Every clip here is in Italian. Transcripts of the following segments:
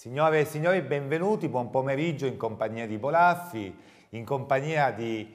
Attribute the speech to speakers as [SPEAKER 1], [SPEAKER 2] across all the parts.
[SPEAKER 1] Signore e signori, benvenuti, buon pomeriggio in compagnia di Bolaffi, in compagnia di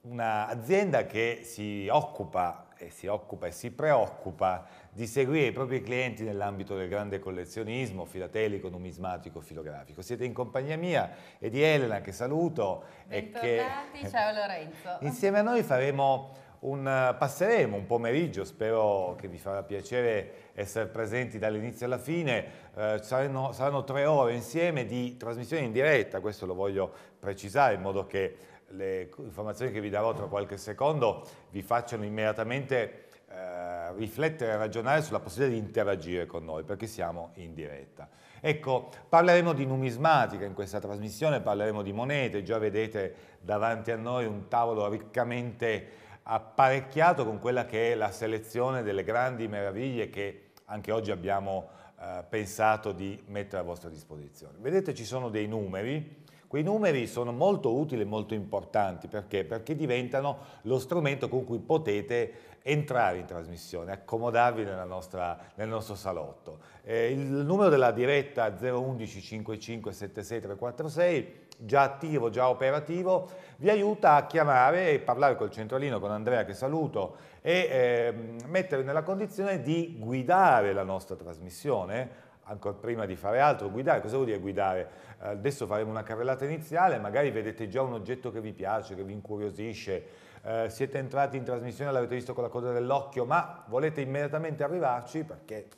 [SPEAKER 1] un'azienda che si occupa e si occupa e si preoccupa di seguire i propri clienti nell'ambito del grande collezionismo filatelico, numismatico, filografico. Siete in compagnia mia e di Elena che saluto.
[SPEAKER 2] Bentornati, e che, ciao Lorenzo.
[SPEAKER 1] Insieme a noi faremo un, passeremo un pomeriggio, spero che vi farà piacere essere presenti dall'inizio alla fine, eh, saranno, saranno tre ore insieme di trasmissione in diretta, questo lo voglio precisare in modo che le informazioni che vi darò tra qualche secondo vi facciano immediatamente eh, riflettere e ragionare sulla possibilità di interagire con noi perché siamo in diretta. Ecco, parleremo di numismatica in questa trasmissione, parleremo di monete, già vedete davanti a noi un tavolo riccamente apparecchiato con quella che è la selezione delle grandi meraviglie che anche oggi abbiamo eh, pensato di mettere a vostra disposizione. Vedete ci sono dei numeri, Quei numeri sono molto utili e molto importanti perché? Perché diventano lo strumento con cui potete entrare in trasmissione, accomodarvi nostra, nel nostro salotto. Eh, il numero della diretta 011 55 76 346 già attivo, già operativo, vi aiuta a chiamare e parlare col centralino, con Andrea che saluto, e eh, mettervi nella condizione di guidare la nostra trasmissione, ancora prima di fare altro, guidare, cosa vuol dire guidare? Eh, adesso faremo una carrellata iniziale, magari vedete già un oggetto che vi piace, che vi incuriosisce, eh, siete entrati in trasmissione, l'avete visto con la coda dell'occhio, ma volete immediatamente arrivarci perché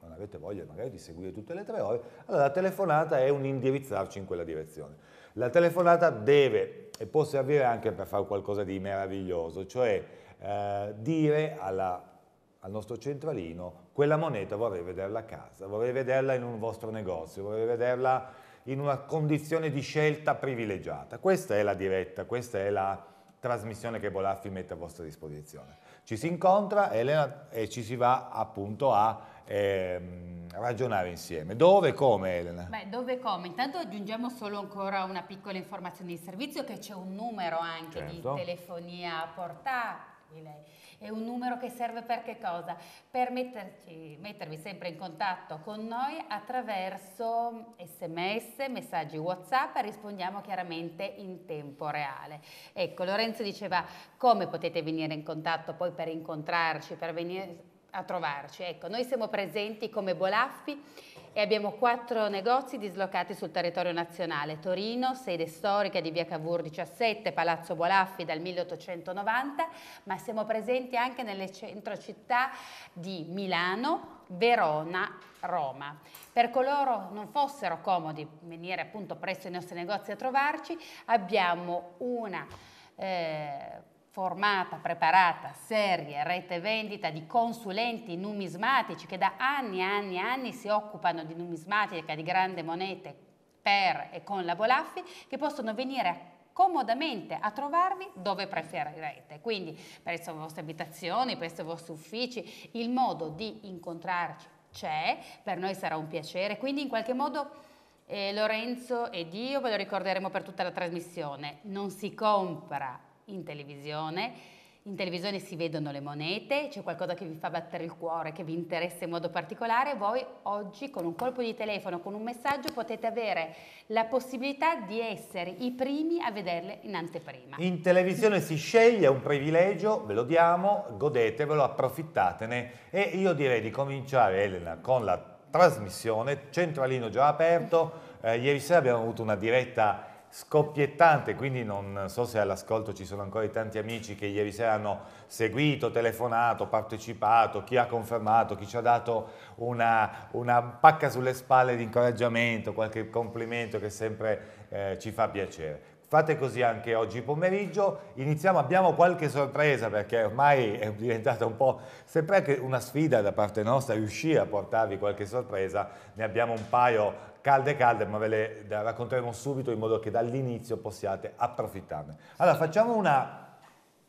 [SPEAKER 1] non avete voglia magari di seguire tutte le tre ore, allora la telefonata è un indirizzarci in quella direzione. La telefonata deve e può servire anche per fare qualcosa di meraviglioso, cioè eh, dire alla, al nostro centralino quella moneta vorrei vederla a casa, vorrei vederla in un vostro negozio, vorrei vederla in una condizione di scelta privilegiata. Questa è la diretta, questa è la trasmissione che Bolaffi mette a vostra disposizione. Ci si incontra Elena, e ci si va appunto a ehm, ragionare insieme. Dove e come Elena?
[SPEAKER 2] Beh, dove e come? Intanto aggiungiamo solo ancora una piccola informazione di servizio che c'è un numero anche certo. di telefonia portatile è un numero che serve per che cosa? Per metterci, mettervi sempre in contatto con noi attraverso sms, messaggi whatsapp e rispondiamo chiaramente in tempo reale. Ecco, Lorenzo diceva come potete venire in contatto poi per incontrarci, per venire a trovarci. Ecco, noi siamo presenti come Bolaffi e abbiamo quattro negozi dislocati sul territorio nazionale. Torino, sede storica di via Cavour 17, Palazzo Bolaffi dal 1890, ma siamo presenti anche nelle centro città di Milano, Verona, Roma. Per coloro non fossero comodi venire appunto presso i nostri negozi a trovarci, abbiamo una eh, formata, preparata, serie, rete vendita di consulenti numismatici che da anni e anni e anni si occupano di numismatica, di grandi monete per e con la Bolaffi, che possono venire comodamente a trovarvi dove preferirete. Quindi presso le vostre abitazioni, presso i vostri uffici, il modo di incontrarci c'è, per noi sarà un piacere, quindi in qualche modo eh, Lorenzo ed io ve lo ricorderemo per tutta la trasmissione, non si compra in televisione. In televisione si vedono le monete, c'è qualcosa che vi fa battere il cuore, che vi interessa in modo particolare, voi oggi con un colpo di telefono, con un messaggio potete avere la possibilità di essere i primi a vederle in anteprima.
[SPEAKER 1] In televisione si sceglie, è un privilegio, ve lo diamo, godetevelo, approfittatene e io direi di cominciare Elena con la trasmissione, centralino già aperto, eh, ieri sera abbiamo avuto una diretta scoppiettante, quindi non so se all'ascolto ci sono ancora tanti amici che ieri sera hanno seguito, telefonato, partecipato, chi ha confermato, chi ci ha dato una, una pacca sulle spalle di incoraggiamento, qualche complimento che sempre eh, ci fa piacere. Fate così anche oggi pomeriggio, iniziamo, abbiamo qualche sorpresa perché ormai è diventata un po' sempre anche una sfida da parte nostra riuscire a portarvi qualche sorpresa, ne abbiamo un paio calde calde, ma ve le racconteremo subito in modo che dall'inizio possiate approfittarne. Allora facciamo una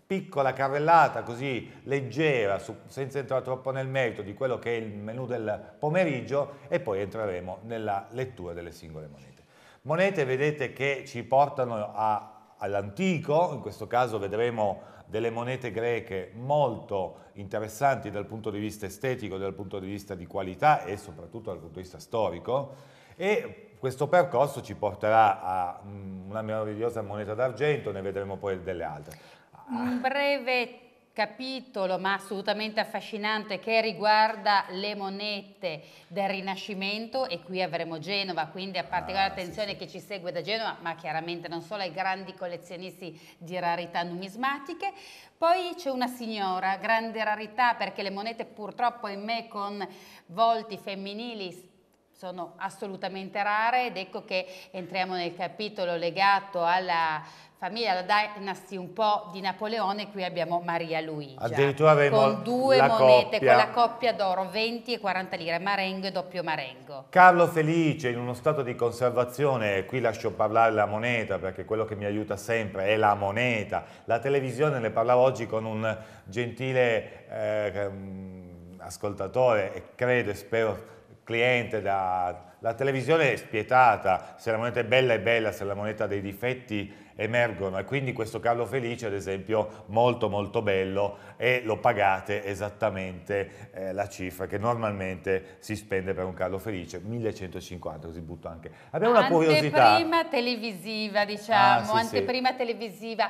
[SPEAKER 1] piccola carrellata così leggera, su, senza entrare troppo nel merito di quello che è il menù del pomeriggio e poi entreremo nella lettura delle singole monete. Monete vedete che ci portano all'antico, in questo caso vedremo delle monete greche molto interessanti dal punto di vista estetico, dal punto di vista di qualità e soprattutto dal punto di vista storico E questo percorso ci porterà a mm, una meravigliosa moneta d'argento, ne vedremo poi delle altre.
[SPEAKER 2] Un breve capitolo ma assolutamente affascinante che riguarda le monete del Rinascimento e qui avremo Genova, quindi a particolare ah, attenzione sì, sì. che ci segue da Genova, ma chiaramente non solo ai grandi collezionisti di rarità numismatiche. Poi c'è una signora, grande rarità perché le monete purtroppo in me con volti femminili sono assolutamente rare ed ecco che entriamo nel capitolo legato alla famiglia, alla dynasty un po' di Napoleone, qui abbiamo Maria Luigia.
[SPEAKER 1] Addirittura avremo
[SPEAKER 2] con due monete, coppia. con la coppia d'oro, 20 e 40 lire, marengo e doppio marengo.
[SPEAKER 1] Carlo Felice in uno stato di conservazione, qui lascio parlare la moneta perché quello che mi aiuta sempre è la moneta. La televisione, ne parlavo oggi con un gentile eh, ascoltatore e credo e spero cliente, da, la televisione è spietata, se la moneta è bella è bella, se la moneta ha dei difetti emergono e quindi questo Carlo Felice ad esempio molto molto bello e lo pagate esattamente eh, la cifra che normalmente si spende per un Carlo Felice, 1150 così butto anche.
[SPEAKER 2] Abbiamo una curiosità. Anteprima televisiva diciamo, ah, sì, anteprima sì. televisiva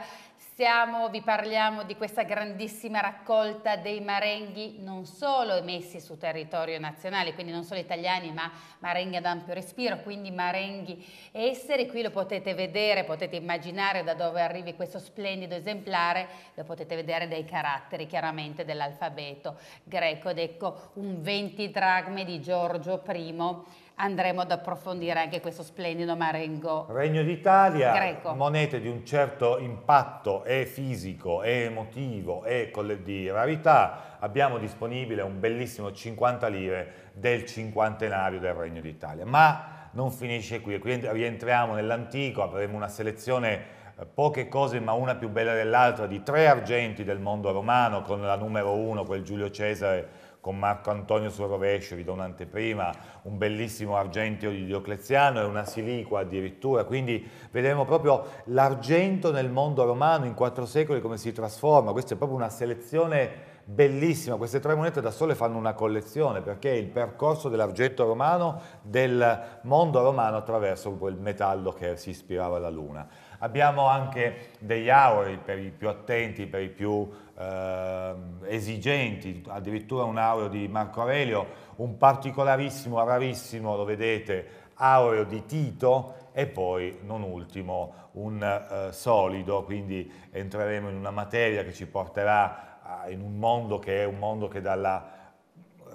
[SPEAKER 2] siamo, vi parliamo di questa grandissima raccolta dei marenghi non solo emessi su territorio nazionale, quindi non solo italiani, ma marenghi ad ampio respiro, quindi marenghi esteri. Qui lo potete vedere, potete immaginare da dove arrivi questo splendido esemplare, lo potete vedere dai caratteri chiaramente dell'alfabeto greco ed ecco un 20 dragme di Giorgio I andremo ad approfondire anche questo splendido marengo
[SPEAKER 1] Regno d'Italia, monete di un certo impatto e fisico e emotivo e di rarità, abbiamo disponibile un bellissimo 50 lire del cinquantenario del Regno d'Italia, ma non finisce qui, qui rientriamo nell'antico, avremo una selezione eh, poche cose ma una più bella dell'altra di tre argenti del mondo romano con la numero uno, quel Giulio Cesare con Marco Antonio sul rovescio, vi do un'anteprima, un bellissimo argenteo di Diocleziano e una siliqua addirittura, quindi vedremo proprio l'argento nel mondo romano in quattro secoli come si trasforma, questa è proprio una selezione bellissima, queste tre monete da sole fanno una collezione perché è il percorso dell'argento romano del mondo romano attraverso quel metallo che si ispirava alla luna. Abbiamo anche degli aurei per i più attenti, per i più eh, esigenti, addirittura un aureo di Marco Aurelio, un particolarissimo, rarissimo, lo vedete, aureo di Tito e poi, non ultimo, un eh, solido, quindi entreremo in una materia che ci porterà in un mondo che è un mondo che dalla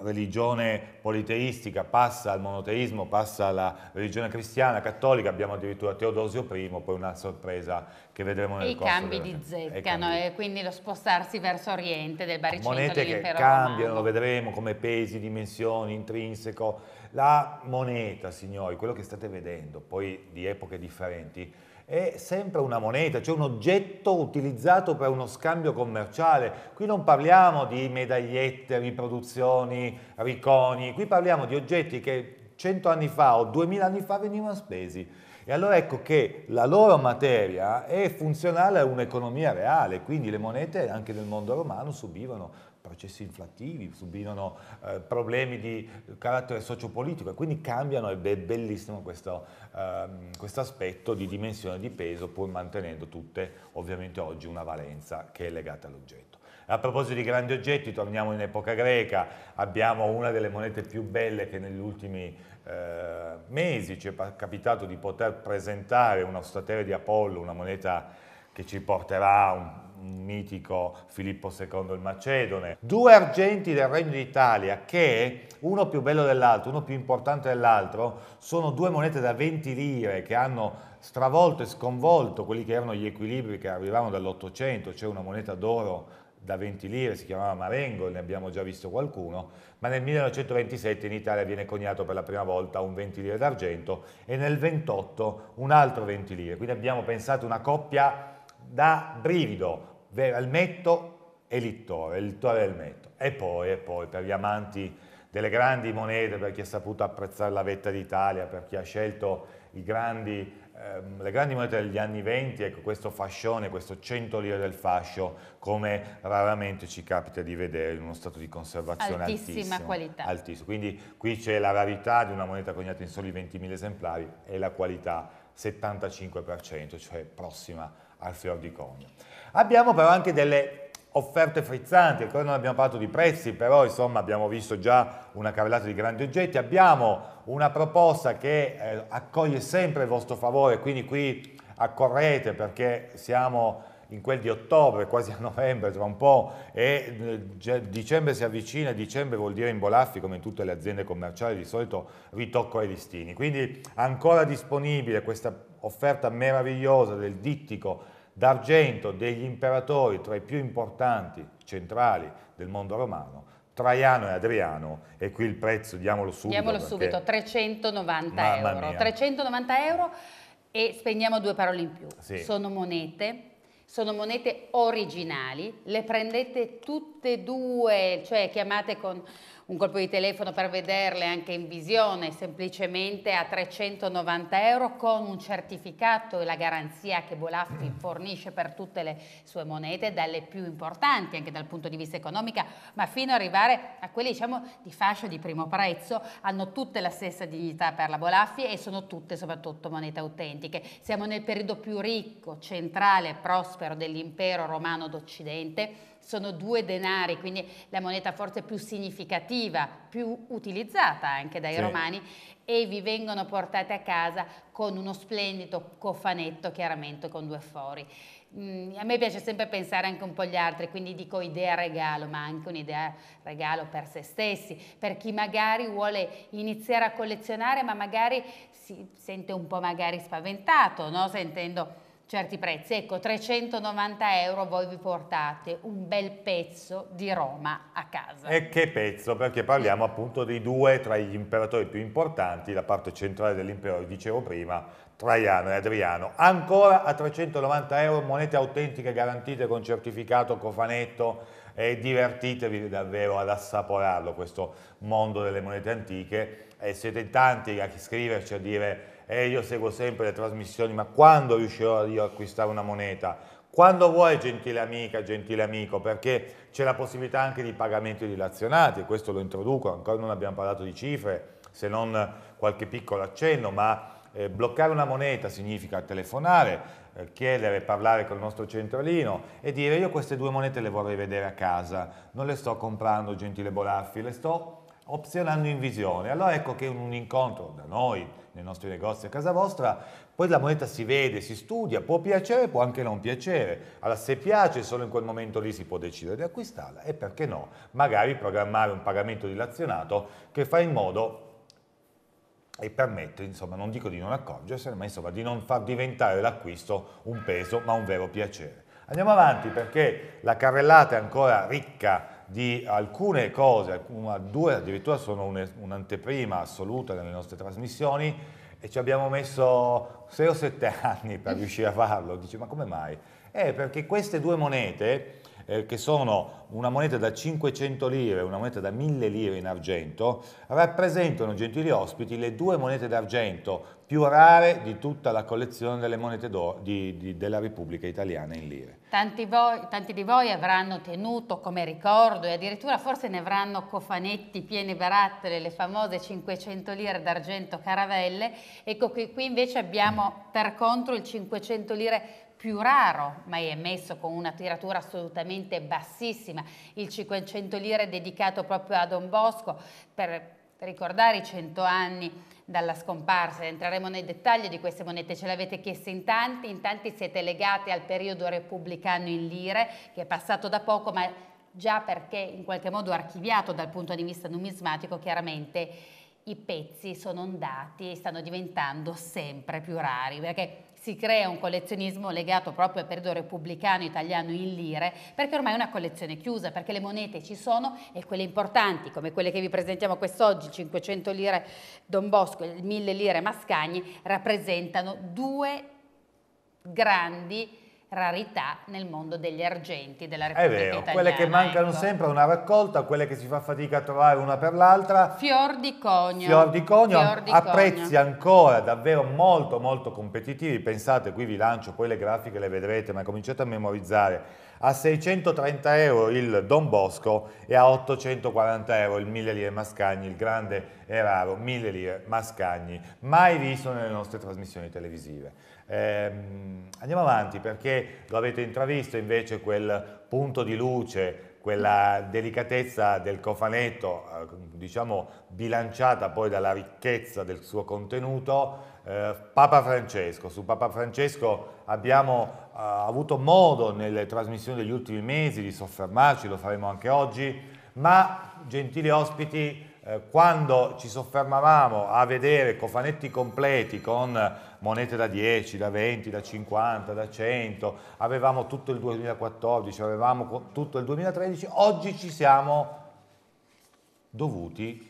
[SPEAKER 1] religione politeistica passa al monoteismo, passa alla religione cristiana, cattolica, abbiamo addirittura Teodosio I, poi una sorpresa che vedremo nel
[SPEAKER 2] e corso. I cambi di zeccano e quindi lo spostarsi verso oriente del baricentro
[SPEAKER 1] Monete che cambiano, lo vedremo come pesi, dimensioni, intrinseco. La moneta, signori, quello che state vedendo, poi di epoche differenti, è sempre una moneta, cioè un oggetto utilizzato per uno scambio commerciale. Qui non parliamo di medagliette, riproduzioni, riconi, qui parliamo di oggetti che cento anni fa o duemila anni fa venivano spesi. E allora ecco che la loro materia è funzionale a un'economia reale, quindi le monete anche nel mondo romano subivano processi inflattivi, subirono eh, problemi di carattere sociopolitico e quindi cambiano ed è bellissimo questo, ehm, questo, aspetto di dimensione di peso pur mantenendo tutte ovviamente oggi una valenza che è legata all'oggetto. A proposito di grandi oggetti, torniamo in epoca greca, abbiamo una delle monete più belle che negli ultimi eh, mesi ci è capitato di poter presentare, una statere di Apollo, una moneta che ci porterà un mitico Filippo II il Macedone. Due argenti del Regno d'Italia che, uno più bello dell'altro, uno più importante dell'altro, sono due monete da 20 lire che hanno stravolto e sconvolto quelli che erano gli equilibri che arrivavano dall'Ottocento, c'è una moneta d'oro da 20 lire, si chiamava Marengo, ne abbiamo già visto qualcuno, ma nel 1927 in Italia viene coniato per la prima volta un 20 lire d'argento e nel 28 un altro 20 lire, quindi abbiamo pensato una coppia da brivido, Almetto e Littore, il Littore del Metto. E poi, e poi per gli amanti delle grandi monete, per chi ha saputo apprezzare la vetta d'Italia, per chi ha scelto grandi ehm, le grandi monete degli anni 20, ecco questo fascione, questo 100 lire del fascio, come raramente ci capita di vedere in uno stato di conservazione
[SPEAKER 2] altissima
[SPEAKER 1] altissimo.
[SPEAKER 2] qualità.
[SPEAKER 1] Altissimo. Quindi qui c'è la rarità di una moneta coniata in soli 20.000 esemplari e la qualità 75%, cioè prossima al fior di conio. Abbiamo però anche delle offerte frizzanti, ancora non abbiamo parlato di prezzi, però insomma abbiamo visto già una carrellata di grandi oggetti, abbiamo una proposta che eh, accoglie sempre il vostro favore, quindi qui accorrete perché siamo in quel di ottobre, quasi a novembre, tra un po', e eh, dicembre si avvicina, dicembre vuol dire in Bolaffi, come in tutte le aziende commerciali, di solito ritocco ai listini. Quindi ancora disponibile questa offerta meravigliosa del dittico d'argento degli imperatori tra i più importanti, centrali del mondo romano, Traiano e Adriano, e qui il prezzo diamolo subito.
[SPEAKER 2] Diamolo subito, 390 euro. 390 euro e spendiamo due parole in più. Sì. Sono monete sono monete originali, le prendete tutte e due, cioè chiamate con un colpo di telefono per vederle anche in visione, semplicemente a 390 euro con un certificato e la garanzia che Bolaffi fornisce per tutte le sue monete, dalle più importanti anche dal punto di vista economico, ma fino ad arrivare a quelle diciamo di fascia di primo prezzo, hanno tutte la stessa dignità per la Bolaffi e sono tutte soprattutto monete autentiche. Siamo nel periodo più ricco, centrale e prospero dell'impero romano d'Occidente sono due denari, quindi la moneta forse più significativa, più utilizzata anche dai sì. romani e vi vengono portate a casa con uno splendido cofanetto chiaramente con due fori. Mm, a me piace sempre pensare anche un po' agli altri, quindi dico idea regalo, ma anche un'idea regalo per se stessi, per chi magari vuole iniziare a collezionare ma magari si sente un po' magari spaventato, no? sentendo certi prezzi. Ecco, 390 euro voi vi portate un bel pezzo di Roma a casa.
[SPEAKER 1] E che pezzo? Perché parliamo appunto dei due tra gli imperatori più importanti, la parte centrale dell'impero, dicevo prima, Traiano e Adriano. Ancora a 390 euro, monete autentiche garantite con certificato, cofanetto e divertitevi davvero ad assaporarlo questo mondo delle monete antiche. E siete tanti a scriverci a dire e io seguo sempre le trasmissioni, ma quando riuscirò io a acquistare una moneta? Quando vuoi, gentile amica, gentile amico, perché c'è la possibilità anche di pagamenti dilazionati, questo lo introduco, ancora non abbiamo parlato di cifre, se non qualche piccolo accenno, ma eh, bloccare una moneta significa telefonare, eh, chiedere, parlare con il nostro centralino e dire io queste due monete le vorrei vedere a casa, non le sto comprando, gentile Bolaffi, le sto opzionando in visione. Allora ecco che un incontro da noi, nei nostri negozi a casa vostra, poi la moneta si vede, si studia, può piacere, può anche non piacere. Allora se piace solo in quel momento lì si può decidere di acquistarla e perché no, magari programmare un pagamento dilazionato che fa in modo e permette, insomma, non dico di non accorgersene, ma insomma di non far diventare l'acquisto un peso, ma un vero piacere. Andiamo avanti perché la carrellata è ancora ricca di alcune cose, una, due addirittura sono un'anteprima assoluta nelle nostre trasmissioni e ci abbiamo messo 6 o 7 anni per riuscire a farlo. Dice, ma come mai? Eh, perché queste due monete, eh, che sono una moneta da 500 lire e una moneta da 1000 lire in argento, rappresentano, gentili ospiti, le due monete d'argento più rare di tutta la collezione delle monete di, di, della Repubblica Italiana in lire.
[SPEAKER 2] Tanti, voi, tanti, di voi avranno tenuto come ricordo e addirittura forse ne avranno cofanetti pieni barattoli, le famose 500 lire d'argento caravelle. Ecco che qui invece abbiamo per contro il 500 lire più raro, ma è emesso con una tiratura assolutamente bassissima, il 500 lire dedicato proprio a Don Bosco per ricordare i 100 anni dalla scomparsa. Entreremo nei dettagli di queste monete, ce l'avete chieste in tanti, in tanti siete legati al periodo repubblicano in lire, che è passato da poco, ma già perché in qualche modo archiviato dal punto di vista numismatico, chiaramente i pezzi sono ondati e stanno diventando sempre più rari, perché si crea un collezionismo legato proprio al periodo repubblicano italiano in lire, perché ormai è una collezione chiusa, perché le monete ci sono e quelle importanti, come quelle che vi presentiamo quest'oggi, 500 lire Don Bosco e 1000 lire Mascagni, rappresentano due grandi rarità nel mondo degli argenti della Repubblica
[SPEAKER 1] È vero,
[SPEAKER 2] Italiana.
[SPEAKER 1] quelle che mancano
[SPEAKER 2] ecco.
[SPEAKER 1] sempre una raccolta, quelle che si fa fatica a trovare una per l'altra.
[SPEAKER 2] Fior di conio.
[SPEAKER 1] Fior di conio,
[SPEAKER 2] Fior di
[SPEAKER 1] a
[SPEAKER 2] conio.
[SPEAKER 1] prezzi ancora davvero molto molto competitivi. Pensate, qui vi lancio poi le grafiche, le vedrete, ma cominciate a memorizzare. A 630 euro il Don Bosco e a 840 euro il 1000 lire Mascagni, il grande e raro 1000 lire Mascagni, mai visto nelle nostre trasmissioni televisive. Ehm, andiamo avanti perché lo avete intravisto invece quel punto di luce, quella delicatezza del cofanetto, eh, diciamo bilanciata poi dalla ricchezza del suo contenuto. Eh, Papa Francesco, su Papa Francesco abbiamo eh, avuto modo nelle trasmissioni degli ultimi mesi di soffermarci, lo faremo anche oggi, ma gentili ospiti, quando ci soffermavamo a vedere cofanetti completi con monete da 10, da 20, da 50, da 100, avevamo tutto il 2014, avevamo tutto il 2013, oggi ci siamo dovuti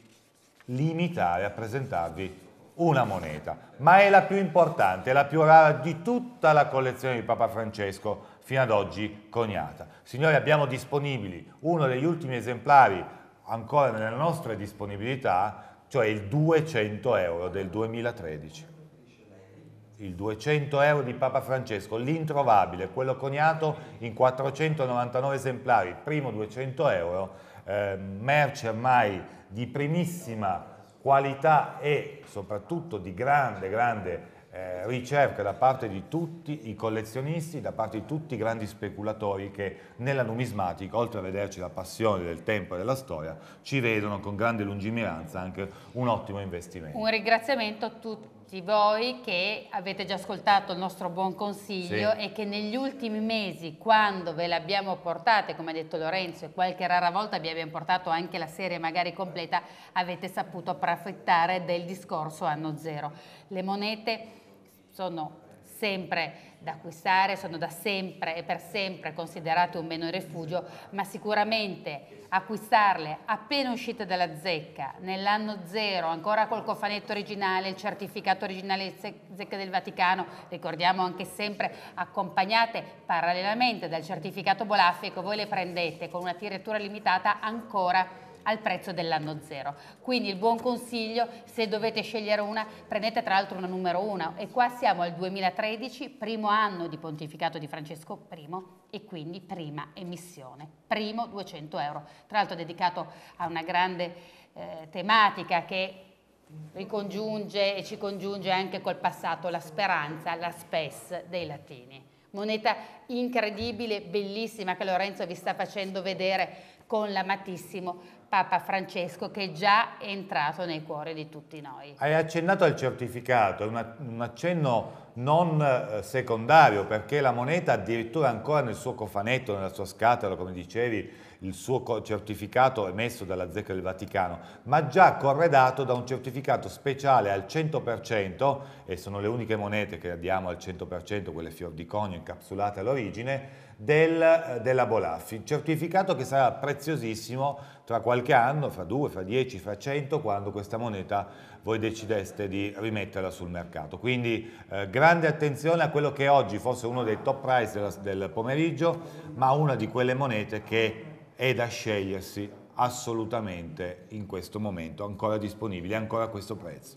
[SPEAKER 1] limitare a presentarvi una moneta, ma è la più importante, è la più rara di tutta la collezione di Papa Francesco fino ad oggi coniata. Signori, abbiamo disponibili uno degli ultimi esemplari ancora nelle nostre disponibilità, cioè il 200 euro del 2013. Il 200 euro di Papa Francesco, l'introvabile, quello coniato in 499 esemplari, primo 200 euro, eh, merce ormai di primissima qualità e soprattutto di grande, grande eh, ricerca da parte di tutti i collezionisti, da parte di tutti i grandi speculatori che nella numismatica, oltre a vederci la passione del tempo e della storia, ci vedono con grande lungimiranza anche un ottimo investimento.
[SPEAKER 2] Un ringraziamento a tutti voi che avete già ascoltato il nostro buon consiglio
[SPEAKER 1] Sì.
[SPEAKER 2] e che negli ultimi mesi, quando ve l'abbiamo portate, come ha detto Lorenzo, e qualche rara volta vi abbiamo portato anche la serie magari completa, avete saputo approfittare del discorso anno zero. Le monete sono sempre da acquistare, sono da sempre e per sempre considerate un bene rifugio, ma sicuramente acquistarle appena uscite dalla zecca, nell'anno zero, ancora col cofanetto originale, il certificato originale di ze- zecca del Vaticano, ricordiamo anche sempre accompagnate parallelamente dal certificato bolafico, voi le prendete con una tiratura limitata ancora al prezzo dell'anno zero. Quindi il buon consiglio, se dovete scegliere una, prendete tra l'altro una numero uno e qua siamo al 2013, primo anno di pontificato di Francesco I e quindi prima emissione, primo 200 euro. Tra l'altro dedicato a una grande eh, tematica che ricongiunge e ci congiunge anche col passato, la speranza, la spes dei latini. Moneta incredibile, bellissima che Lorenzo vi sta facendo vedere con l'amatissimo Papa Francesco che è già entrato nei cuori di tutti noi.
[SPEAKER 1] Hai accennato al certificato, è un accenno non eh, secondario perché la moneta addirittura ancora nel suo cofanetto, nella sua scatola, come dicevi, il suo certificato emesso dalla Zecca del Vaticano, ma già corredato da un certificato speciale al 100% e sono le uniche monete che diamo al 100%, quelle fior di conio incapsulate all'origine, del, eh, della Bolaffi, certificato che sarà preziosissimo tra qualche anno, fra due, fra dieci, fra cento, quando questa moneta voi decideste di rimetterla sul mercato. Quindi eh, grande attenzione a quello che oggi fosse uno dei top price della- del pomeriggio, ma una di quelle monete che è da scegliersi assolutamente in questo momento, ancora disponibile, ancora a questo prezzo.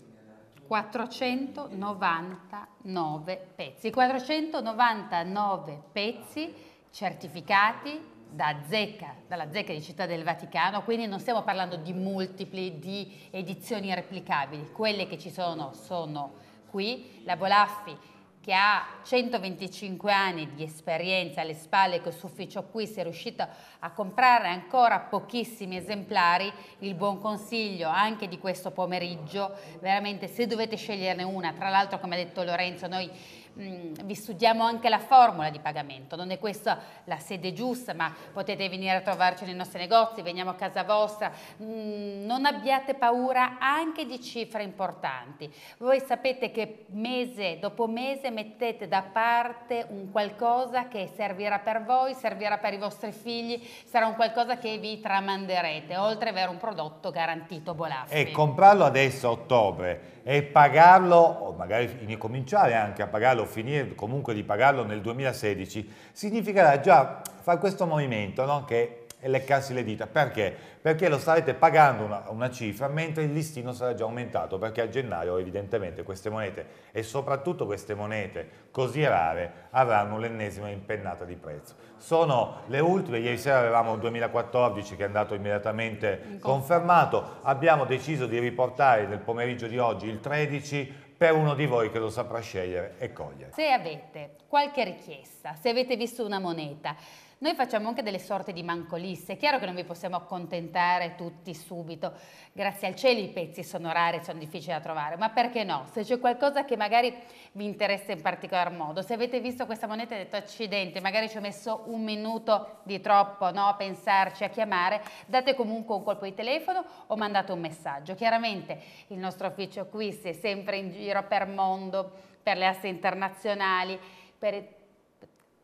[SPEAKER 2] 499 pezzi, 499 pezzi certificati da zecca, dalla zecca di Città del Vaticano, quindi non stiamo parlando di multipli, di edizioni replicabili, quelle che ci sono sono qui, la Bolaffi che ha 125 anni di esperienza alle spalle che su ufficio qui si è riuscito a comprare ancora pochissimi esemplari, il buon consiglio anche di questo pomeriggio, veramente se dovete sceglierne una, tra l'altro come ha detto Lorenzo, noi mh, vi studiamo anche la formula di pagamento, non è questa la sede giusta, ma potete venire a trovarci nei nostri negozi, veniamo a casa vostra, mh, non abbiate paura anche di cifre importanti. Voi sapete che mese dopo mese mettete da parte un qualcosa che servirà per voi, servirà per i vostri figli, sarà un qualcosa che vi tramanderete, oltre ad avere un prodotto garantito Bolaffi.
[SPEAKER 1] E comprarlo adesso a ottobre e pagarlo, o magari cominciare anche a pagarlo o finire comunque di pagarlo nel 2016, significherà già fare questo movimento no? che e leccarsi le dita. Perché? Perché lo starete pagando una, una, cifra mentre il listino sarà già aumentato, perché a gennaio evidentemente queste monete e soprattutto queste monete così rare avranno l'ennesima impennata di prezzo. Sono le ultime, ieri sera avevamo un 2014 che è andato immediatamente confermato, abbiamo deciso di riportare nel pomeriggio di oggi il 13 per uno di voi che lo saprà scegliere e cogliere.
[SPEAKER 2] Se avete qualche richiesta, se avete visto una moneta, noi facciamo anche delle sorte di mancolisse, è chiaro che non vi possiamo accontentare tutti subito, grazie al cielo i pezzi sono rari, sono difficili da trovare, ma perché no? Se c'è qualcosa che magari vi interessa in particolar modo, se avete visto questa moneta e detto accidente, magari ci ho messo un minuto di troppo no, a pensarci, a chiamare, date comunque un colpo di telefono o mandate un messaggio. Chiaramente il nostro ufficio acquisti è sempre in giro per mondo, per le aste internazionali, per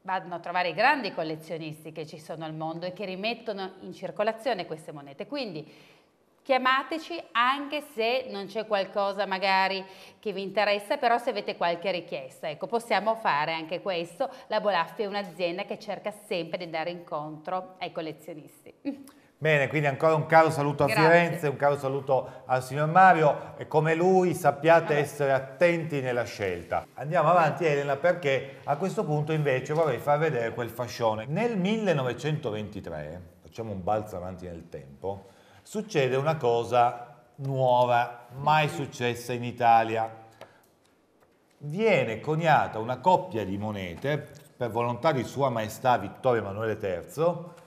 [SPEAKER 2] vanno a trovare i grandi collezionisti che ci sono al mondo e che rimettono in circolazione queste monete. Quindi chiamateci anche se non c'è qualcosa magari che vi interessa, però se avete qualche richiesta, ecco, possiamo fare anche questo. La Bolaffi è un'azienda che cerca sempre di andare incontro ai collezionisti.
[SPEAKER 1] Bene, quindi ancora un caro saluto a Grazie. Firenze, un caro saluto al signor Mario e come lui sappiate essere attenti nella scelta. Andiamo avanti Elena perché a questo punto invece vorrei far vedere quel fascione. Nel 1923, facciamo un balzo avanti nel tempo, succede una cosa nuova, mai successa in Italia. Viene coniata una coppia di monete per volontà di Sua Maestà Vittorio Emanuele III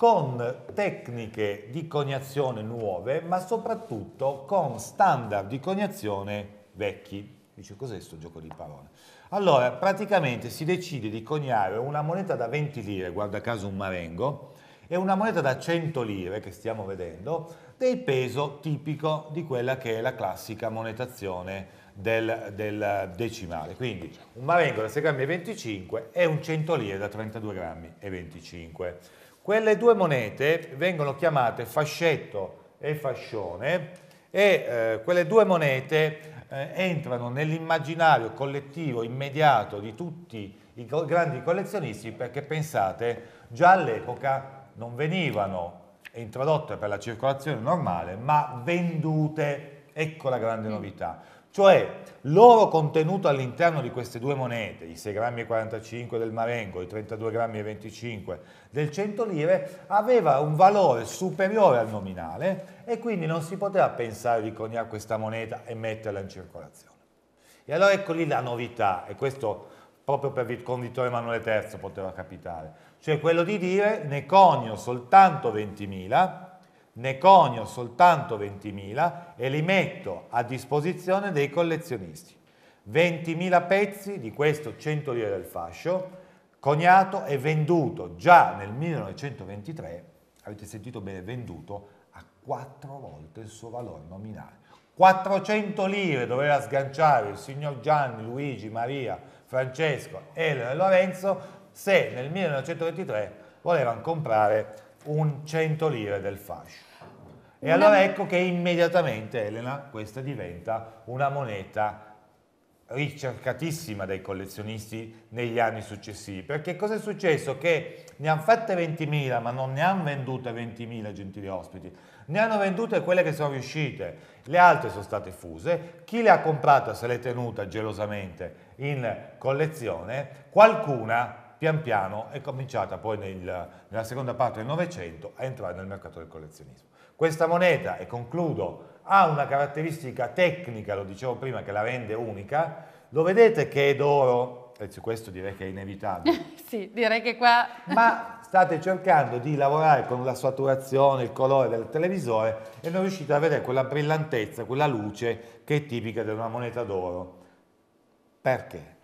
[SPEAKER 1] con tecniche di coniazione nuove, ma soprattutto con standard di coniazione vecchi. Dice cos'è questo gioco di parole? Allora, praticamente si decide di coniare una moneta da 20 lire, guarda caso un marengo, e una moneta da 100 lire che stiamo vedendo, del peso tipico di quella che è la classica monetazione del, del decimale. Quindi un marengo da 6 grammi e 25 e un 100 lire da 32 grammi e 25. Quelle due monete vengono chiamate fascetto e fascione e eh, quelle due monete eh, entrano nell'immaginario collettivo immediato di tutti i grandi collezionisti perché pensate già all'epoca non venivano introdotte per la circolazione normale ma vendute, ecco la grande novità. Cioè l'oro contenuto all'interno di queste due monete, i 6 grammi e 45 del Marengo, i 32 grammi e 25 del 100 lire, aveva un valore superiore al nominale e quindi non si poteva pensare di coniare questa moneta e metterla in circolazione. E allora ecco lì la novità, e questo proprio per con Vittorio Emanuele III poteva capitare, cioè quello di dire ne conio soltanto 20.000 ne conio soltanto 20.000 e li metto a disposizione dei collezionisti. 20.000 pezzi di questo 100 lire del fascio, coniato e venduto già nel 1923, avete sentito bene, venduto a quattro volte il suo valore nominale. 400 lire doveva sganciare il signor Gianni, Luigi, Maria, Francesco, Elena e Lorenzo se nel 1923 volevano comprare un 100 lire del fascio. E allora ecco che immediatamente, Elena, questa diventa una moneta ricercatissima dai collezionisti negli anni successivi. Perché cosa è successo? Che ne hanno fatte 20.000, ma non ne hanno vendute 20.000, gentili ospiti. Ne hanno vendute quelle che sono riuscite, le altre sono state fuse. Chi le ha comprate se l'è tenuta gelosamente in collezione, qualcuna pian piano è cominciata poi nel, nella seconda parte del Novecento a entrare nel mercato del collezionismo. Questa moneta, e concludo, ha una caratteristica tecnica, lo dicevo prima, che la rende unica. Lo vedete che è d'oro, e su questo direi che è inevitabile.
[SPEAKER 2] sì, direi che qua...
[SPEAKER 1] Ma state cercando di lavorare con la saturazione, il colore del televisore e non riuscite a vedere quella brillantezza, quella luce che è tipica di una moneta d'oro. Perché?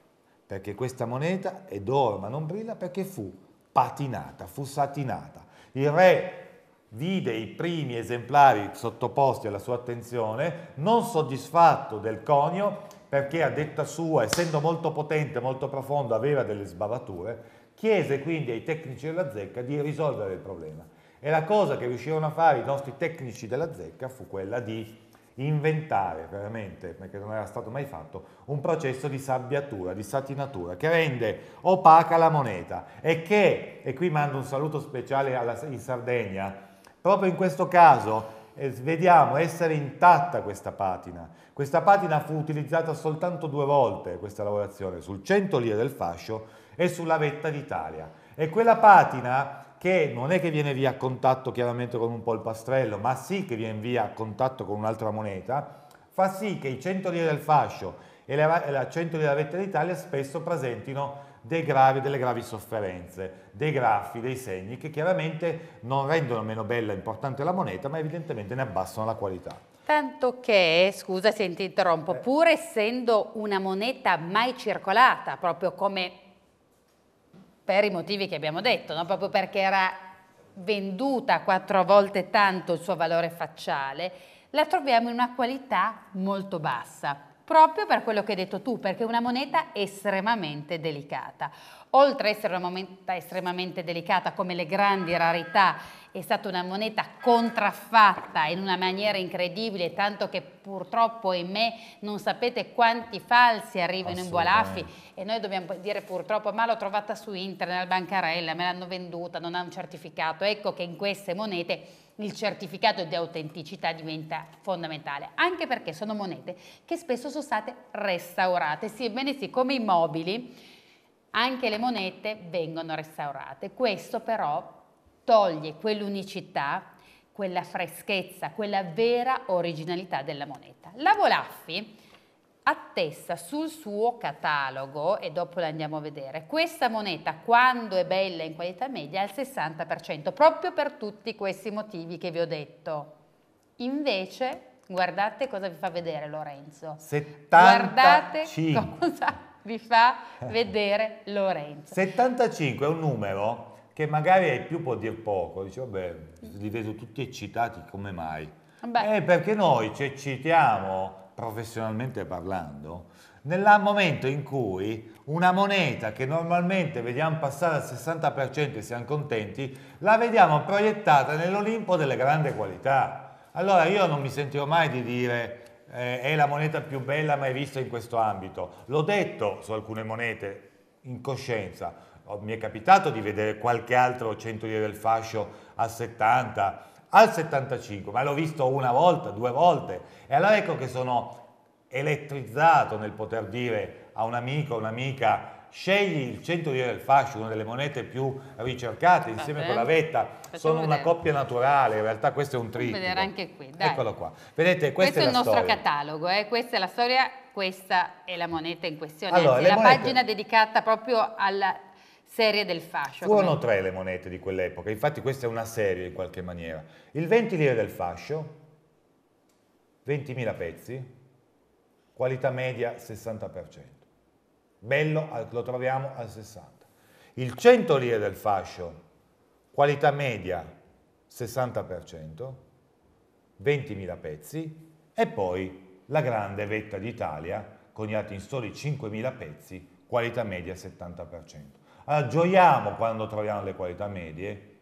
[SPEAKER 1] Perché questa moneta è d'oro ma non brilla perché fu patinata, fu satinata. Il re vide i primi esemplari sottoposti alla sua attenzione, non soddisfatto del conio, perché a detta sua, essendo molto potente, molto profondo, aveva delle sbavature, chiese quindi ai tecnici della zecca di risolvere il problema. E la cosa che riuscirono a fare i nostri tecnici della zecca fu quella di inventare veramente, perché non era stato mai fatto, un processo di sabbiatura, di satinatura, che rende opaca la moneta e che, e qui mando un saluto speciale alla, in Sardegna, proprio in questo caso eh, vediamo essere intatta questa patina. Questa patina fu utilizzata soltanto due volte, questa lavorazione, sul 100 lire del fascio e sulla vetta d'Italia. E quella patina che non è che viene via a contatto chiaramente con un polpastrello, ma sì che viene via a contatto con un'altra moneta, fa sì che i 100 lire del fascio e la 100 lire della vetta d'Italia spesso presentino gravi, delle gravi sofferenze, dei graffi, dei segni che chiaramente non rendono meno bella e importante la moneta, ma evidentemente ne abbassano la qualità.
[SPEAKER 2] Tanto che, scusa se ti interrompo, eh. pur essendo una moneta mai circolata, proprio come per i motivi che abbiamo detto, no? proprio perché era venduta quattro volte tanto il suo valore facciale, la troviamo in una qualità molto bassa proprio per quello che hai detto tu, perché è una moneta estremamente delicata. Oltre ad essere una moneta estremamente delicata come le grandi rarità, è stata una moneta contraffatta in una maniera incredibile, tanto che purtroppo, ahimè, non sapete quanti falsi arrivano in Bualafi e noi dobbiamo dire purtroppo, ma l'ho trovata su internet, al bancarella, me l'hanno venduta, non ha un certificato. Ecco che in queste monete il certificato di autenticità diventa fondamentale, anche perché sono monete che spesso sono state restaurate. Sì, ebbene sì, come i mobili, anche le monete vengono restaurate. Questo però toglie quell'unicità, quella freschezza, quella vera originalità della moneta. La Volaffi attesta sul suo catalogo, e dopo la andiamo a vedere, questa moneta quando è bella in qualità media al 60%, proprio per tutti questi motivi che vi ho detto. Invece, guardate cosa vi fa vedere Lorenzo.
[SPEAKER 1] 75.
[SPEAKER 2] Guardate cosa vi fa vedere Lorenzo.
[SPEAKER 1] 75 è un numero che magari ai più può dire poco, dice vabbè, li vedo tutti eccitati, come mai? Beh. Eh, perché noi ci eccitiamo professionalmente parlando, nel momento in cui una moneta che normalmente vediamo passare al 60% e siamo contenti, la vediamo proiettata nell'Olimpo delle grandi qualità. Allora io non mi sentirò mai di dire eh, è la moneta più bella mai vista in questo ambito. L'ho detto su alcune monete in coscienza. Mi è capitato di vedere qualche altro 100 lire del fascio al 70, al 75, ma l'ho visto una volta, due volte. E allora ecco che sono elettrizzato nel poter dire a un amico o un'amica scegli il 100 lire del fascio, una delle monete più ricercate insieme con la vetta, sono una coppia naturale, in realtà questo è un trittico.
[SPEAKER 2] vedere anche qui, dai.
[SPEAKER 1] Eccolo qua. Vedete,
[SPEAKER 2] questo
[SPEAKER 1] è,
[SPEAKER 2] è il nostro
[SPEAKER 1] storia.
[SPEAKER 2] catalogo, eh? questa è la storia, questa è la moneta in questione, allora, Anzi, la monete... pagina dedicata proprio alla serie del fascio.
[SPEAKER 1] Furono come... tre le monete di quell'epoca, infatti questa è una serie in qualche maniera. Il 20 lire del fascio, 20.000 pezzi, qualità media 60%. Bello lo troviamo al 60%. Il 100 lire del fascio, qualità media 60%, 20.000 pezzi e poi la grande vetta d'Italia coniata in soli 5.000 pezzi, qualità media 70%. Allora gioiamo quando troviamo le qualità medie,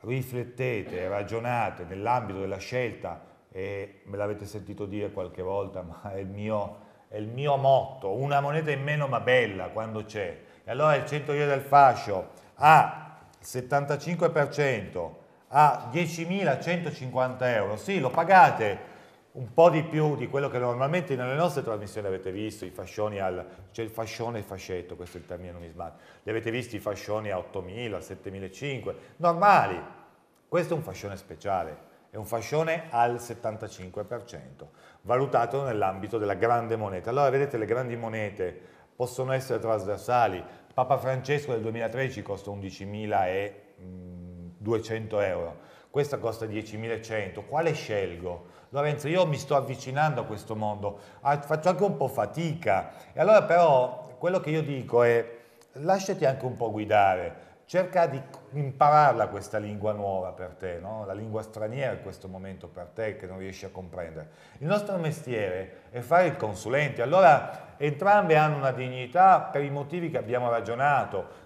[SPEAKER 1] riflettete, ragionate nell'ambito della scelta e me l'avete sentito dire qualche volta, ma è il, mio, è il mio motto, una moneta in meno ma bella quando c'è. E allora il 100 lire del fascio ha il 75%, a 10.150 euro, sì lo pagate un po' di più di quello che normalmente nelle nostre trasmissioni avete visto, i fascioni al, c'è il fascione e il fascetto, questo è il termine numismatico, li avete visti i fascioni a 8.000, 7.500, normali, questo è un fascione speciale, è un fascione al 75%, valutato nell'ambito della grande moneta. Allora vedete le grandi monete possono essere trasversali, Papa Francesco del 2013 costa 11.200 euro, questa costa 10.100, quale scelgo? Lorenzo, io mi sto avvicinando a questo mondo, faccio anche un po' fatica, e allora però quello che io dico è lasciati anche un po' guidare, cerca di impararla questa lingua nuova per te, no? la lingua straniera in questo momento per te che non riesci a comprendere. Il nostro mestiere è fare il consulente, allora entrambe hanno una dignità per i motivi che abbiamo ragionato.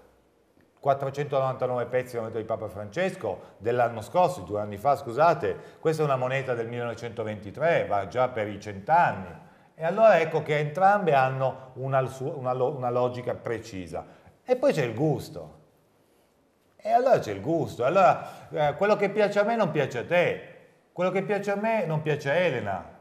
[SPEAKER 1] 499 pezzi la moneta di Papa Francesco dell'anno scorso, due anni fa, scusate, questa è una moneta del 1923, va già per i cent'anni. E allora ecco che entrambe hanno una, una, una logica precisa. E poi c'è il gusto. E allora c'è il gusto. Allora eh, quello che piace a me non piace a te, quello che piace a me non piace a Elena.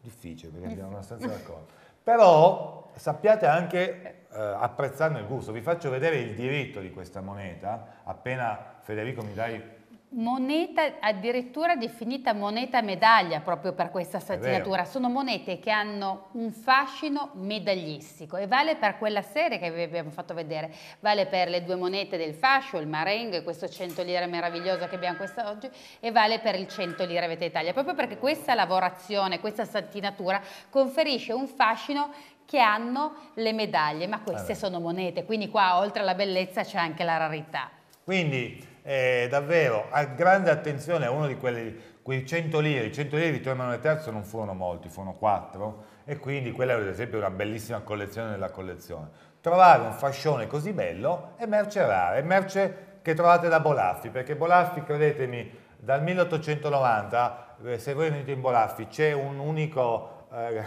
[SPEAKER 1] Difficile perché andiamo abbastanza d'accordo. Però sappiate anche eh, apprezzarne il gusto. Vi faccio vedere il diritto di questa moneta, appena Federico mi dai
[SPEAKER 2] moneta addirittura definita moneta medaglia proprio per questa satinatura. Sono monete che hanno un fascino medaglistico e vale per quella serie che vi abbiamo fatto vedere, vale per le due monete del fascio, il marengo, questo 100 lire meraviglioso che abbiamo questa oggi e vale per il 100 lire Vete Italia, proprio perché questa lavorazione, questa satinatura conferisce un fascino che hanno le medaglie, ma queste allora. sono monete, quindi qua oltre alla bellezza c'è anche la rarità.
[SPEAKER 1] Quindi eh, davvero grande attenzione a uno di quelli, quei 100 lire, i 100 lire di Vittorio Emanuele III non furono molti, furono 4 e quindi quella è ad esempio una bellissima collezione nella collezione. Trovare un fascione così bello è merce rara, è merce che trovate da Bolaffi, perché Bolaffi, credetemi, dal 1890, eh, se voi venite in Bolaffi, c'è un unico eh,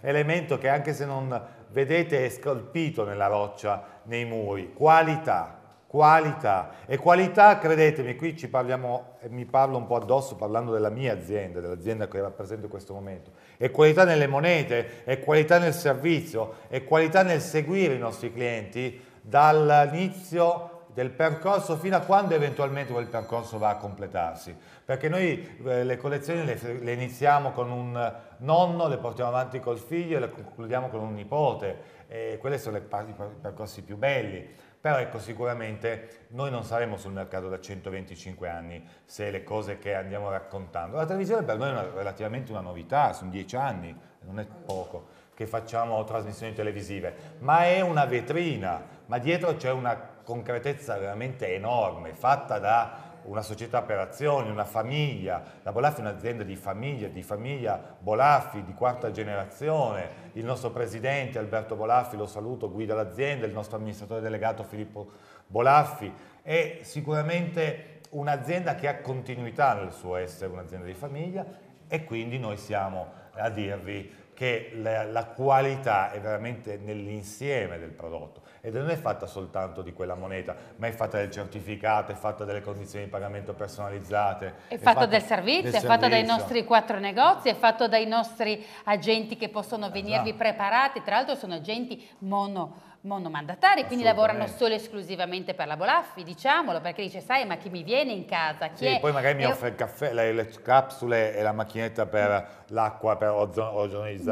[SPEAKER 1] elemento che anche se non vedete è scolpito nella roccia, nei muri, qualità. Qualità e qualità, credetemi, qui ci parliamo, mi parlo un po' addosso parlando della mia azienda, dell'azienda che rappresento in questo momento. È qualità nelle monete, è qualità nel servizio, è qualità nel seguire i nostri clienti dall'inizio del percorso fino a quando eventualmente quel percorso va a completarsi. Perché noi eh, le collezioni le, le, iniziamo con un nonno, le portiamo avanti col figlio e le concludiamo con un nipote. E quelli sono le, i percorsi più belli. Però ecco, sicuramente noi non saremo sul mercato da 125 anni se le cose che andiamo raccontando. La televisione per noi è una, relativamente una novità, sono dieci anni, non è poco che facciamo trasmissioni televisive, ma è una vetrina, ma dietro c'è una concretezza veramente enorme, fatta da una società per azioni, una famiglia. La Bolaffi è un'azienda di famiglia, di famiglia Bolaffi di quarta generazione. Il nostro presidente Alberto Bolaffi, lo saluto, guida l'azienda, il nostro amministratore delegato Filippo Bolaffi. È sicuramente un'azienda che ha continuità nel suo essere un'azienda di famiglia e quindi noi siamo a dirvi che la, la qualità è veramente nell'insieme del prodotto ed non è fatta soltanto di quella moneta, ma è fatta del certificato, è fatta delle condizioni di pagamento personalizzate.
[SPEAKER 2] È, è fatta del servizio, del è fatta dai nostri quattro negozi, è fatto dai nostri agenti che possono venirvi esatto. preparati, tra l'altro sono agenti mono monomandatari, quindi lavorano solo e esclusivamente per la Bolaffi, diciamolo, perché dice, sai, ma chi mi viene in casa? Chi
[SPEAKER 1] sì, è? poi magari mi offre il caffè, le, le, capsule e la macchinetta per l'acqua per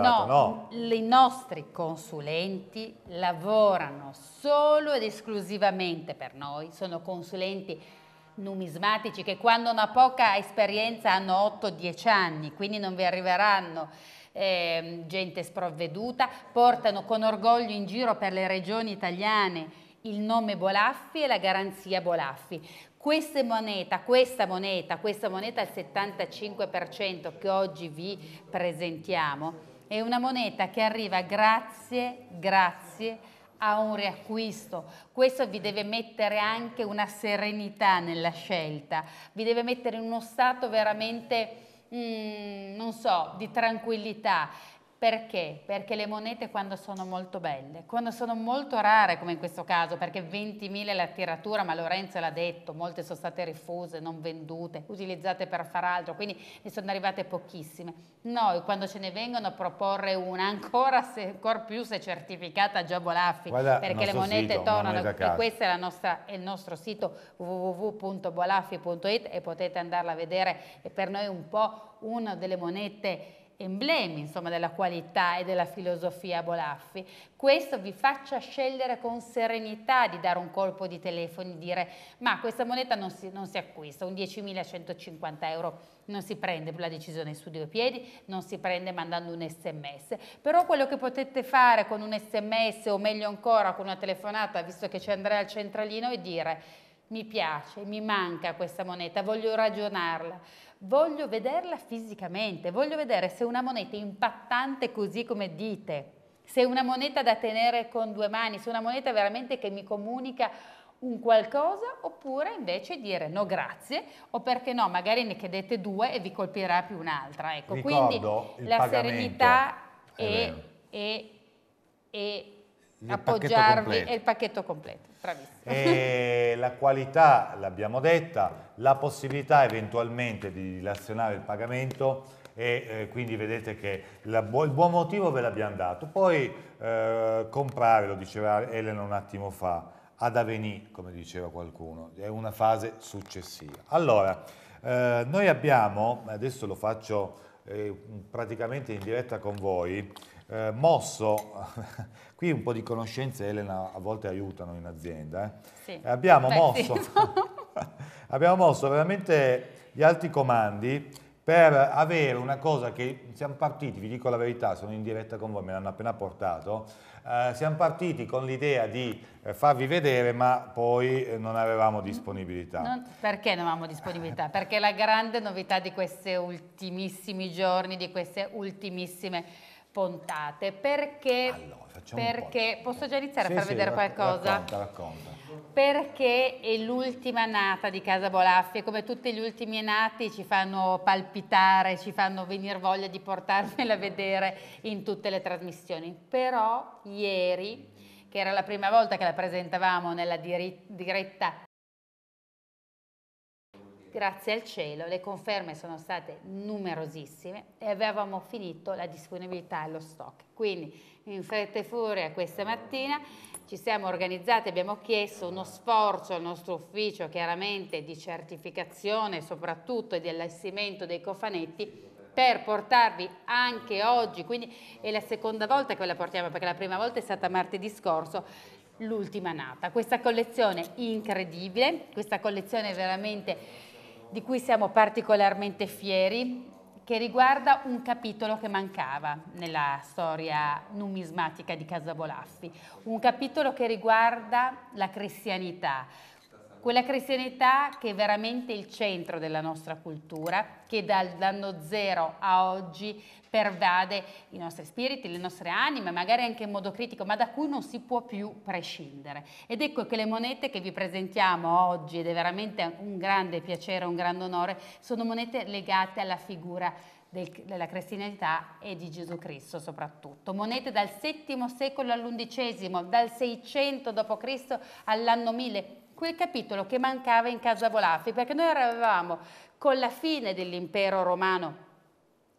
[SPEAKER 1] ozonizzata, no, no?
[SPEAKER 2] I nostri consulenti lavorano solo ed esclusivamente per noi, sono consulenti numismatici che quando hanno poca esperienza hanno 8-10 anni, quindi non vi arriveranno eh, gente sprovveduta, portano con orgoglio in giro per le regioni italiane il nome Bolaffi e la garanzia Bolaffi. Questa moneta, questa moneta, questa moneta al 75% che oggi vi presentiamo, è una moneta che arriva grazie, grazie a un riacquisto. Questo vi deve mettere anche una serenità nella scelta, vi deve mettere in uno stato veramente mm, non so, di tranquillità perché? Perché le monete quando sono molto belle, quando sono molto rare come in questo caso, perché 20.000 è la tiratura, ma Lorenzo l'ha detto, molte sono state rifuse, non vendute, utilizzate per far altro, quindi ne sono arrivate pochissime. Noi quando ce ne vengono a proporre una, ancora, se, ancora più se certificata già Bolaffi, Guarda perché le monete sito, tornano, e questo è, nostra, è, il nostro sito www.bolaffi.it e potete andarla a vedere, è per noi un po' una delle monete emblemi insomma, della qualità e della filosofia Bolaffi, questo vi faccia scegliere con serenità di dare un colpo di telefono e dire ma questa moneta non si, non si acquista, un 10.150 euro non si prende la decisione su due piedi, non si prende mandando un sms, però quello che potete fare con un sms o meglio ancora con una telefonata, visto che c'è Andrea al centralino, è dire mi piace, mi manca questa moneta, voglio ragionarla voglio vederla fisicamente, voglio vedere se una moneta impattante così come dite, se una moneta da tenere con due mani, se è una moneta veramente che mi comunica un qualcosa oppure invece dire no grazie o perché no magari ne chiedete due e vi colpirà più un'altra ecco.
[SPEAKER 1] Ricordo,
[SPEAKER 2] quindi la serenità e, e, e appoggiarvi è il pacchetto completo
[SPEAKER 1] e la qualità l'abbiamo detta la possibilità eventualmente di dilazionare il pagamento e eh, quindi vedete che la, il buon motivo ve l'abbiamo dato poi eh, comprare lo diceva Elena un attimo fa ad avvenire, come diceva qualcuno, è una fase successiva. Allora, eh, noi abbiamo, adesso lo faccio eh, praticamente in diretta con voi, eh, mosso, qui un po' di conoscenze Elena a volte aiutano in azienda, eh. sì. abbiamo, Beh, mosso, sì. abbiamo mosso veramente gli alti comandi per avere una cosa che siamo partiti, vi dico la verità, sono in diretta con voi, me l'hanno appena portato, eh, siamo partiti con l'idea di eh, farvi vedere ma poi eh, non avevamo disponibilità. Non,
[SPEAKER 2] perché non avevamo disponibilità? perché la grande novità di questi ultimissimi giorni, di queste ultimissime puntate, perché, allora, perché posso già iniziare sì, a far sì, vedere qualcosa?
[SPEAKER 1] Racconta, racconta
[SPEAKER 2] perché è l'ultima nata di Casa Bolaffi e come tutti gli ultimi nati ci fanno palpitare, ci fanno venire voglia di portarmela a vedere in tutte le trasmissioni. Però ieri, che era la prima volta che la presentavamo nella diretta grazie al cielo le conferme sono state numerosissime e avevamo finito la disponibilità allo stock. Quindi in fretta e furia questa mattina ci siamo organizzati, abbiamo chiesto uno sforzo al nostro ufficio chiaramente di certificazione soprattutto e di allestimento dei cofanetti per portarvi anche oggi, quindi è la seconda volta che la portiamo perché la prima volta è stata martedì scorso, l'ultima nata. Questa collezione incredibile, questa collezione veramente di cui siamo particolarmente fieri, che riguarda un capitolo che mancava nella storia numismatica di Casabolaffi, un capitolo che riguarda la cristianità, quella cristianità che è veramente il centro della nostra cultura, che dall'anno zero a oggi pervade i nostri spiriti, le nostre anime, magari anche in modo critico, ma da cui non si può più prescindere. Ed ecco che le monete che vi presentiamo oggi, ed è veramente un grande piacere, un grande onore, sono monete legate alla figura del, della cristianità e di Gesù Cristo soprattutto. Monete dal VII secolo all'undicesimo, dal 600 d.C. all'anno 1000, quel capitolo che mancava in Casa Volaffi, perché noi eravamo con la fine dell'impero romano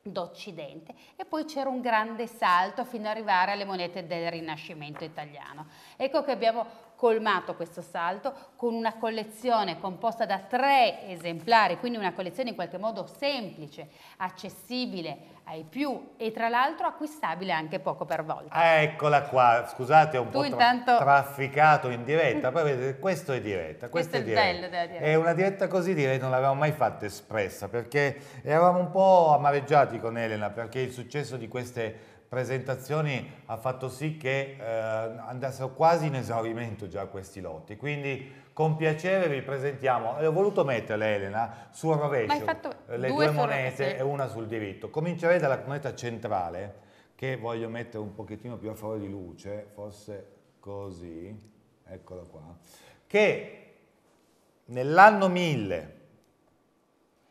[SPEAKER 2] d'Occidente e poi c'era un grande salto fino ad arrivare alle monete del Rinascimento italiano. Ecco che abbiamo colmato questo salto con una collezione composta da tre esemplari, quindi una collezione in qualche modo semplice, accessibile ai più e tra l'altro acquistabile anche poco per volta.
[SPEAKER 1] Eccola qua, scusate, un tu po' intanto... trafficato in diretta, poi vedete, questo è diretta, questo, questo è, diretta. bello della diretta. È una diretta così diretta, non l'avevamo mai fatta espressa, perché eravamo un po' amareggiati con Elena, perché il successo di queste presentazioni ha fatto sì che eh, andassero quasi in esaurimento già questi lotti, quindi con piacere vi presentiamo, e ho voluto metterle Elena sul rovescio, le due, due monete e una sul diritto. Comincerei dalla moneta centrale, che voglio mettere un pochettino più a favore di luce, forse così, eccola qua, che nell'anno 1000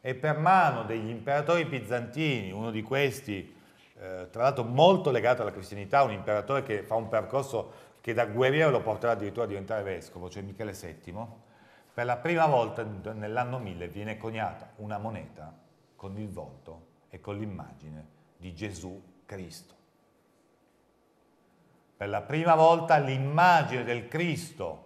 [SPEAKER 1] e per mano degli imperatori bizantini, uno di questi eh, tra l'altro molto legato alla cristianità, un imperatore che fa un percorso che da guerriero lo porterà addirittura a diventare vescovo, cioè Michele VII, per la prima volta nell'anno 1000 viene coniata una moneta con il volto e con l'immagine di Gesù Cristo. Per la prima volta l'immagine del Cristo,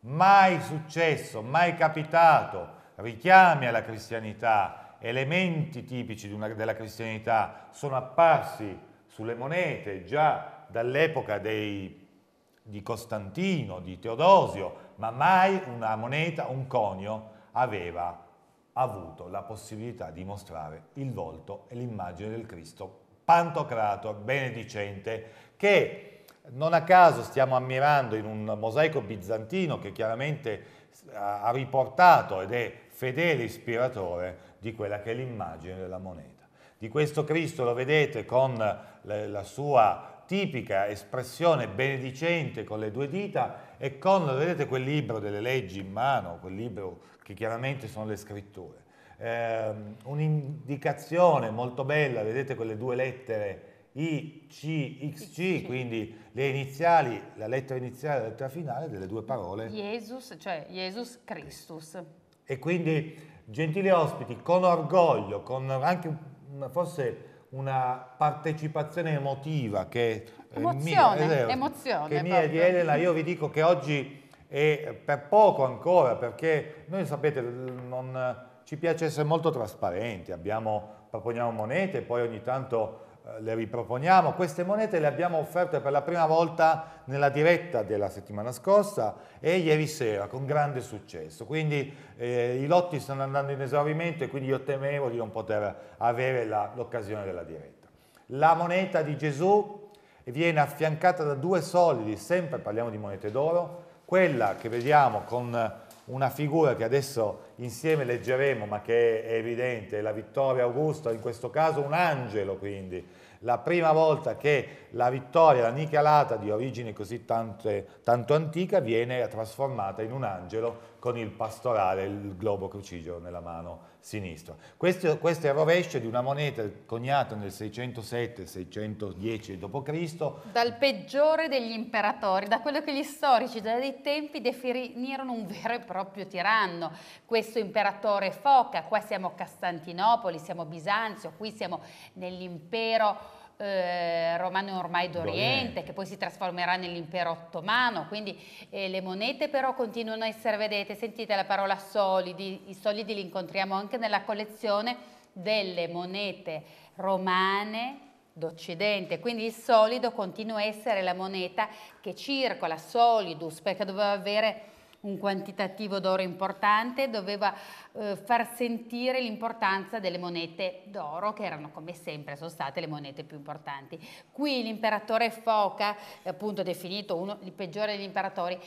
[SPEAKER 1] mai successo, mai capitato, richiami alla cristianità, elementi tipici una, della cristianità sono apparsi sulle monete già dall'epoca di Costantino, di Teodosio, ma mai una moneta, un conio aveva avuto la possibilità di mostrare il volto e l'immagine del Cristo Pantocrator, benedicente, che non a caso stiamo ammirando in un mosaico bizantino che chiaramente ha riportato ed è fedele ispiratore di quella che è l'immagine della moneta. di questo Cristo lo vedete con la sua tipica espressione benedicente con le due dita e con, vedete, quel libro delle leggi in mano, quel libro che chiaramente sono le scritture. Eh, un'indicazione molto bella, vedete quelle due lettere I, C, X, C, quindi le iniziali, la lettera iniziale e la lettera finale delle due parole.
[SPEAKER 2] Jesus, cioè Jesus Christus.
[SPEAKER 1] E quindi, gentili ospiti, con orgoglio, con anche forse una partecipazione emotiva che
[SPEAKER 2] emozione,
[SPEAKER 1] mia,
[SPEAKER 2] emozione
[SPEAKER 1] che mia di Elena, io vi dico che oggi è per poco ancora perché noi sapete non, ci piace essere molto trasparenti, abbiamo, proponiamo monete poi ogni tanto eh, le riproponiamo. Queste monete le abbiamo offerte per la prima volta nella diretta della settimana scorsa e ieri sera con grande successo. Quindi eh, i lotti stanno andando in esaurimento e quindi io temevo di non poter avere l'occasione della diretta. La moneta di Gesù viene affiancata da due solidi, sempre parliamo di monete d'oro, quella che vediamo con una figura che adesso insieme leggeremo ma che è evidente, è la vittoria augusta, in questo caso un angelo quindi, la prima volta che la vittoria, la nicalata di origine così tante, tanto antica viene trasformata in un angelo con il pastorale, il globo crucigero nella mano sinistra. Questo, questo è il rovescio di una moneta coniata nel 607-610 d.C.
[SPEAKER 2] Dal peggiore degli imperatori, da quello che gli storici dei tempi definirono un vero e proprio tiranno. Questo imperatore Foca, qua siamo a Costantinopoli, siamo a Bisanzio, qui siamo nell'impero eh, romano ormai d'Oriente, che poi si trasformerà nell'impero ottomano, quindi eh, le monete però continuano a essere, vedete, sentite la parola solidi, i solidi li incontriamo anche nella collezione delle monete romane d'Occidente, quindi il solido continua a essere la moneta che circola, solidus, perché doveva avere un quantitativo d'oro importante, doveva eh, far sentire l'importanza delle monete d'oro, che erano come sempre, sono state le monete più importanti. Qui l'imperatore Foca, appunto definito uno, il peggiore degli imperatori,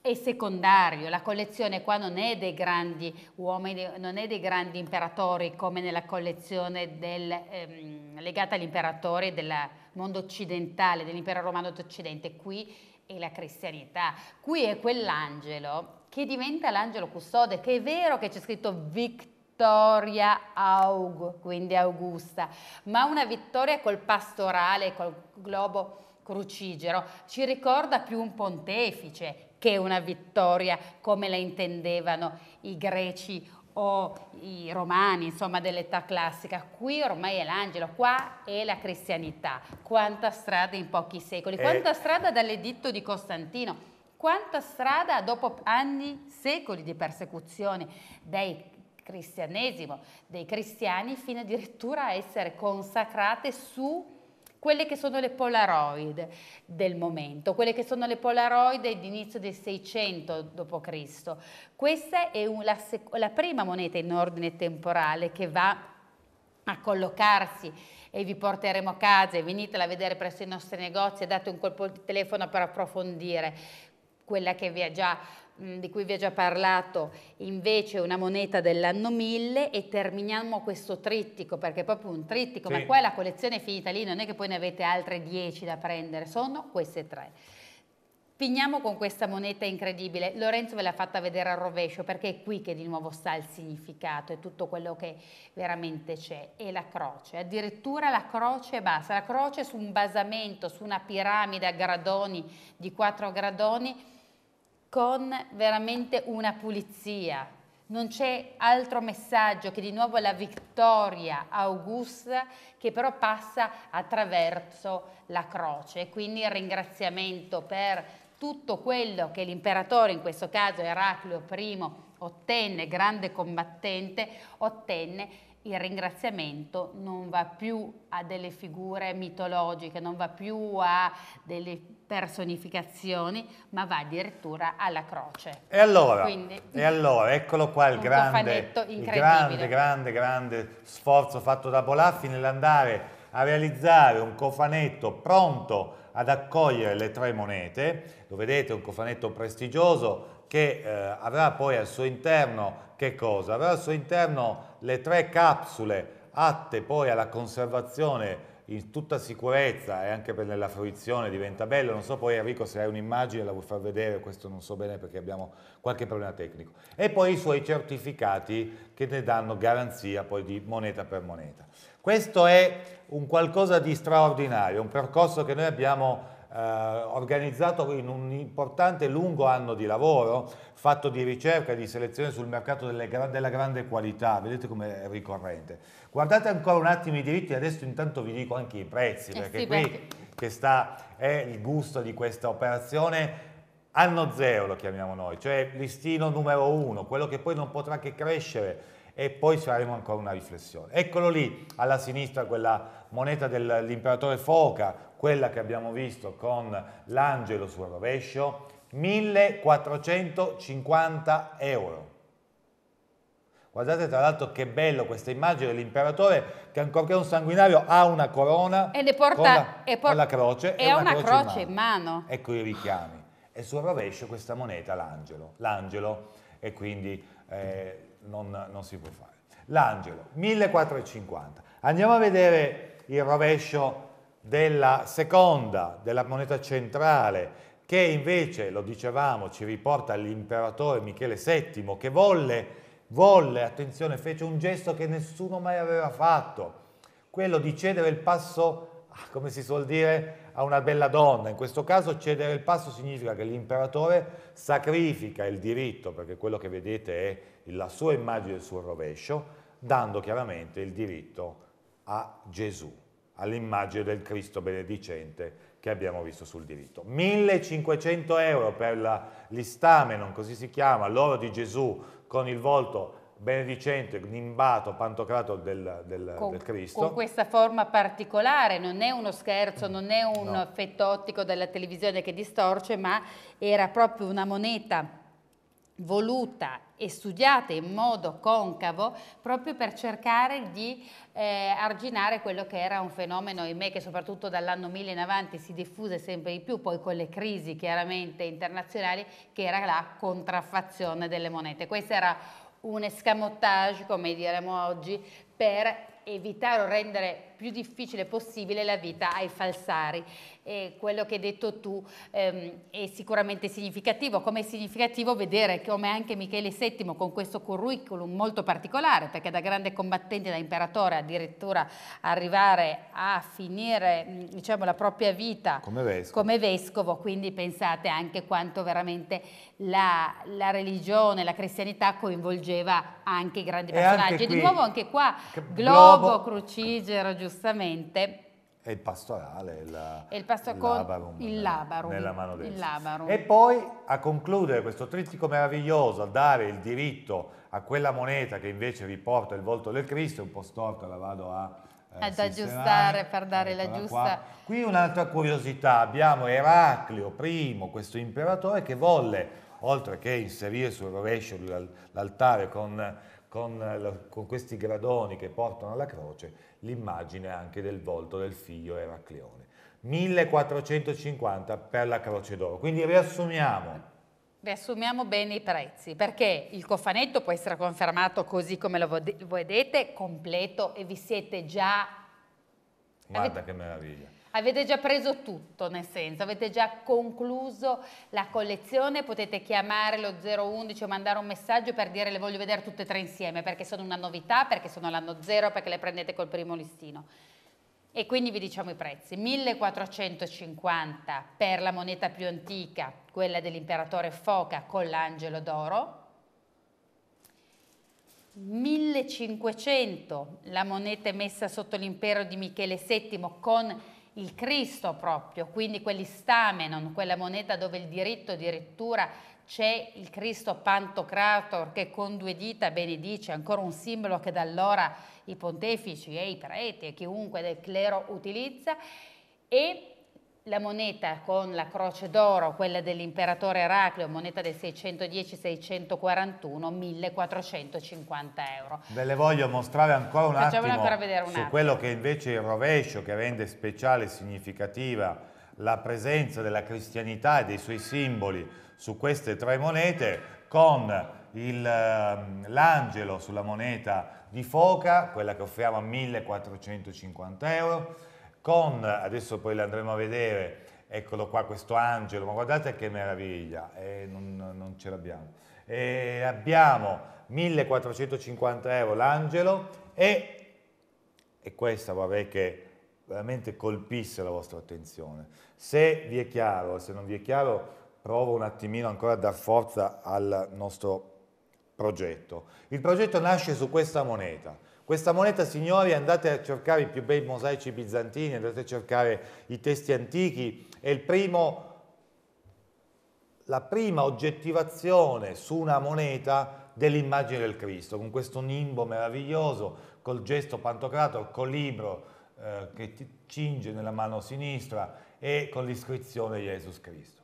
[SPEAKER 2] è secondario, la collezione qua non è dei grandi uomini, non è dei grandi imperatori come nella collezione del, ehm, legata agli imperatori del mondo occidentale, dell'impero romano d'Occidente, qui e la cristianità. Qui è quell'angelo che diventa l'angelo custode, che è vero che c'è scritto Victoria Aug, quindi Augusta, ma una vittoria col pastorale, col globo crucigero, ci ricorda più un pontefice che una vittoria come la intendevano i greci o i romani, insomma dell'età classica. Qui ormai è l'angelo, qua è la cristianità. Quanta strada in pochi secoli, quanta eh. strada dall'editto di Costantino, quanta strada dopo anni, secoli di persecuzione dei cristianesimo, dei cristiani, fino addirittura a essere consacrate su quelle che sono le Polaroid del momento, quelle che sono le Polaroid d'inizio del 600 d.C. Questa è la, la prima moneta in ordine temporale che va a collocarsi e vi porteremo a casa e venitela a vedere presso i nostri negozi e date un colpo di telefono per approfondire quella che vi ha già di cui vi ho già parlato, invece una moneta dell'anno 1000 e terminiamo questo trittico, perché è proprio un trittico, sì. ma qua la collezione è finita lì, non è che poi ne avete altre 10 da prendere, sono queste tre. Finiamo con questa moneta incredibile. Lorenzo ve l'ha fatta vedere al rovescio perché è qui che di nuovo sta il significato e tutto quello che veramente c'è. E la croce, addirittura la croce basta. La croce su un basamento, su una piramide a gradoni, di quattro gradoni, con veramente una pulizia. Non c'è altro messaggio che di nuovo la vittoria augusta che però passa attraverso la croce. Quindi il ringraziamento per tutto quello che l'imperatore, in questo caso Eraclio I, ottenne, grande combattente, ottenne il ringraziamento non va più a delle figure mitologiche, non va più a delle personificazioni, ma va addirittura alla croce.
[SPEAKER 1] E allora, Quindi, e allora eccolo qua il grande, il grande, grande, grande sforzo fatto da Bolaffi nell'andare a realizzare un cofanetto pronto ad accogliere le tre monete. Lo vedete, un cofanetto prestigioso che eh, avrà poi al suo interno che cosa? Avrà al suo interno le tre capsule atte poi alla conservazione in tutta sicurezza e anche per nella fruizione diventa bello. Non so poi Enrico se hai un'immagine la vuoi far vedere, questo non so bene perché abbiamo qualche problema tecnico. E poi i suoi certificati che ne danno garanzia poi di moneta per moneta. Questo è un qualcosa di straordinario, un percorso che noi abbiamo eh, organizzato in un importante lungo anno di lavoro, fatto di ricerca e di selezione sul mercato delle, della grande qualità, vedete come è ricorrente. Guardate ancora un attimo i diritti, adesso intanto vi dico anche i prezzi, eh perché sì, qui perché... che sta è il gusto di questa operazione, anno zero lo chiamiamo noi, cioè listino numero uno, quello che poi non potrà che crescere e poi faremo ancora una riflessione. Eccolo lì, alla sinistra quella moneta dell'imperatore Foca, quella che abbiamo visto con l'angelo sul rovescio, 1450 euro. Guardate tra l'altro che bello questa immagine dell'imperatore che ancorché un sanguinario ha una corona
[SPEAKER 2] e ne porta, con, la, e por- con la croce e, una, una croce, croce in, mano. mano.
[SPEAKER 1] Ecco i richiami. E sul rovescio questa moneta l'angelo, l'angelo e quindi eh, non, non si può fare. L'angelo, 1450. Andiamo a vedere il rovescio della seconda, della moneta centrale, che invece, lo dicevamo, ci riporta all'imperatore Michele VII, che volle, volle, attenzione, fece un gesto che nessuno mai aveva fatto, quello di cedere il passo, come si suol dire, a una bella donna. In questo caso cedere il passo significa che l'imperatore sacrifica il diritto, perché quello che vedete è la sua immagine sul rovescio, dando chiaramente il diritto a Gesù, all'immagine del Cristo benedicente che abbiamo visto sul diritto. 1500 euro per l'istamenon, così si chiama, l'oro di Gesù con il volto benedicente, nimbato, pantocrato del, del,
[SPEAKER 2] con,
[SPEAKER 1] del, Cristo.
[SPEAKER 2] Con questa forma particolare, non è uno scherzo, non è un no. effetto ottico della televisione che distorce, ma era proprio una moneta voluta e studiata in modo concavo proprio per cercare di eh, arginare quello che era un fenomeno, ahimè, che soprattutto dall'anno 1000 in avanti si diffuse sempre di più, poi con le crisi chiaramente internazionali, che era la contraffazione delle monete. Questo era un escamotage, come diremo oggi, per evitare o rendere più difficile possibile la vita ai falsari. E quello che hai detto tu ehm, è sicuramente significativo, come è significativo vedere come anche Michele VII con questo curriculum molto particolare, perché da grande combattente, da imperatore, addirittura arrivare a finire diciamo, la propria vita
[SPEAKER 1] come vescovo.
[SPEAKER 2] come vescovo, quindi pensate anche quanto veramente la, la religione, la cristianità coinvolgeva anche i grandi personaggi. E, e di nuovo anche qua, globo, globo crucigero, giustamente.
[SPEAKER 1] E il pastorale, la,
[SPEAKER 2] il, pastor il labarum, il labarum,
[SPEAKER 1] nella mano destra. E poi a concludere questo trittico meraviglioso, a dare il diritto a quella moneta che invece riporta il volto del Cristo, un po' storta la vado a
[SPEAKER 2] eh, ad aggiustare per dare la giusta... Qua.
[SPEAKER 1] Qui un'altra curiosità, abbiamo Eraclio I, questo imperatore che volle, oltre che inserire sul rovescio l'altare con, con, con questi gradoni che portano alla croce, l'immagine anche del volto del figlio Eraclione. 1450 per la croce d'oro. Quindi riassumiamo.
[SPEAKER 2] Riassumiamo bene i prezzi, perché il cofanetto può essere confermato così come lo vedete, completo e vi siete già...
[SPEAKER 1] Guarda avete... che meraviglia.
[SPEAKER 2] Avete già preso tutto, nel senso, avete già concluso la collezione, potete chiamare lo 011 o mandare un messaggio per dire le voglio vedere tutte e tre insieme, perché sono una novità, perché sono l'anno zero, perché le prendete col primo listino. E quindi vi diciamo i prezzi, 1450 per la moneta più antica, quella dell'imperatore Foca con l'angelo d'oro, 1500 la moneta emessa sotto l'impero di Michele VII con il Cristo proprio, quindi quell'istamenon, quella moneta dove il diritto addirittura c'è il Cristo Pantocrator che con due dita benedice, ancora un simbolo che da allora i pontefici e i preti e chiunque del clero utilizza, e la moneta con la croce d'oro, quella dell'imperatore Eracleo, moneta del 610-641, 1450 euro.
[SPEAKER 1] Ve le voglio mostrare ancora un Facciamole attimo ancora vedere un su attimo. quello che invece è il rovescio che rende speciale e significativa la presenza della cristianità e dei suoi simboli su queste tre monete con ehm, l'angelo sulla moneta di foca, quella che offriamo a 1450 euro, con, adesso poi le andremo a vedere, eccolo qua questo angelo, ma guardate che meraviglia, eh, non, non, ce l'abbiamo. Eh, abbiamo 1450 euro l'angelo e, e questa vorrei che veramente colpisse la vostra attenzione. Se vi è chiaro, se non vi è chiaro, provo un attimino ancora a dar forza al nostro progetto. Il progetto nasce su questa moneta. Questa moneta, signori, andate a cercare i più bei mosaici bizantini, andate a cercare i testi antichi, è primo, la prima oggettivazione su una moneta dell'immagine del Cristo, con questo nimbo meraviglioso, col gesto pantocrato, col libro eh, che ti cinge nella mano sinistra e con l'iscrizione Gesù Cristo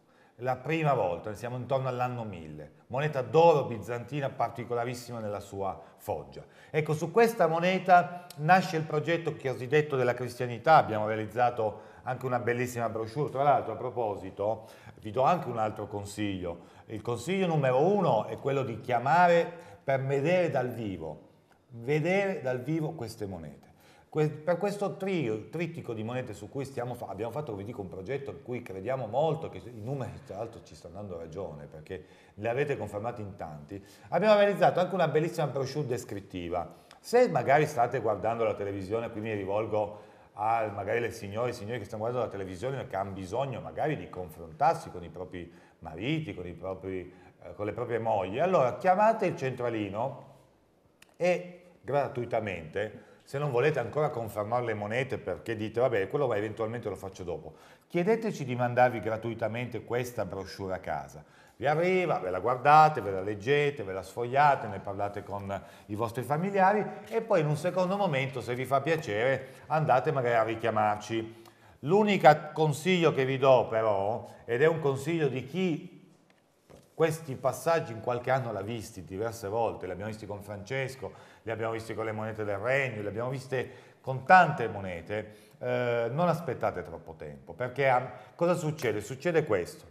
[SPEAKER 1] la prima volta, siamo intorno all'anno 1000, moneta d'oro bizantina particolarissima nella sua foggia. Ecco, su questa moneta nasce il progetto cosiddetto della cristianità, abbiamo realizzato anche una bellissima brochure, tra l'altro a proposito vi do anche un altro consiglio, il consiglio numero uno è quello di chiamare per vedere dal vivo, vedere dal vivo queste monete. Per questo trio, trittico di monete su cui stiamo abbiamo fatto, dico, un progetto in cui crediamo molto, che i numeri tra l'altro ci stanno dando ragione, perché li avete confermati in tanti, abbiamo realizzato anche una bellissima brochure descrittiva. Se magari state guardando la televisione, qui mi rivolgo a magari le signore e signori che stanno guardando la televisione che hanno bisogno magari di confrontarsi con i propri mariti, con, propri, eh, con le proprie mogli, allora chiamate il centralino e gratuitamente se non volete ancora confermare le monete perché dite vabbè quello ma eventualmente lo faccio dopo, chiedeteci di mandarvi gratuitamente questa brochure a casa. Vi arriva, ve la guardate, ve la leggete, ve la sfogliate, ne parlate con i vostri familiari e poi in un secondo momento, se vi fa piacere, andate magari a richiamarci. L'unico consiglio che vi do però, ed è un consiglio di chi questi passaggi in qualche anno l'ha visti diverse volte, li abbiamo visti con Francesco, li abbiamo visti con le monete del regno, li abbiamo viste con tante monete, eh, non aspettate troppo tempo, perché ah, cosa succede? Succede questo.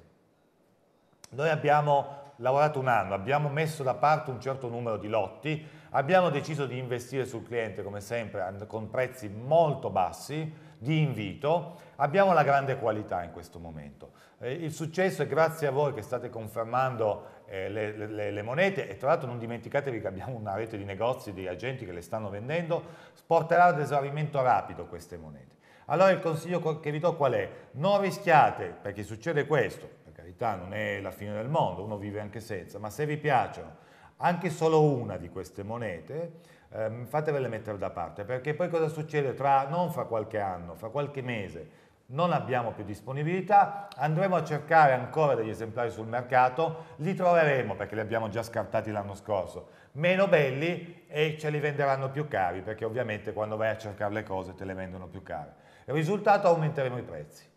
[SPEAKER 1] Noi abbiamo lavorato un anno, abbiamo messo da parte un certo numero di lotti, abbiamo deciso di investire sul cliente come sempre con prezzi molto bassi, di invito, abbiamo la grande qualità in questo momento. Eh, il successo è grazie a voi che state confermando eh, le, le, le, monete e tra l'altro non dimenticatevi che abbiamo una rete di negozi, di agenti che le stanno vendendo, porterà ad esaurimento rapido queste monete. Allora il consiglio che vi do qual è? Non rischiate, perché succede questo, per carità non è la fine del mondo, uno vive anche senza, ma se vi piacciono anche solo una di queste monete, ehm, fatevele mettere da parte, perché poi cosa succede tra, non fra qualche anno, fra qualche mese, non abbiamo più disponibilità, andremo a cercare ancora degli esemplari sul mercato, li troveremo perché li abbiamo già scartati l'anno scorso, meno belli e ce li venderanno più cari perché ovviamente quando vai a cercare le cose te le vendono più care. Il risultato aumenteremo i prezzi.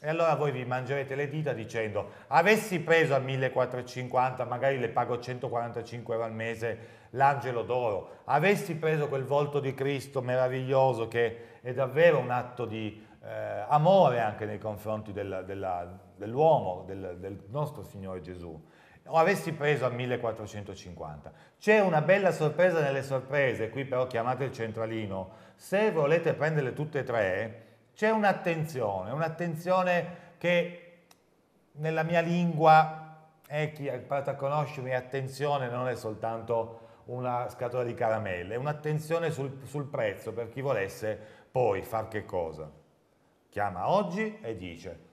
[SPEAKER 1] E allora voi vi mangerete le dita dicendo avessi preso a 1450, magari le pago 145 euro al mese l'angelo d'oro, avessi preso quel volto di Cristo meraviglioso che è davvero un atto di eh, amore anche nei confronti del, dell'uomo, del, del nostro Signore Gesù, o avessi preso a 1450. C'è una bella sorpresa nelle sorprese, qui però chiamate il centralino, se volete prenderle tutte e tre, c'è un'attenzione, un'attenzione che nella mia lingua, eh, chi ha imparato a conoscermi, attenzione non è soltanto una scatola di caramelle, un'attenzione sul, sul prezzo per chi volesse poi far che cosa? chiama oggi e dice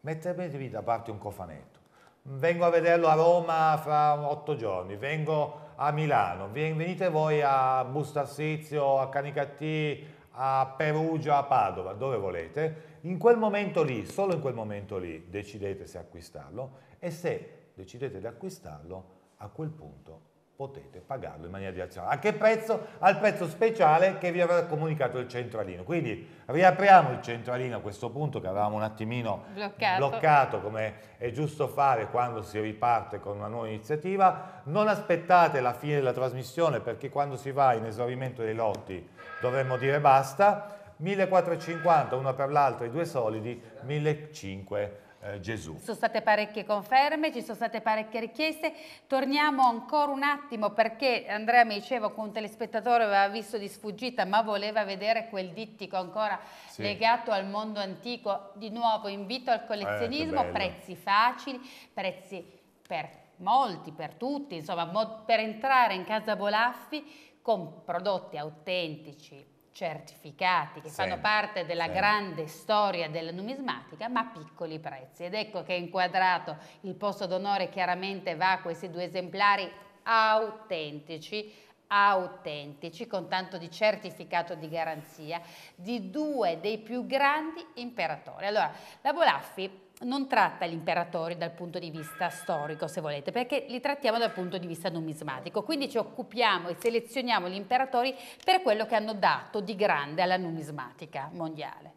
[SPEAKER 1] mettetevi da parte un cofanetto. Vengo a vederlo a Roma fra otto giorni, vengo a Milano, venite voi a Bustarsizio, a Canicattì, a Perugia, a Padova, dove volete. In quel momento lì, solo in quel momento lì, decidete se acquistarlo e se decidete di acquistarlo, a quel punto potete pagarlo in maniera direzionale. A che prezzo? Al prezzo speciale che vi avrà comunicato il centralino. Quindi riapriamo il centralino a questo punto che avevamo un attimino bloccato. bloccato come è giusto fare quando si riparte con una nuova iniziativa. Non aspettate la fine della trasmissione perché quando si va in esaurimento dei lotti dovremmo dire basta 1450, una per l'altra, i due solidi, 1500 eh, Gesù.
[SPEAKER 2] Ci sono state parecchie conferme, ci sono state parecchie richieste. Torniamo ancora un attimo perché Andrea mi diceva che un telespettatore aveva visto di sfuggita ma voleva vedere quel dittico ancora sì. legato al mondo antico. Di nuovo invito al collezionismo, eh, prezzi facili, prezzi per molti, per tutti, insomma per entrare in casa Bolaffi con prodotti autentici, certificati che sì, fanno parte della sì. grande storia della numismatica, ma a piccoli prezzi. Ed ecco che inquadrato il posto d'onore chiaramente va a questi due esemplari autentici, autentici, con tanto di certificato di garanzia, di due dei più grandi imperatori. Allora, la Bolaffi non tratta gli imperatori dal punto di vista storico, se volete, perché li trattiamo dal punto di vista numismatico. Quindi ci occupiamo e selezioniamo gli imperatori per quello che hanno dato di grande alla numismatica mondiale.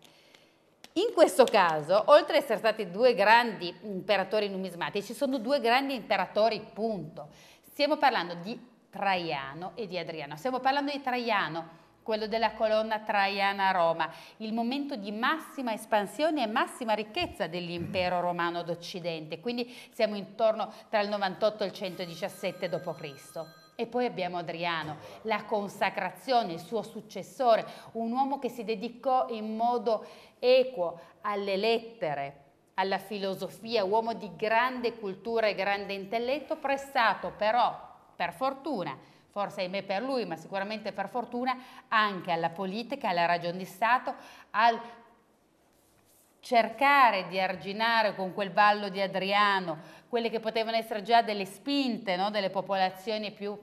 [SPEAKER 2] In questo caso, oltre ad essere stati due grandi imperatori numismatici, ci sono due grandi imperatori, punto. Stiamo parlando di Traiano e di Adriano. Stiamo parlando di Traiano, quello della colonna Traiana a Roma, il momento di massima espansione e massima ricchezza dell'impero romano d'Occidente, quindi siamo intorno tra il 98 e il 117 d.C. E poi abbiamo Adriano, la consacrazione, il suo successore, un uomo che si dedicò in modo equo alle lettere, alla filosofia, uomo di grande cultura e grande intelletto, prestato però, per fortuna, forse ahimè per lui, ma sicuramente per fortuna, anche alla politica, alla ragione di Stato, al cercare di arginare con quel ballo di Adriano quelle che potevano essere già delle spinte no? delle popolazioni più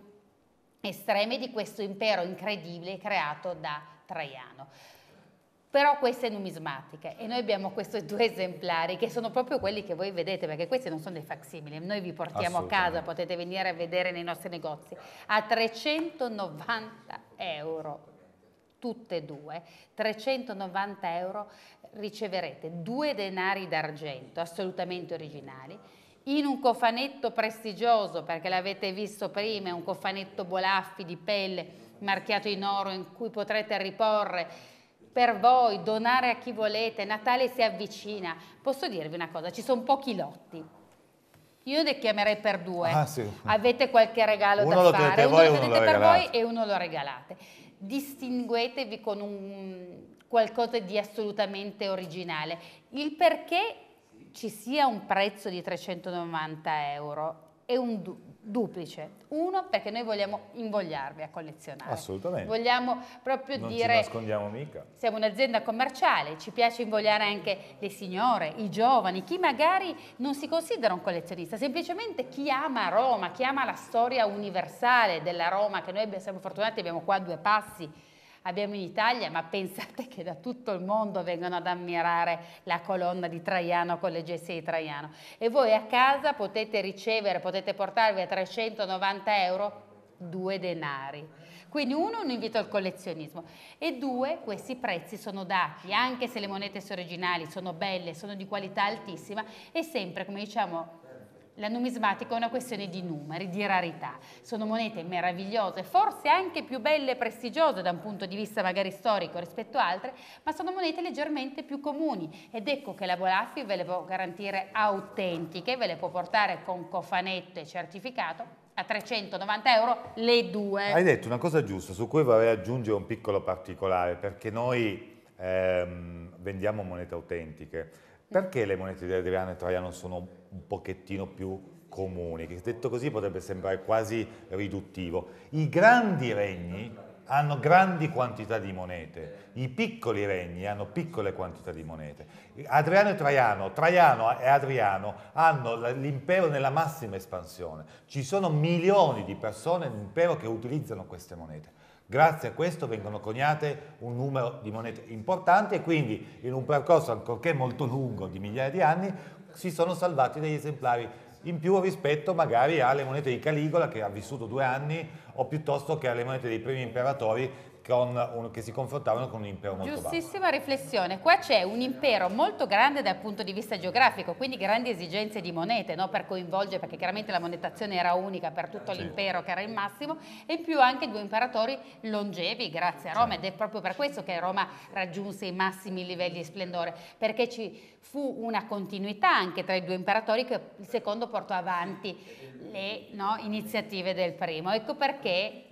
[SPEAKER 2] estreme di questo impero incredibile creato da Traiano. Però questa è numismatica e noi abbiamo questi due esemplari che sono proprio quelli che voi vedete perché questi non sono dei facsimili, noi vi portiamo a casa, potete venire a vedere nei nostri negozi. A 390 euro tutte e due, 390 euro riceverete due denari d'argento assolutamente originali in un cofanetto prestigioso perché l'avete visto prima, è un cofanetto Bolaffi di pelle marchiato in oro in cui potrete riporre per voi, donare a chi volete, Natale si avvicina. Posso dirvi una cosa, ci sono pochi lotti. Io ne chiamerei per due. Ah, sì. Avete qualche regalo
[SPEAKER 1] uno
[SPEAKER 2] da fare,
[SPEAKER 1] uno lo tenete per voi
[SPEAKER 2] e uno lo regalate. Distinguetevi con un, qualcosa di assolutamente originale. Il perché ci sia un prezzo di 390 euro è un duplice. Uno, perché noi vogliamo invogliarvi a collezionare.
[SPEAKER 1] Assolutamente.
[SPEAKER 2] Vogliamo proprio
[SPEAKER 1] non
[SPEAKER 2] dire...
[SPEAKER 1] Non ci nascondiamo mica.
[SPEAKER 2] Siamo un'azienda commerciale, ci piace invogliare anche le signore, i giovani, chi magari non si considera un collezionista, semplicemente chi ama Roma, chi ama la storia universale della Roma, che noi siamo fortunati, abbiamo qua due passi abbiamo in Italia, ma pensate che da tutto il mondo vengono ad ammirare la colonna di Traiano con le gessie di Traiano. E voi a casa potete ricevere, potete portarvi a 390 euro due denari. Quindi uno un invito al collezionismo e due questi prezzi sono dati, anche se le monete sono originali, sono belle, sono di qualità altissima e sempre, come diciamo la numismatica è una questione di numeri, di rarità. Sono monete meravigliose, forse anche più belle e prestigiose da un punto di vista magari storico rispetto a altre, ma sono monete leggermente più comuni ed ecco che la Bolaffi ve le può garantire autentiche, ve le può portare con cofanetto e certificato a 390 euro le due.
[SPEAKER 1] Hai detto una cosa giusta su cui vorrei aggiungere un piccolo particolare perché noi ehm, vendiamo monete autentiche perché le monete di Adriano e Traiano sono un pochettino più comuni? Che detto così potrebbe sembrare quasi riduttivo. I grandi regni hanno grandi quantità di monete, i piccoli regni hanno piccole quantità di monete. Adriano e Traiano, Traiano e Adriano hanno l'impero nella massima espansione. Ci sono milioni di persone nell'impero che utilizzano queste monete. Grazie a questo vengono coniate un numero di monete importanti e quindi in un percorso ancorché molto lungo di migliaia di anni si sono salvati degli esemplari in più rispetto magari alle monete di Caligola che ha vissuto due anni o piuttosto che alle monete dei primi imperatori un, che si confrontavano con un impero molto
[SPEAKER 2] basso. Giustissima riflessione. Qua c'è un impero molto grande dal punto di vista geografico, quindi grandi esigenze di monete no? per coinvolgere, perché chiaramente la monetazione era unica per tutto sì. l'impero che era il massimo, e in più anche due imperatori longevi grazie a Roma, sì. ed è proprio per questo che Roma raggiunse i massimi livelli di splendore, perché ci fu una continuità anche tra i due imperatori che il secondo portò avanti le no, iniziative del primo. Ecco perché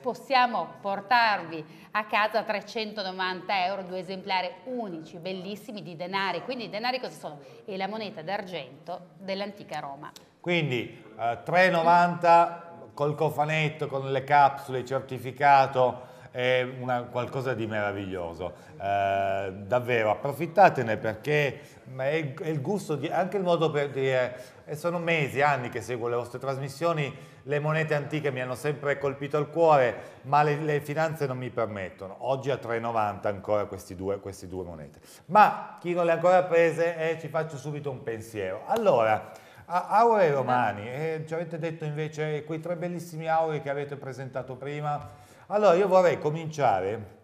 [SPEAKER 2] possiamo portarvi a casa 390 euro, due esemplari unici, bellissimi di denari. Quindi i denari cosa sono? È la moneta d'argento dell'antica Roma.
[SPEAKER 1] Quindi eh, 3,90 col cofanetto, con le capsule, certificato, è una, qualcosa di meraviglioso. Eh, davvero, approfittatene perché è il, è il gusto, di, anche il modo per dire, e sono mesi, anni che seguo le vostre trasmissioni, le monete antiche mi hanno sempre colpito il cuore, ma le, le finanze non mi permettono. Oggi a 3,90 ancora questi due, queste due monete. Ma chi non le ha ancora prese, eh, ci faccio subito un pensiero. Allora, aurei romani, eh, ci avete detto invece quei tre bellissimi aurei che avete presentato prima. Allora, io vorrei cominciare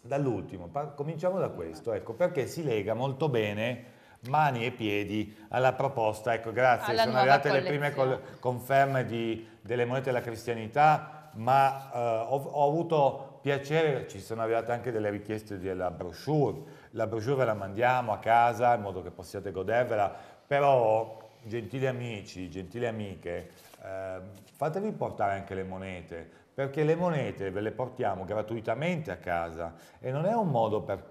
[SPEAKER 1] dall'ultimo, cominciamo da questo, ecco, perché si lega molto bene mani e piedi alla proposta. Ecco, grazie, alla sono arrivate le prime conferme di, delle monete della cristianità, ma eh, ho, ho, avuto piacere, ci sono arrivate anche delle richieste della brochure, la brochure ve la mandiamo a casa in modo che possiate godervela, però gentili amici, gentili amiche, eh, fatevi portare anche le monete, perché le monete ve le portiamo gratuitamente a casa e non è un modo per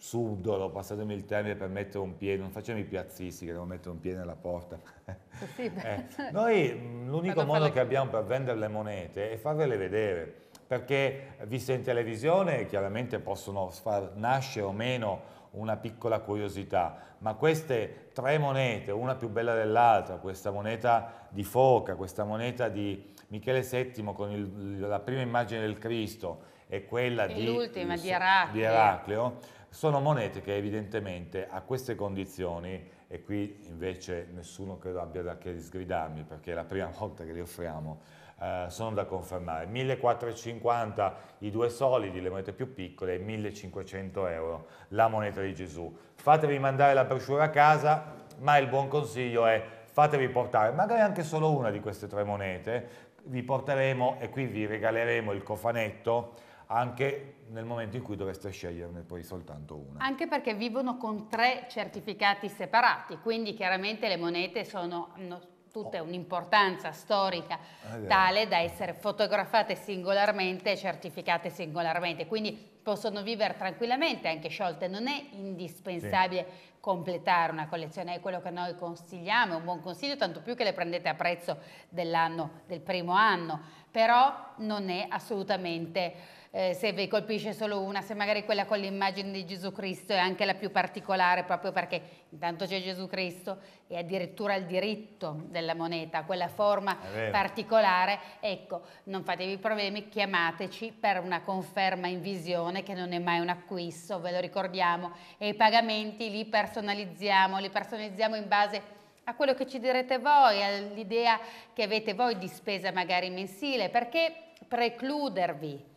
[SPEAKER 1] subdolo, passatemi il termine, per mettere un piede, non facciamo i piazzisti che devono mettere un piede nella porta. eh, noi l'unico modo che abbiamo per vendere le monete è farvele vedere, perché viste in televisione chiaramente possono far nascere o meno una piccola curiosità, ma queste tre monete, una più bella dell'altra, questa moneta di foca, questa moneta di Michele VII con il, la prima immagine del Cristo e quella e di,
[SPEAKER 2] di, di
[SPEAKER 1] Eracleo sono monete che evidentemente a queste condizioni, e qui invece nessuno credo abbia da che sgridarmi perché è la prima volta che li offriamo, eh, sono da confermare. 1450 i due solidi, le monete più piccole, e 1500 euro la moneta di Gesù. Fatevi mandare la brochure a casa, ma il buon consiglio è fatevi portare magari anche solo una di queste tre monete, vi porteremo e qui vi regaleremo il cofanetto anche nel momento in cui dovreste sceglierne poi soltanto una.
[SPEAKER 2] Anche perché vivono con tre certificati separati, quindi chiaramente le monete sono, hanno tutte oh. un'importanza storica ah, tale da essere fotografate singolarmente e certificate singolarmente, quindi possono vivere tranquillamente anche sciolte, non è indispensabile sì. completare una collezione, è quello che noi consigliamo, è un buon consiglio, tanto più che le prendete a prezzo dell'anno, del primo anno, però non è assolutamente eh, se vi colpisce solo una, se magari quella con l'immagine di Gesù Cristo è anche la più particolare proprio perché intanto c'è Gesù Cristo e addirittura il diritto della moneta, quella forma particolare, ecco, non fatevi problemi, chiamateci per una conferma in visione che non è mai un acquisto, ve lo ricordiamo, e i pagamenti li personalizziamo, li personalizziamo in base a quello che ci direte voi, all'idea che avete voi di spesa magari mensile, perché precludervi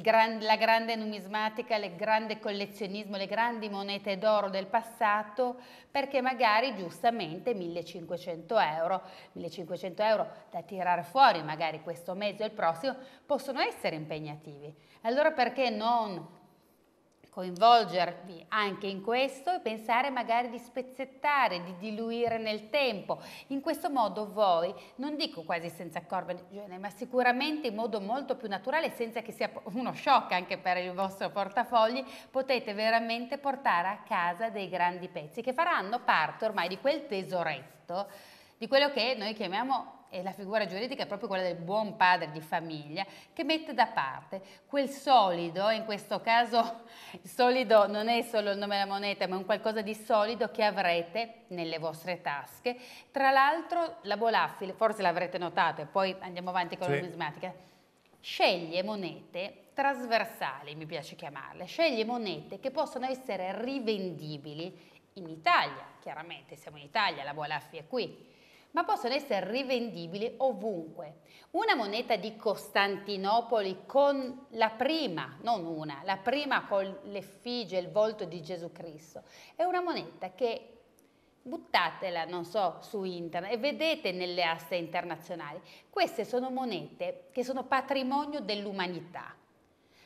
[SPEAKER 2] gran, la grande numismatica, il grande collezionismo, le grandi monete d'oro del passato, perché magari giustamente 1500 euro, 1500 euro da tirare fuori magari questo mese o il prossimo, possono essere impegnativi. Allora perché non coinvolgervi anche in questo e pensare magari di spezzettare, di diluire nel tempo. In questo modo voi, non dico quasi senza accorgerne, ma sicuramente in modo molto più naturale, senza che sia uno shock anche per il vostro portafogli, potete veramente portare a casa dei grandi pezzi che faranno parte ormai di quel tesoretto, di quello che noi chiamiamo e la figura giuridica è proprio quella del buon padre di famiglia che mette da parte quel solido, in questo caso il solido non è solo il nome della moneta ma un qualcosa di solido che avrete nelle vostre tasche. Tra l'altro la Bolaffi, forse l'avrete notato e poi andiamo avanti con sì. la numismatica, sceglie monete trasversali, mi piace chiamarle, sceglie monete che possono essere rivendibili in Italia, chiaramente siamo in Italia, la Bolaffi è qui, ma possono essere rivendibili ovunque. Una moneta di Costantinopoli con la prima, non una, la prima con l'effigie, il volto di Gesù Cristo, è una moneta che buttatela, non so, su internet e vedete nelle aste internazionali. Queste sono monete che sono patrimonio dell'umanità.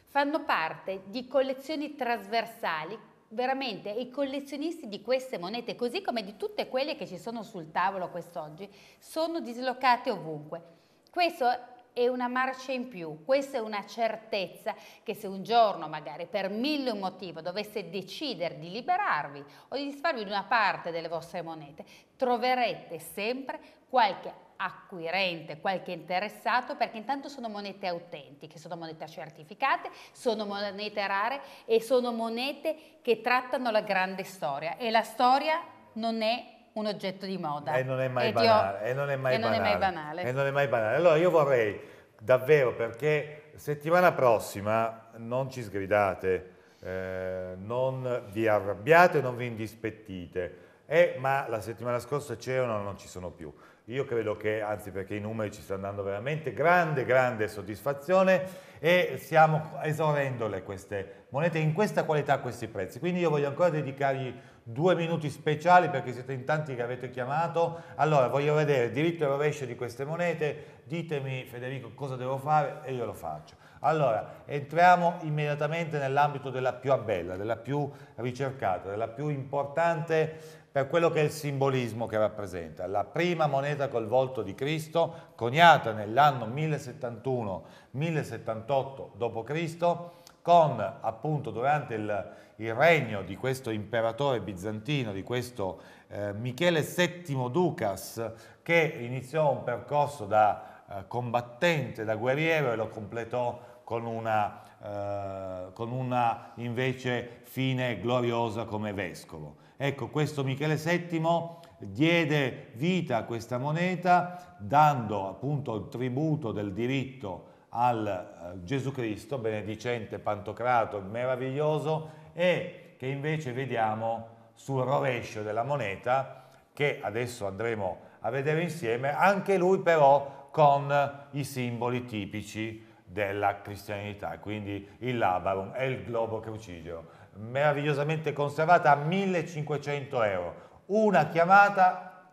[SPEAKER 2] Fanno parte di collezioni trasversali veramente i collezionisti di queste monete, così come di tutte quelle che ci sono sul tavolo quest'oggi, sono dislocate ovunque. Questo è una marcia in più, questa è una certezza che se un giorno magari per mille un motivo dovesse decidere di liberarvi o di disfarvi di una parte delle vostre monete, troverete sempre qualche acquirente, qualche interessato, perché intanto sono monete autentiche, sono monete certificate, sono monete rare e sono monete che trattano la grande storia e la storia non è un oggetto di moda.
[SPEAKER 1] E non è mai, banale,
[SPEAKER 2] e
[SPEAKER 1] non è mai, banale, non è mai banale. E non è mai banale. Allora io vorrei davvero perché settimana prossima non ci sgridate, eh, non vi arrabbiate, non vi indispettite, eh, ma la settimana scorsa c'erano, non ci sono più. Io credo che, anzi perché i numeri ci stanno dando veramente grande, grande soddisfazione e stiamo esaurendole queste monete in questa qualità, a questi prezzi. Quindi io voglio ancora dedicargli due minuti speciali perché siete in tanti che avete chiamato. Allora, voglio vedere diritto e rovescio di queste monete. Ditemi, Federico, cosa devo fare e io lo faccio. Allora, entriamo immediatamente nell'ambito della più bella, della più ricercata, della più importante per quello che è il simbolismo che rappresenta. La prima moneta col volto di Cristo, coniata nell'anno 1071-1078 d.C., con appunto durante il, il, regno di questo imperatore bizantino, di questo eh, Michele VII Ducas, che iniziò un percorso da eh, combattente, da guerriero e lo completò con una, eh, con una invece fine gloriosa come vescovo. Ecco, questo Michele VII diede vita a questa moneta dando appunto il tributo del diritto al eh, Gesù Cristo, benedicente Pantocrato, meraviglioso, e che invece vediamo sul rovescio della moneta, che adesso andremo a vedere insieme, anche lui però con i simboli tipici della cristianità, quindi il labarum e il globo crucigeo meravigliosamente conservata a 1500 euro. Una chiamata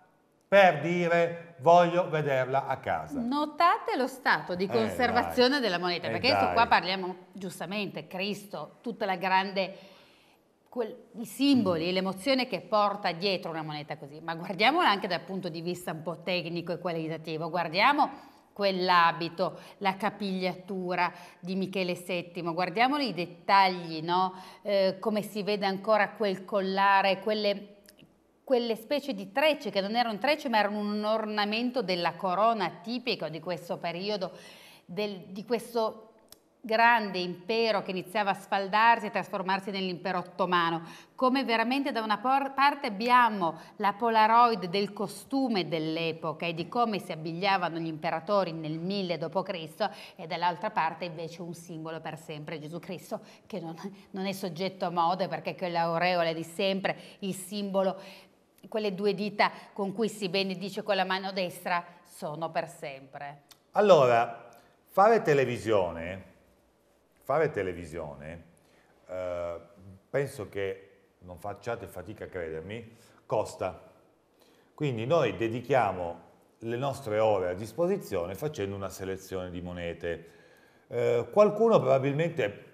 [SPEAKER 1] per dire voglio vederla a casa.
[SPEAKER 2] Notate lo stato di eh, conservazione eh, della moneta, eh, perché adesso qua parliamo giustamente, Cristo, tutta la grande, quel, i simboli, mm. l'emozione che porta dietro una moneta così, ma guardiamola anche dal punto di vista un po' tecnico e qualitativo, guardiamo quell'abito, la capigliatura di Michele VII, guardiamoli i dettagli, no? eh, come si vede ancora quel collare, quelle, quelle specie di trecce che non erano trecce ma erano un ornamento della corona tipico di questo periodo, del, di questo grande impero che iniziava a sfaldarsi e trasformarsi nell'impero ottomano, come veramente da una parte abbiamo la polaroid del costume dell'epoca e di come si abbigliavano gli imperatori nel 1000 d.C. e dall'altra parte invece un simbolo per sempre, Gesù Cristo, che non, non è soggetto a mode perché quell'aureola di sempre, il simbolo, quelle due dita con cui si benedice con la mano destra, sono per sempre.
[SPEAKER 1] Allora, fare televisione fare televisione, eh, penso che non facciate fatica a credermi, costa. Quindi noi dedichiamo le nostre ore a disposizione facendo una selezione di monete. Eh, qualcuno probabilmente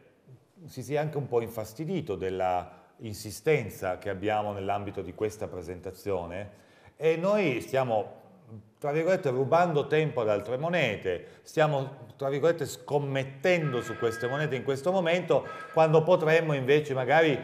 [SPEAKER 1] si sia anche un po' infastidito della insistenza che abbiamo nell'ambito di questa presentazione e noi stiamo tra virgolette rubando tempo ad altre monete, stiamo tra virgolette scommettendo su queste monete in questo momento quando potremmo invece magari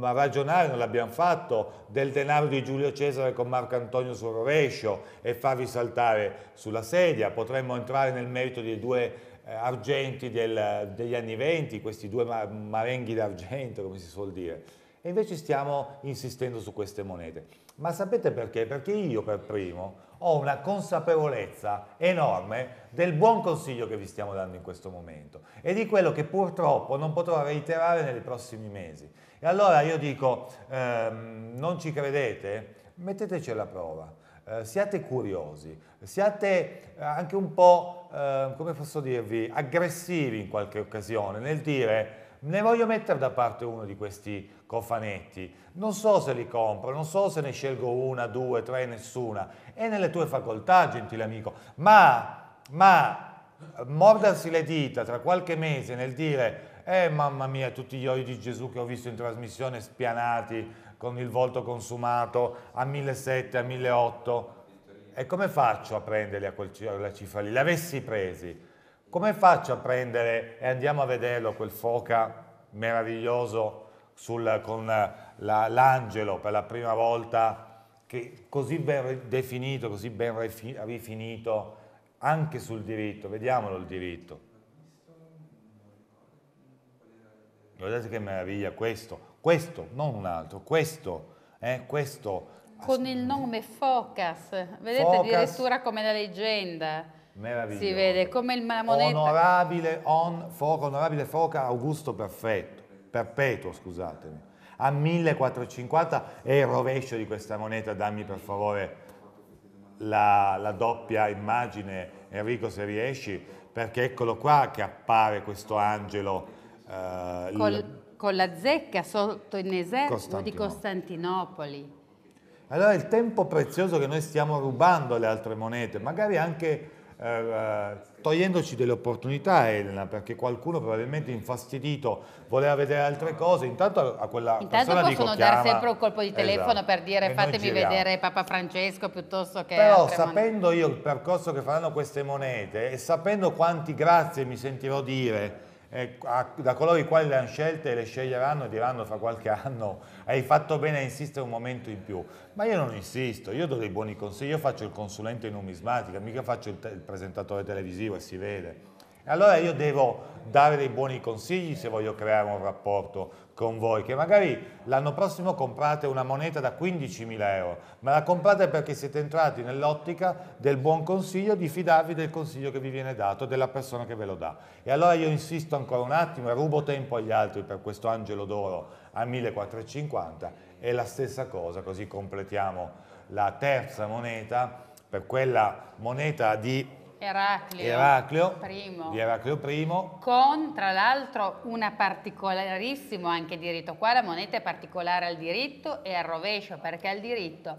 [SPEAKER 1] ragionare, non l'abbiamo fatto, del denaro di Giulio Cesare con Marco Antonio sul rovescio e farvi saltare sulla sedia, potremmo entrare nel merito dei due eh, argenti del, degli anni venti, questi due marenghi d'argento come si suol dire, e invece stiamo insistendo su queste monete. Ma sapete perché? Perché io per primo ho una consapevolezza enorme del buon consiglio che vi stiamo dando in questo momento e di quello che purtroppo non potrò reiterare nei prossimi mesi. E allora io dico, ehm, non ci credete? Metteteci alla prova. eh, siate curiosi, siate eh, anche un po', eh, come posso dirvi, aggressivi in qualche occasione nel dire ne voglio mettere da parte uno di questi cofanetti, non so se li compro, non so se ne scelgo una, due, tre, nessuna, è nelle tue facoltà, gentile amico, ma, ma mordersi le dita tra qualche mese nel dire eh mamma mia, tutti gli oli di Gesù che ho visto in trasmissione spianati con il volto consumato a 1.700, a 1.800, e come faccio a prenderli a quella cifra lì? Li avessi presi, come faccio a prendere e andiamo a vederlo quel foca meraviglioso sul, con l'angelo per la prima volta, che così ben definito, così ben rifinito anche sul diritto, vediamolo il diritto. Guardate che meraviglia questo, questo, non un altro, questo, eh, questo.
[SPEAKER 2] Con il nome Focas, vedete Focas, addirittura come la leggenda.
[SPEAKER 1] Meraviglioso.
[SPEAKER 2] Si vede come il moneta.
[SPEAKER 1] Onorabile, on, foca, onorabile Foca Augusto Perfetto, perpetuo scusatemi. A 1450 è il rovescio di questa moneta, dammi per favore la, la doppia immagine Enrico se riesci, perché eccolo qua che appare questo angelo
[SPEAKER 2] Uh, Col, con la zecca sotto il esercito di Costantinopoli.
[SPEAKER 1] Allora il tempo prezioso che noi stiamo rubando alle altre monete, magari anche eh, togliendoci delle opportunità Elena, perché qualcuno probabilmente infastidito voleva vedere altre cose, intanto a quella
[SPEAKER 2] intanto
[SPEAKER 1] persona
[SPEAKER 2] possono
[SPEAKER 1] dico,
[SPEAKER 2] dare sempre un colpo di telefono esatto. per dire e fatemi vedere Papa Francesco piuttosto che
[SPEAKER 1] però sapendo io il percorso che faranno queste monete e sapendo quanti grazie mi sentirò dire eh, a, da coloro i quali le hanno scelte le sceglieranno e diranno fra qualche anno hai fatto bene a insistere un momento in più. Ma io non insisto, io do dei buoni consigli, io faccio il consulente in numismatica, mica faccio il, il presentatore televisivo e si vede. Allora io devo dare dei buoni consigli se voglio creare un rapporto con voi, che magari l'anno prossimo comprate una moneta da 15.000 euro, ma la comprate perché siete entrati nell'ottica del buon consiglio, di fidarvi del consiglio che vi viene dato, della persona che ve lo dà. E allora io insisto ancora un attimo e rubo tempo agli altri per questo angelo d'oro a 1450 e la stessa cosa, così completiamo la terza moneta, per quella moneta di
[SPEAKER 2] Eraclio,
[SPEAKER 1] Eraclio
[SPEAKER 2] primo.
[SPEAKER 1] di Eraclio I.
[SPEAKER 2] Con tra l'altro una particolarissimo anche diritto. Qua la moneta è particolare al diritto e al rovescio, perché al diritto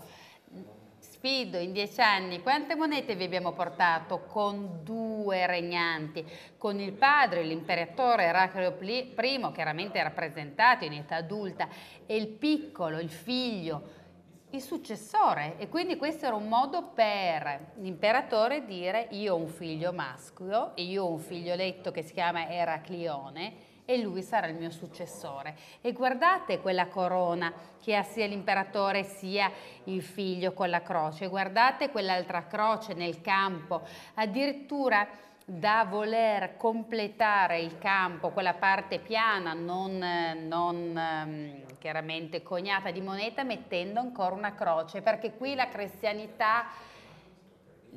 [SPEAKER 2] sfido in dieci anni quante monete vi abbiamo portato con due regnanti, con il padre, l'imperatore Eraclio I, chiaramente rappresentato in età adulta, e il piccolo, il figlio, il successore. E quindi questo era un modo per l'imperatore dire io ho un figlio maschio e io ho un figlioletto che si chiama Eraclione e lui sarà il mio successore. E guardate quella corona che ha sia l'imperatore sia il figlio con la croce, guardate quell'altra croce nel campo, addirittura da voler completare il campo, quella parte piana, non, non um, chiaramente cognata di moneta, mettendo ancora una croce, perché qui la cristianità,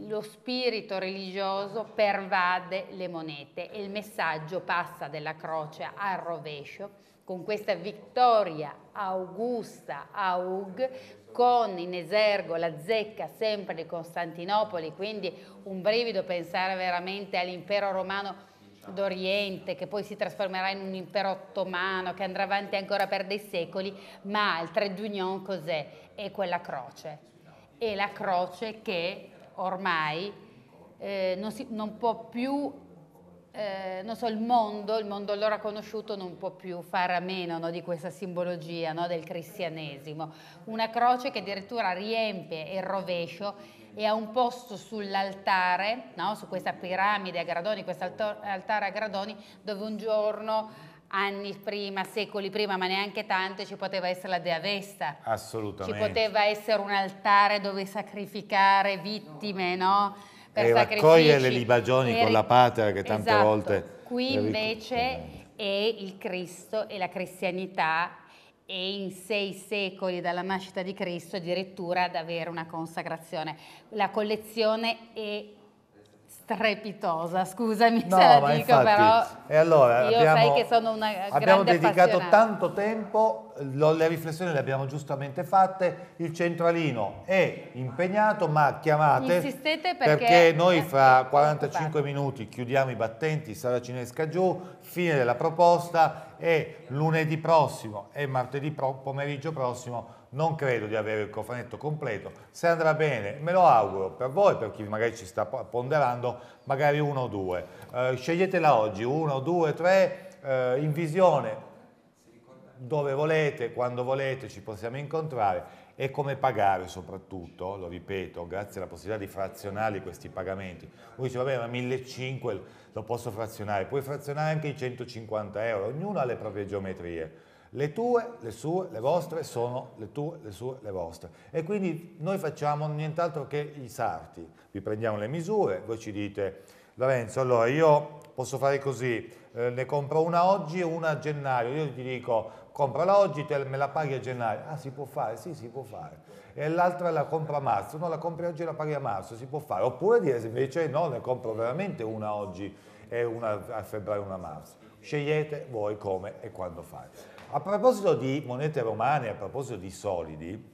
[SPEAKER 2] lo spirito religioso pervade le monete e il messaggio passa dalla croce al rovescio. Con questa vittoria augusta Aug con in esergo la zecca sempre di Costantinopoli, quindi un brivido pensare veramente all'impero romano d'Oriente che poi si trasformerà in un impero ottomano che andrà avanti ancora per dei secoli, ma il Tre d'Union cos'è? È quella croce. È la croce che ormai eh, non, si, non può più eh, non so, il mondo, il mondo allora conosciuto non può più fare a meno no, di questa simbologia no, del cristianesimo. Una croce che addirittura riempie il rovescio e ha un posto sull'altare, no, su questa piramide a gradoni, questo altare a gradoni, dove un giorno anni prima, secoli prima, ma neanche tante, ci poteva essere la Dea Vesta.
[SPEAKER 1] Assolutamente.
[SPEAKER 2] Ci poteva essere un altare dove sacrificare vittime, no?
[SPEAKER 1] Per e raccogliere le libagioni con la patria che tante
[SPEAKER 2] esatto.
[SPEAKER 1] volte...
[SPEAKER 2] Qui invece è il Cristo e la cristianità e in sei secoli dalla nascita di Cristo addirittura ad avere una consacrazione. La collezione è strepitosa, scusami no, se la dico, infatti, però
[SPEAKER 1] e allora,
[SPEAKER 2] io
[SPEAKER 1] abbiamo,
[SPEAKER 2] sai che sono una
[SPEAKER 1] Abbiamo dedicato tanto tempo, le riflessioni le abbiamo giustamente fatte, il centralino è impegnato, ma chiamate
[SPEAKER 2] perché,
[SPEAKER 1] perché, noi fra 45 minuti chiudiamo i battenti, Sara Cinesca giù, fine della proposta e lunedì prossimo e martedì pomeriggio prossimo non credo di avere il cofanetto completo, se andrà bene me lo auguro per voi, per chi magari ci sta ponderando, magari uno o due. Eh, sceglietela oggi, uno, due, tre, eh, in visione, dove volete, quando volete, ci possiamo incontrare. E come pagare soprattutto, lo ripeto, grazie alla possibilità di frazionare questi pagamenti. Voi dice, vabbè, ma 1500 lo posso frazionare, puoi frazionare anche i 150 euro, ognuno ha le proprie geometrie le tue, le sue, le vostre sono le tue, le sue, le vostre. E quindi noi facciamo nient'altro che i sarti. Vi prendiamo le misure, voi ci dite, Lorenzo, allora io posso fare così, eh, ne compro una oggi e una a gennaio. Io ti dico, comprala oggi, te, me la paghi a gennaio. Ah, si può fare? Sì, si può fare. E l'altra la compro a marzo. No, la compri oggi e la paghi a marzo, si può fare. Oppure dire invece no, ne compro veramente una oggi e una a febbraio e una a marzo. Scegliete voi come e quando fare. A proposito di monete romane, a proposito di solidi,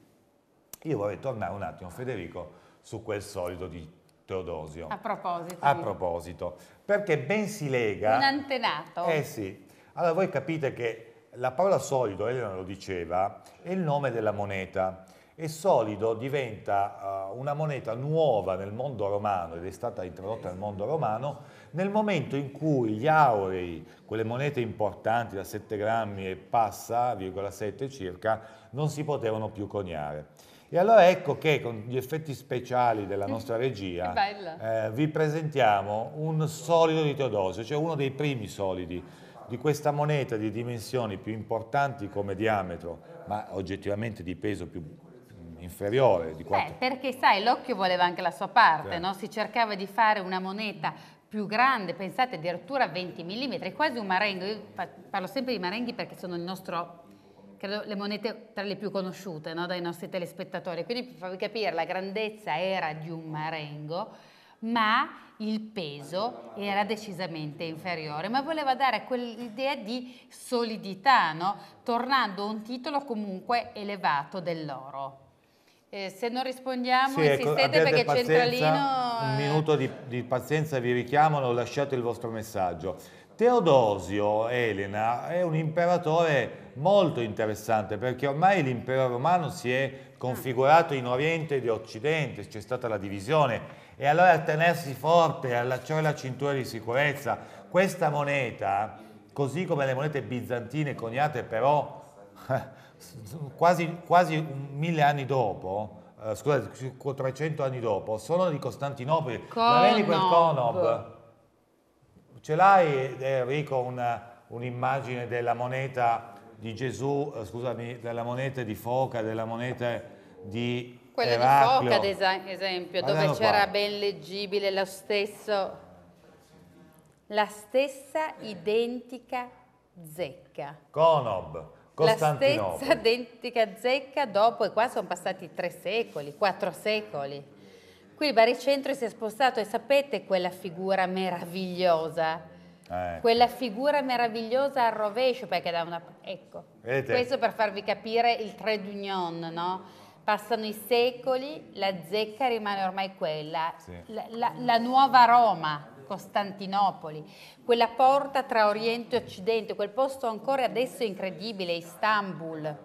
[SPEAKER 1] io vorrei tornare un attimo, Federico, su quel solido di Teodosio.
[SPEAKER 2] A proposito.
[SPEAKER 1] A proposito, perché ben si lega...
[SPEAKER 2] Un antenato.
[SPEAKER 1] Eh sì. Allora voi capite che la parola solido, Elena lo diceva, è il nome della moneta e solido diventa uh, una moneta nuova nel mondo romano ed è stata introdotta nel mondo romano nel momento in cui gli aurei, quelle monete importanti da 7 grammi e passa, 7 circa, non si potevano più coniare. E allora ecco che con gli effetti speciali della nostra regia eh, vi presentiamo un solido di Teodosio, cioè uno dei primi solidi di questa moneta di dimensioni più importanti come diametro, ma oggettivamente di peso più inferiore. Di 4.
[SPEAKER 2] Beh, perché sai, l'occhio voleva anche la sua parte, certo. no? si cercava di fare una moneta più grande, pensate addirittura 20 mm, quasi un marengo, io parlo sempre di marenghi perché sono il nostro, credo, le monete tra le più conosciute no, dai nostri telespettatori, quindi per farvi capire la grandezza era di un marengo, ma il peso era decisamente inferiore, ma voleva dare quell'idea di solidità, no? tornando a un titolo comunque elevato dell'oro. Eh, se non rispondiamo sì, ecco, insistete perché pazienza, Centralino...
[SPEAKER 1] Un minuto di, di pazienza vi richiamano, lasciate il vostro messaggio. Teodosio, Elena, è un imperatore molto interessante perché ormai l'impero romano si è configurato in Oriente ed Occidente, c'è stata la divisione e allora a tenersi forte, allacciare la cintura di sicurezza, questa moneta, così come le monete bizantine coniate però quasi, quasi mille anni dopo, eh, scusate, 300 anni dopo, sono di Costantinopoli.
[SPEAKER 2] Conob.
[SPEAKER 1] La vedi quel Conob? Ce l'hai Enrico un'immagine un della moneta di Gesù, eh, scusami, della moneta di foca, della moneta di
[SPEAKER 2] quella
[SPEAKER 1] Eraclio.
[SPEAKER 2] di foca ad esempio, dove c'era ben leggibile lo stesso, la stessa identica zecca.
[SPEAKER 1] Conob.
[SPEAKER 2] La stessa identica zecca dopo, e qua sono passati tre secoli, quattro secoli. Qui il baricentro si è spostato e sapete quella figura meravigliosa? Eh. Quella figura meravigliosa al rovescio, perché da una... Ecco, Vedete? questo per farvi capire il trade union, no? Passano i secoli, la zecca rimane ormai quella, sì. la, la, la nuova Roma, Costantinopoli, quella porta tra Oriente e Occidente, quel posto ancora adesso incredibile, Istanbul,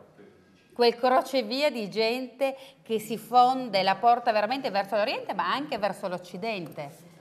[SPEAKER 2] quel crocevia di gente che si fonde la porta veramente verso l'Oriente ma anche verso l'Occidente.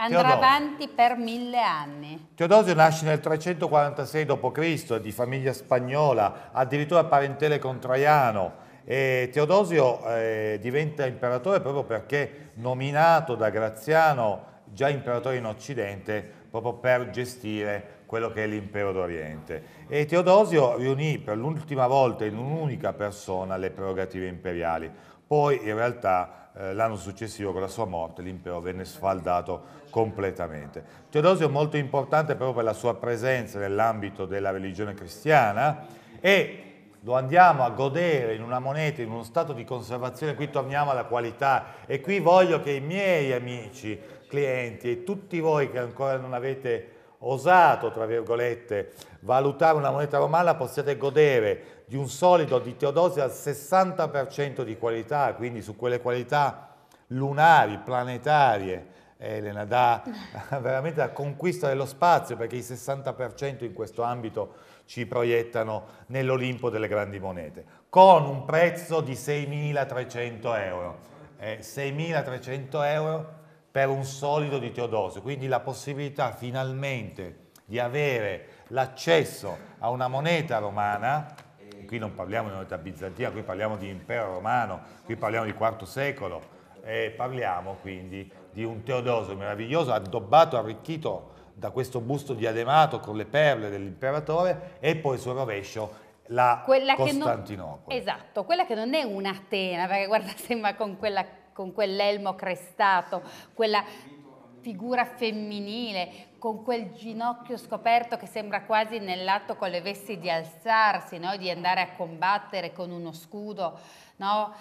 [SPEAKER 2] Andrà Teodosio. avanti per mille anni.
[SPEAKER 1] Teodosio nasce nel 346 d.C., di famiglia spagnola, addirittura parentele con Traiano e Teodosio eh, diventa imperatore proprio perché nominato da Graziano già imperatore in Occidente proprio per gestire quello che è l'impero d'Oriente. E Teodosio riunì per l'ultima volta in un'unica persona le prerogative imperiali. Poi in realtà eh, l'anno successivo con la sua morte l'impero venne sfaldato completamente. Teodosio è molto importante proprio per la sua presenza nell'ambito della religione cristiana e lo andiamo a godere in una moneta, in uno stato di conservazione, qui torniamo alla qualità. E qui voglio che i miei amici, clienti e tutti voi che ancora non avete osato, tra virgolette, valutare una moneta romana possiate godere di un solido di Teodosio al 60% di qualità, quindi su quelle qualità lunari, planetarie, Elena, da veramente la conquista dello spazio, perché i 60% in questo ambito ci proiettano nell'Olimpo delle grandi monete, con un prezzo di 6.300 euro. Eh, 6.300 euro per un solido di Teodosio, quindi la possibilità finalmente di avere l'accesso a una moneta romana, qui non parliamo di moneta bizantina, qui parliamo di impero romano, qui parliamo di IV secolo, e parliamo quindi di un Teodosio meraviglioso, addobbato, arricchito da questo busto diademato con le perle dell'imperatore e poi sul rovescio la quella Costantinopoli.
[SPEAKER 2] Non, esatto, quella che non è un'Atena, perché guarda sembra con, quella, con quell'elmo crestato, quella figura femminile, con quel ginocchio scoperto che sembra quasi nell'atto con le vesti di alzarsi, no? di andare a combattere con uno scudo. No?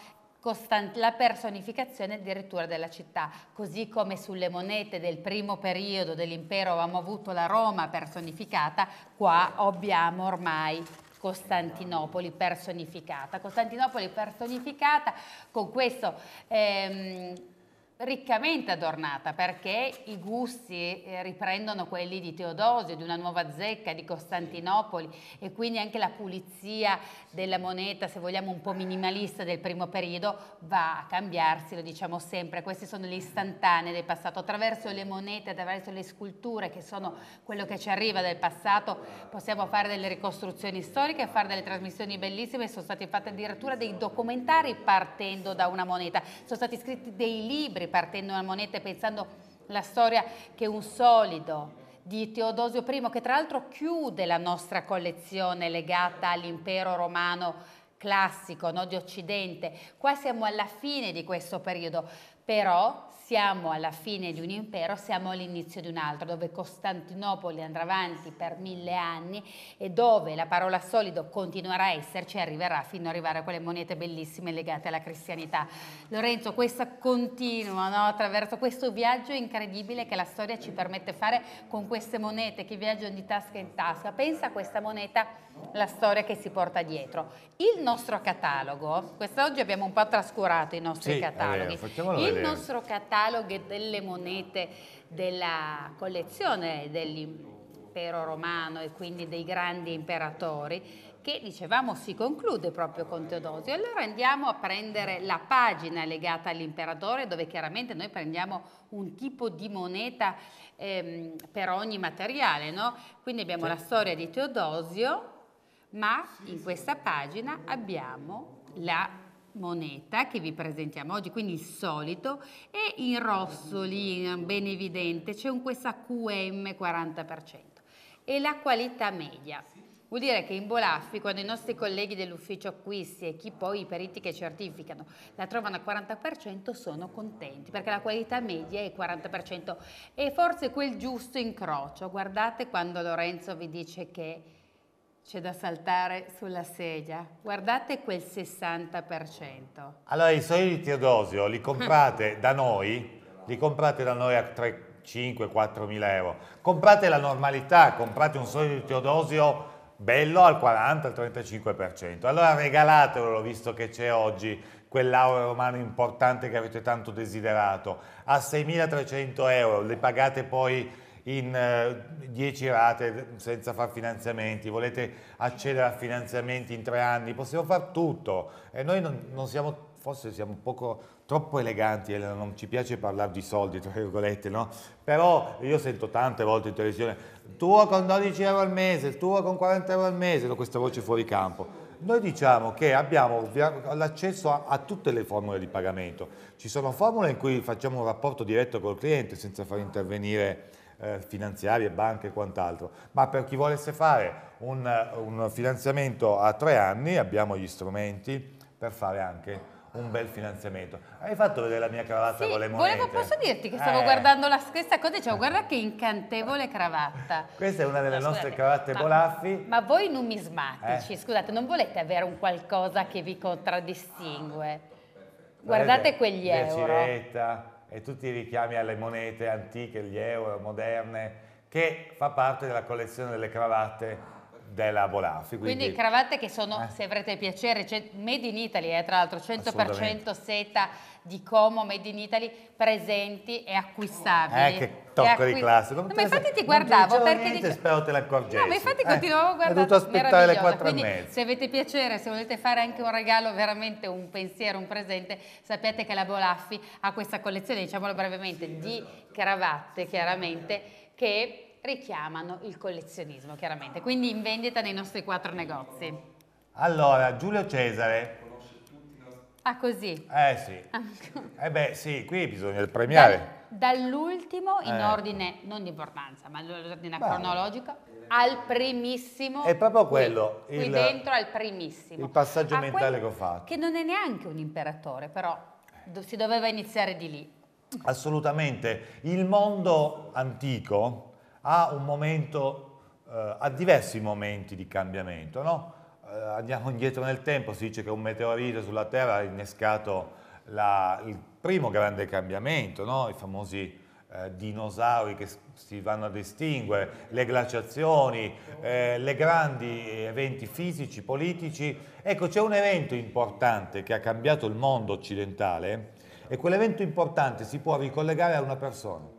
[SPEAKER 2] La personificazione addirittura della città, così come sulle monete del primo periodo dell'impero avevamo avuto la Roma personificata, qua abbiamo ormai Costantinopoli personificata. Costantinopoli personificata con questo... Ehm, riccamente adornata perché i gusti eh, riprendono quelli di Teodosio, di una nuova zecca, di Costantinopoli e quindi anche la pulizia della moneta, se vogliamo un po' minimalista del primo periodo, va a cambiarsi, lo diciamo sempre, queste sono le istantanee del passato, attraverso le monete, attraverso le sculture che sono quello che ci arriva dal passato, possiamo fare delle ricostruzioni storiche, fare delle trasmissioni bellissime, sono stati fatti addirittura dei documentari partendo da una moneta, sono stati scritti dei libri partendo da monete pensando la storia che un solido di Teodosio I, che tra l'altro chiude la nostra collezione legata all'impero romano classico no, di Occidente. Qua siamo alla fine di questo periodo, però siamo alla fine di un impero, siamo all'inizio di un altro, dove Costantinopoli andrà avanti per mille anni e dove la parola solido continuerà a esserci e arriverà fino ad arrivare a quelle monete bellissime legate alla cristianità. Lorenzo, questa continua no? attraverso questo viaggio incredibile che la storia ci permette di fare con queste monete che viaggiano di tasca in tasca. Pensa a questa moneta, la storia che si porta dietro. Il nostro catalogo, quest'oggi abbiamo un po' trascurato i nostri sì, cataloghi, il vedere. nostro catalogo delle monete della collezione dell'impero romano e quindi dei grandi imperatori che dicevamo si conclude proprio con Teodosio. Allora andiamo a prendere la pagina legata all'imperatore dove chiaramente noi prendiamo un tipo di moneta ehm, per ogni materiale, no? Quindi abbiamo sì. la storia di Teodosio, ma in questa pagina abbiamo la moneta che vi presentiamo oggi, quindi il solito, e in rosso lì, ben evidente, c'è un questa QM 40% e la qualità media. Vuol dire che in Bolaffi, quando i nostri colleghi dell'ufficio acquisti e chi poi i periti che certificano la trovano al 40%, sono contenti perché la qualità media è 40% e forse quel giusto incrocio. Guardate quando Lorenzo vi dice che c'è da saltare sulla sedia. Guardate quel 60%.
[SPEAKER 1] Allora i soldi di Teodosio li comprate da noi, li comprate da noi a 3, 5, 4 mila euro. Comprate la normalità, comprate un solido di Teodosio bello al 40, al 35%. Allora regalatelo, visto che c'è oggi quell'auro romano importante che avete tanto desiderato. A 6.300 euro, le pagate poi in 10 uh, rate senza far finanziamenti, volete accedere a finanziamenti in tre anni, possiamo fare tutto e noi non, non siamo, forse siamo un poco troppo eleganti, Elena, non ci piace parlare di soldi, tra virgolette, no? Però io sento tante volte in televisione, tuo con 12 euro al mese, tuo con 40 euro al mese, questa voce fuori campo. Noi diciamo che abbiamo l'accesso a, a, tutte le formule di pagamento. Ci sono formule in cui facciamo un rapporto diretto col cliente senza far intervenire eh, finanziarie, banche e quant'altro, ma per chi volesse fare un, un finanziamento a tre anni abbiamo gli strumenti per fare anche un bel finanziamento. Hai fatto vedere la mia cravatta
[SPEAKER 2] sì,
[SPEAKER 1] con le monete?
[SPEAKER 2] Volevo, posso dirti che stavo eh. guardando la stessa cosa e dicevo guarda che incantevole cravatta.
[SPEAKER 1] Questa è una delle no, nostre cravatte ma, Bolaffi.
[SPEAKER 2] Ma voi numismatici, eh. scusate, non volete avere un qualcosa che vi contraddistingue? Guardate quegli euro.
[SPEAKER 1] Ciretta e tutti i richiami alle monete antiche, gli euro, moderne, che fa parte della collezione delle cravatte della Bolaffi.
[SPEAKER 2] Quindi, quindi cravatte che sono, eh. se avrete piacere, made in Italy, eh, tra l'altro 100% seta di Como, made in Italy, presenti e acquistabili.
[SPEAKER 1] Eh, che tocco acqui... di classe.
[SPEAKER 2] No, ma infatti ti guardavo perché
[SPEAKER 1] niente, dice... spero te l'accorgessi.
[SPEAKER 2] No, ma infatti continuavo a guardare.
[SPEAKER 1] Ho dovuto aspettare le quattro
[SPEAKER 2] Quindi,
[SPEAKER 1] e mezza.
[SPEAKER 2] se avete piacere, se volete fare anche un regalo, veramente un pensiero, un presente, sapete che la Bolaffi ha questa collezione, diciamolo brevemente, di cravatte, chiaramente, che richiamano il collezionismo, chiaramente. Quindi in vendita nei nostri quattro negozi.
[SPEAKER 1] Allora, Giulio Cesare.
[SPEAKER 2] Ah, così?
[SPEAKER 1] Eh sì. eh beh, sì, qui bisogna premiare.
[SPEAKER 2] Da, dall'ultimo, in eh. ordine non di importanza, ma in ordine cronologico, al primissimo.
[SPEAKER 1] È proprio quello.
[SPEAKER 2] Qui, il, qui dentro al primissimo.
[SPEAKER 1] Il passaggio mentale che ho fatto.
[SPEAKER 2] Che non è neanche un imperatore, però si doveva iniziare di lì.
[SPEAKER 1] Assolutamente. Il mondo antico ha un momento, eh, ha diversi momenti di cambiamento. No? Eh, andiamo indietro nel tempo, si dice che un meteorite sulla Terra ha innescato la, il primo grande cambiamento, no? i famosi eh, dinosauri che si vanno a distinguere, le glaciazioni, eh, le grandi eventi fisici, politici. Ecco, c'è un evento importante che ha cambiato il mondo occidentale e quell'evento importante si può ricollegare a una persona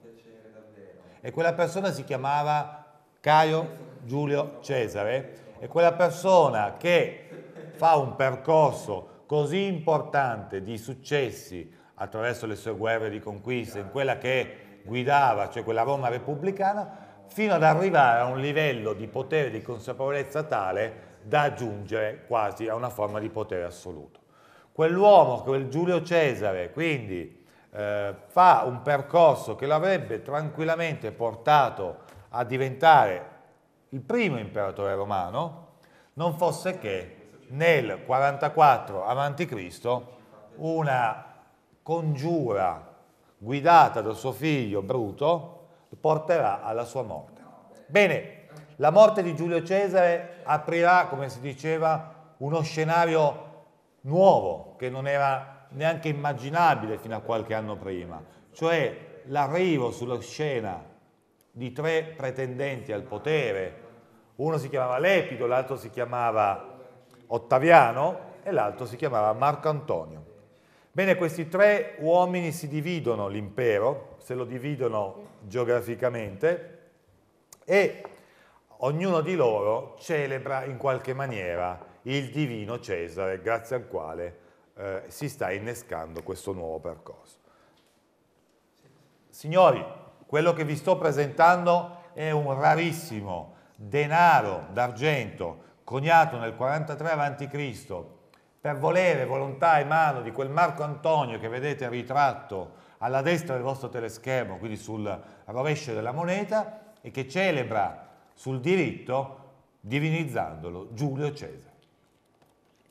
[SPEAKER 1] e quella persona si chiamava Caio Giulio Cesare e quella persona che fa un percorso così importante di successi attraverso le sue guerre di conquista in quella che guidava, cioè quella Roma repubblicana, fino ad arrivare a un livello di potere e di consapevolezza tale da giungere quasi a una forma di potere assoluto. Quell'uomo, quel Giulio Cesare, quindi eh, fa un percorso che l'avrebbe tranquillamente portato a diventare il primo imperatore romano, non fosse che nel 44 a.C. una congiura guidata da suo figlio Bruto porterà alla sua morte. Bene, la morte di Giulio Cesare aprirà, come si diceva, uno scenario nuovo che non era neanche immaginabile fino a qualche anno prima, cioè l'arrivo sulla scena di tre pretendenti al potere, uno si chiamava Lepido, l'altro si chiamava Ottaviano e l'altro si chiamava Marco Antonio. Bene, questi tre uomini si dividono l'impero, se lo dividono geograficamente e ognuno di loro celebra in qualche maniera il divino Cesare, grazie al quale eh, si sta innescando questo nuovo percorso. Signori, quello che vi sto presentando è un rarissimo denaro d'argento coniato nel 43 a.C. per volere, volontà e mano di quel Marco Antonio che vedete ritratto alla destra del vostro teleschermo, quindi sul rovescio della moneta, e che celebra sul diritto, divinizzandolo, Giulio Cesare.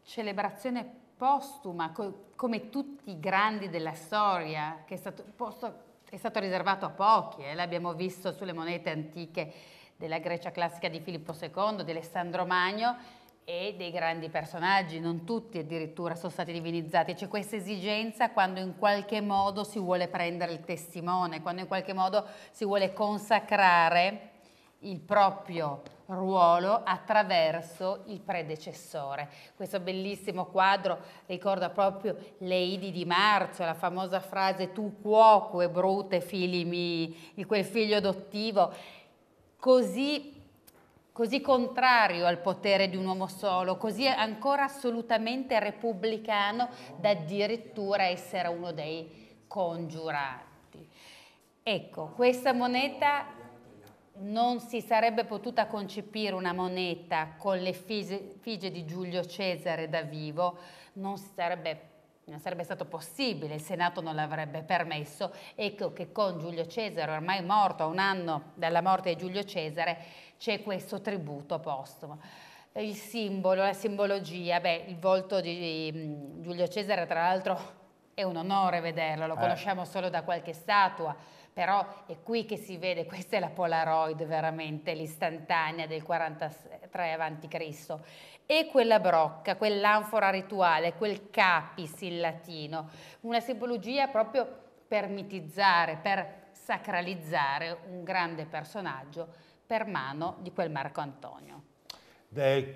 [SPEAKER 2] Celebrazione postuma, co come tutti i grandi della storia, che è stato, posto, è stato riservato a pochi, eh? l'abbiamo visto sulle monete antiche della Grecia classica di Filippo II, di Alessandro Magno e dei grandi personaggi, non tutti addirittura sono stati divinizzati. C'è questa esigenza quando in qualche modo si vuole prendere il testimone, quando in qualche modo si vuole consacrare il proprio ruolo attraverso il predecessore. Questo bellissimo quadro ricorda proprio le Idi di marzo, la famosa frase tu cuoco e brute figli mi, quel figlio adottivo, così così contrario al potere di un uomo solo, così ancora assolutamente repubblicano da addirittura essere uno dei congiurati. Ecco, questa moneta non si sarebbe potuta concepire una moneta con le figlie di Giulio Cesare da vivo, non sarebbe, non sarebbe stato possibile, il Senato non l'avrebbe permesso, ecco che con Giulio Cesare, ormai morto a un anno dalla morte di Giulio Cesare, c'è questo tributo postumo. il simbolo, la simbologia, beh, il volto di mm, Giulio Cesare tra l'altro è un onore vederlo, lo eh. conosciamo solo da qualche statua, però è qui che si vede, questa è la Polaroid veramente, l'istantanea del 43 a.C. E quella brocca, quell'anfora rituale, quel capis in latino, una simbologia proprio per mitizzare, per sacralizzare un grande personaggio per mano di quel Marco Antonio.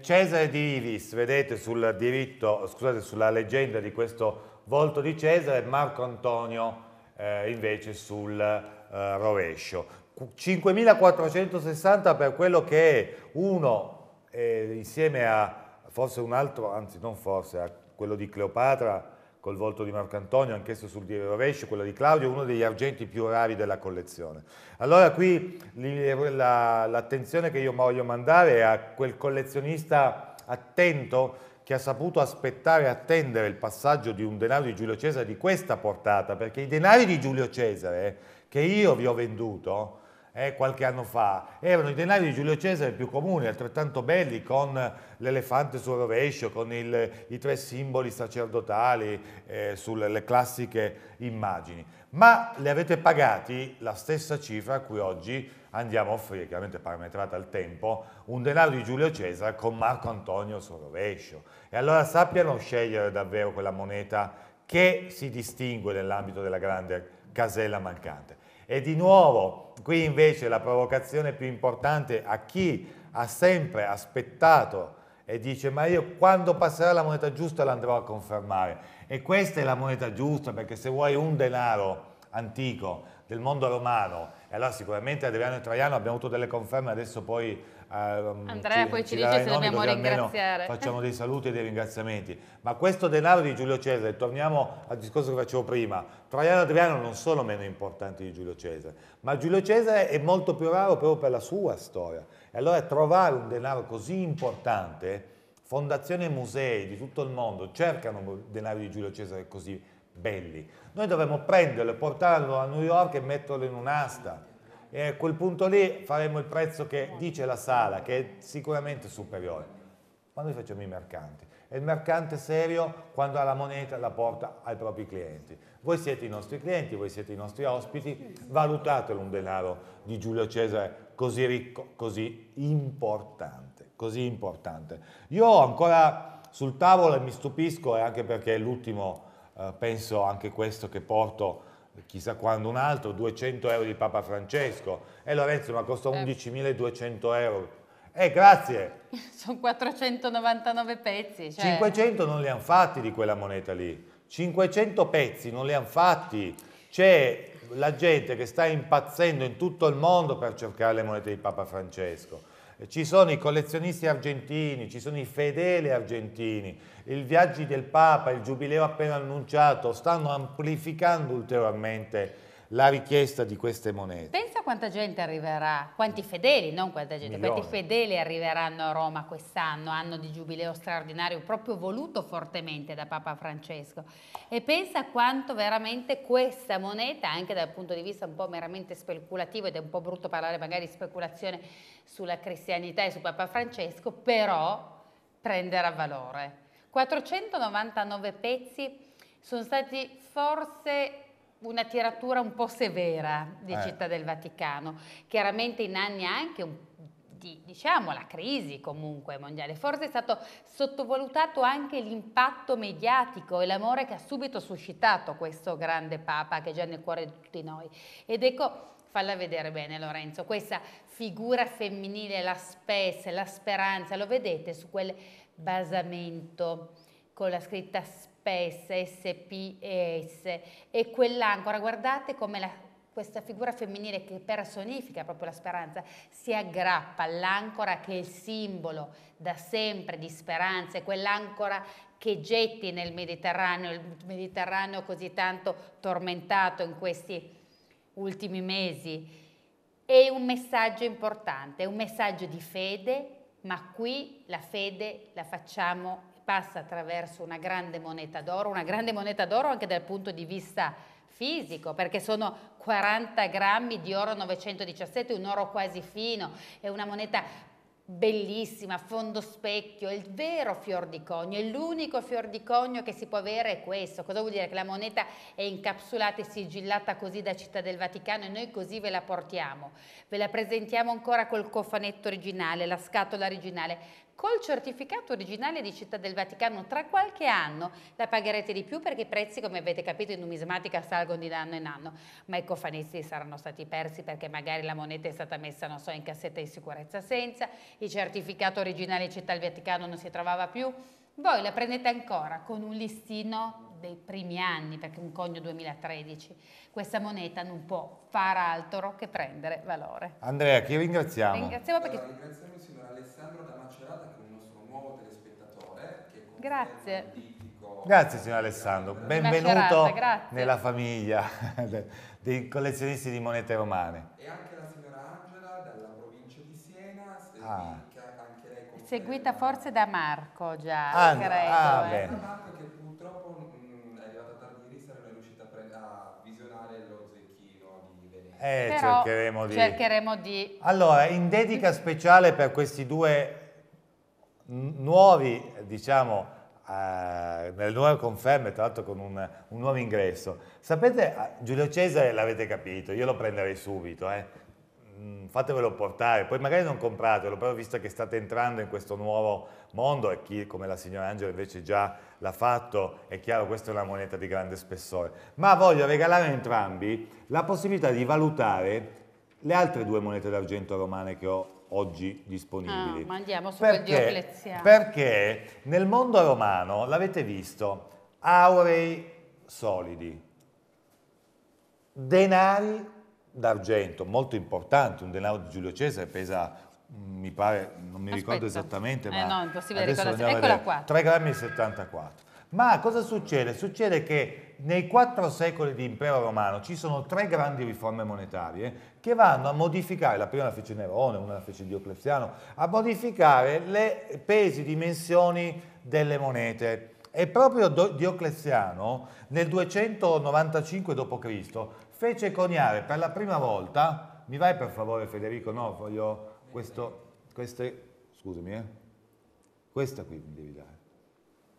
[SPEAKER 1] Cesare di Ivis, vedete sul diritto, scusate, sulla leggenda di questo volto di Cesare, Marco Antonio eh, invece sul eh, rovescio. 5460 per quello che è uno eh, insieme a forse un altro, anzi non forse, a quello di Cleopatra col volto di Marco Antonio, anch'esso sul di rovescio, quello di Claudio, uno degli argenti più rari della collezione. Allora qui l'attenzione che io voglio mandare è a quel collezionista attento che ha saputo aspettare e attendere il passaggio di un denaro di Giulio Cesare di questa portata, perché i denari di Giulio Cesare che io vi ho venduto eh, qualche anno fa erano i denari di Giulio Cesare più comuni, altrettanto belli, con l'elefante sul rovescio, con il, i tre simboli sacerdotali eh, sulle classiche immagini. Ma le avete pagati la stessa cifra a cui oggi andiamo a offrire, chiaramente parametrata al tempo, un denaro di Giulio Cesare con Marco Antonio sul rovescio. E allora sappiano scegliere davvero quella moneta che si distingue nell'ambito della grande casella mancante. E di nuovo, qui invece la provocazione più importante a chi ha sempre aspettato e dice ma io quando passerà la moneta giusta l'andrò a confermare. E questa è la moneta giusta perché se vuoi un denaro antico del mondo romano e allora sicuramente Adriano e Traiano abbiamo avuto delle conferme, adesso poi
[SPEAKER 2] eh, Andrea ci, poi ci, dice se dobbiamo ringraziare.
[SPEAKER 1] Facciamo dei saluti e dei ringraziamenti. Ma questo denaro di Giulio Cesare, torniamo al discorso che facevo prima, Traiano e Adriano non sono meno importanti di Giulio Cesare, ma Giulio Cesare è molto più raro proprio per la sua storia. E allora trovare un denaro così importante, fondazioni e musei di tutto il mondo cercano denari di Giulio Cesare così belli. Noi dovremmo prenderlo, portarlo a New York e metterlo in un'asta e a quel punto lì faremo il prezzo che dice la sala, che è sicuramente superiore. Ma noi facciamo i mercanti. E il mercante serio, quando ha la moneta, la porta ai propri clienti. Voi siete i nostri clienti, voi siete i nostri ospiti, valutatelo un denaro di Giulio Cesare così ricco, così importante, così importante. Io ho ancora sul tavolo e mi stupisco, e anche perché è l'ultimo eh, penso anche questo che porto chissà quando un altro, 200 euro di Papa Francesco. E Lorenzo, ma costa 11.200 eh. euro. Eh, grazie.
[SPEAKER 2] Sono 499 pezzi.
[SPEAKER 1] Cioè... 500 non li hanno fatti di quella moneta lì. 500 pezzi non li hanno fatti. C'è la gente che sta impazzendo in tutto il mondo per cercare le monete di Papa Francesco ci sono i collezionisti argentini, ci sono i fedeli argentini, i viaggi del Papa, il giubileo appena annunciato, stanno amplificando ulteriormente la richiesta di queste monete.
[SPEAKER 2] Pensa quanta gente arriverà, quanti fedeli, non quanta gente, Milioni. quanti fedeli arriveranno a Roma quest'anno, anno di giubileo straordinario, proprio voluto fortemente da Papa Francesco. E pensa quanto veramente questa moneta, anche dal punto di vista un po' meramente speculativo, ed è un po' brutto parlare magari di speculazione sulla cristianità e su Papa Francesco, però prenderà valore. 499 pezzi sono stati forse una tiratura un po' severa di eh. Città del Vaticano, chiaramente in anni anche un di, diciamo, la crisi comunque mondiale. Forse è stato sottovalutato anche l'impatto mediatico e l'amore che ha subito suscitato questo grande Papa che è già nel cuore di tutti noi. Ed ecco, falla vedere bene Lorenzo, questa figura femminile, la spes, la speranza, lo vedete su quel basamento con la scritta spes SPES, SPS e quell'ancora, guardate come la, questa figura femminile che personifica proprio la speranza si aggrappa all'ancora che è il simbolo da sempre di speranza, è quell'ancora che getti nel Mediterraneo, il Mediterraneo così tanto tormentato in questi ultimi mesi. È un messaggio importante, è un messaggio di fede, ma qui la fede la facciamo passa attraverso una grande moneta d'oro, una grande moneta d'oro anche dal punto di vista fisico, perché sono 40 grammi di oro 917, un oro quasi fino, è una moneta bellissima, fondo specchio, il vero fior di cogno, è l'unico fior di cogno che si può avere è questo. Cosa vuol dire? Che la moneta è incapsulata e sigillata così da Città del Vaticano e noi così ve la portiamo. Ve la presentiamo ancora col cofanetto originale, la scatola originale col certificato originale di Città del Vaticano tra qualche anno la pagherete di più perché i prezzi come avete capito in numismatica salgono di anno in anno ma i cofanezzi saranno stati persi perché magari la moneta è stata messa non so in cassetta di sicurezza senza il certificato originale di Città del Vaticano non si trovava più voi la prendete ancora con un listino dei primi anni, perché un cogno 2013, questa moneta non può far altro che prendere valore.
[SPEAKER 1] Andrea, chi ringraziamo?
[SPEAKER 3] Ringraziamo perché... Allora, ringraziamo il signor Alessandro da Macerata, che è un nostro nuovo telespettatore. Che
[SPEAKER 2] Grazie.
[SPEAKER 1] Grazie signor Alessandro, benvenuto nella famiglia dei collezionisti di monete romane.
[SPEAKER 3] E anche la signora Angela dalla provincia di Siena,
[SPEAKER 2] ah. anche lei seguita forse da Marco già, ah, credo. Ah,
[SPEAKER 3] eh. Marco che purtroppo
[SPEAKER 1] Eh, cercheremo di...
[SPEAKER 2] cercheremo di...
[SPEAKER 1] Allora, in dedica speciale per questi due nuovi, diciamo, eh, nelle nuove conferme, tra l'altro con un, un, nuovo ingresso. Sapete, Giulio Cesare l'avete capito, io lo prenderei subito, eh. Mm, fatevelo portare, poi magari non compratelo, però visto che state entrando in questo nuovo mondo e chi come la signora Angela invece già l'ha fatto, è chiaro questa è una moneta di grande spessore, ma voglio regalare a entrambi la possibilità di valutare le altre due monete d'argento romane che ho oggi disponibili.
[SPEAKER 2] Ah, ma andiamo su perché, quel Diocleziano.
[SPEAKER 1] Perché nel mondo romano, l'avete visto, aurei solidi, denari d'argento molto importante, un denaro di Giulio Cesare pesa, mm, mi pare, non mi Aspetta. ricordo esattamente,
[SPEAKER 2] eh
[SPEAKER 1] ma
[SPEAKER 2] no, impossibile ricordarsi, eccola qua.
[SPEAKER 1] 3 grammi 74. Ma cosa succede? Succede che nei quattro secoli di impero romano ci sono tre grandi riforme monetarie che vanno a modificare, la prima la fece Nerone, una la fece Diocleziano, a modificare le pesi, dimensioni delle monete. E proprio Diocleziano nel 295 d.C fece coniare per la prima volta, mi vai per favore Federico, no, voglio questo, queste, scusami, eh, questa qui mi devi dare,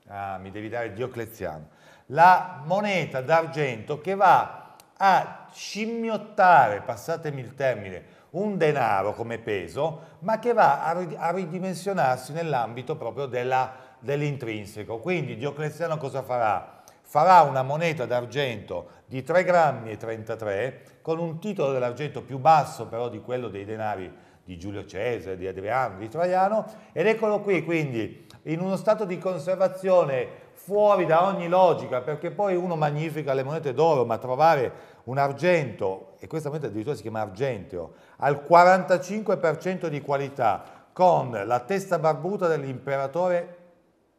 [SPEAKER 1] ah, mi devi dare Diocleziano, la moneta d'argento che va a scimmiottare, passatemi il termine, un denaro come peso, ma che va a, ridimensionarsi nell'ambito proprio dell'intrinseco. Quindi Diocleziano cosa farà? farà una moneta d'argento di 3 grammi e 33 con un titolo dell'argento più basso però di quello dei denari di Giulio Cesare, di Adriano, di Traiano ed eccolo qui quindi in uno stato di conservazione fuori da ogni logica perché poi uno magnifica le monete d'oro ma trovare un argento e questa moneta addirittura si chiama argenteo al 45% di qualità con la testa barbuta dell'imperatore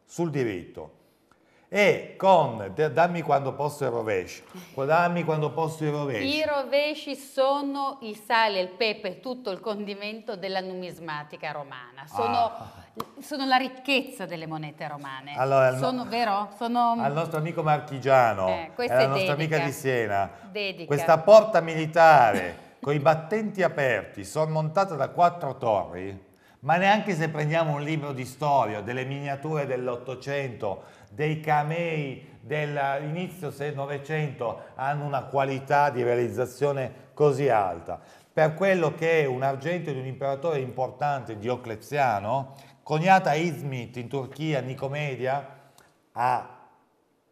[SPEAKER 1] sul diritto e con dammi quando posso i rovesci, dammi quando posso i rovesci.
[SPEAKER 2] I rovesci sono il sale, il pepe, tutto il condimento della numismatica romana, sono, ah. sono la ricchezza delle monete romane, allora, sono, no, vero? Sono...
[SPEAKER 1] Al nostro amico marchigiano, eh, alla nostra amica di Siena, dedica. questa porta militare con i battenti aperti, sormontata da quattro torri, ma neanche se prendiamo un libro di storia, delle miniature dell'Ottocento, dei camei dell'inizio del Novecento hanno una qualità di realizzazione così alta. Per quello che è un argento di un imperatore importante, Diocleziano, coniata a Izmit in Turchia, Nicomedia, a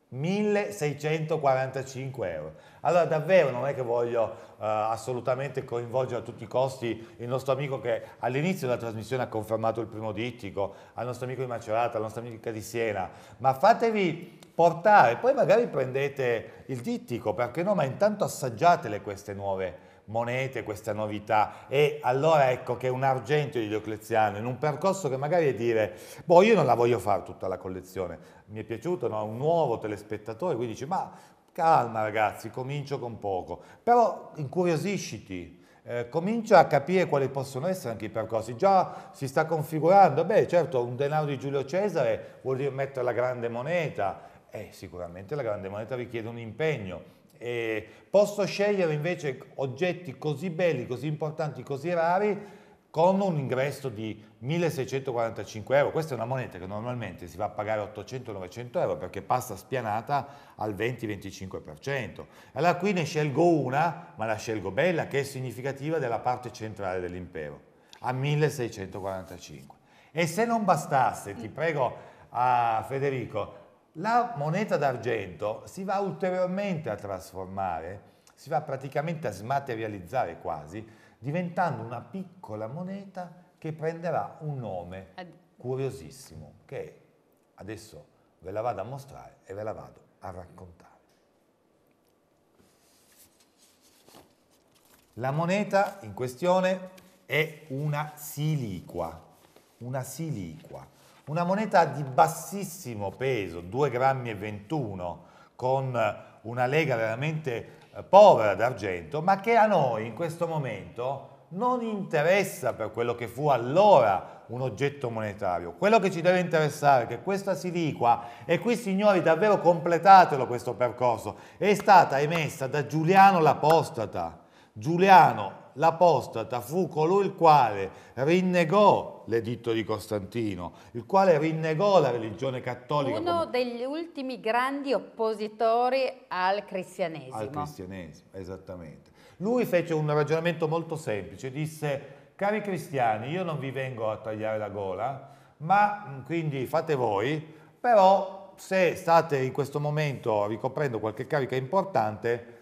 [SPEAKER 1] 1645 euro. Allora davvero non è che voglio uh, assolutamente coinvolgere a tutti i costi il nostro amico che all'inizio della trasmissione ha confermato il primo dittico, al nostro amico di Macerata, alla nostra amica di Siena, ma fatevi portare, poi magari prendete il dittico, perché no, ma intanto assaggiatele queste nuove monete, questa novità e allora ecco che un argento di Diocleziano in un percorso che magari è dire, boh io non la voglio fare tutta la collezione, mi è piaciuto, no? un nuovo telespettatore, quindi dici ma calma ragazzi, comincio con poco, però incuriosisciti, eh, comincia a capire quali possono essere anche i percorsi. Già si sta configurando, beh certo un denaro di Giulio Cesare vuol dire mettere la grande moneta, eh, sicuramente la grande moneta richiede un impegno, e posso scegliere invece oggetti così belli, così importanti, così rari, con un ingresso di 1645 euro. Questa è una moneta che normalmente si va a pagare 800-900 euro perché passa spianata al 20-25%. Allora qui ne scelgo una, ma la scelgo bella, che è significativa della parte centrale dell'impero, a 1645. E se non bastasse, ti prego a Federico, la moneta d'argento si va ulteriormente a trasformare, si va praticamente a smaterializzare quasi, diventando una piccola moneta che prenderà un nome curiosissimo che adesso ve la vado a mostrare e ve la vado a raccontare. La moneta in questione è una siliqua, una siliqua, una moneta di bassissimo peso, 2 grammi e 21, con una lega veramente povera d'argento, ma che a noi in questo momento non interessa per quello che fu allora un oggetto monetario. Quello che ci deve interessare è che questa siliqua, e qui signori davvero completatelo questo percorso, è stata emessa da Giuliano l'Apostata. Giuliano l'Apostata fu colui il quale rinnegò l'editto di Costantino, il quale rinnegò la religione cattolica.
[SPEAKER 2] Uno come... degli ultimi grandi oppositori al cristianesimo.
[SPEAKER 1] Al cristianesimo, esattamente. Lui fece un ragionamento molto semplice, disse, cari cristiani, io non vi vengo a tagliare la gola, ma mm, quindi fate voi, però se state in questo momento ricoprendo qualche carica importante,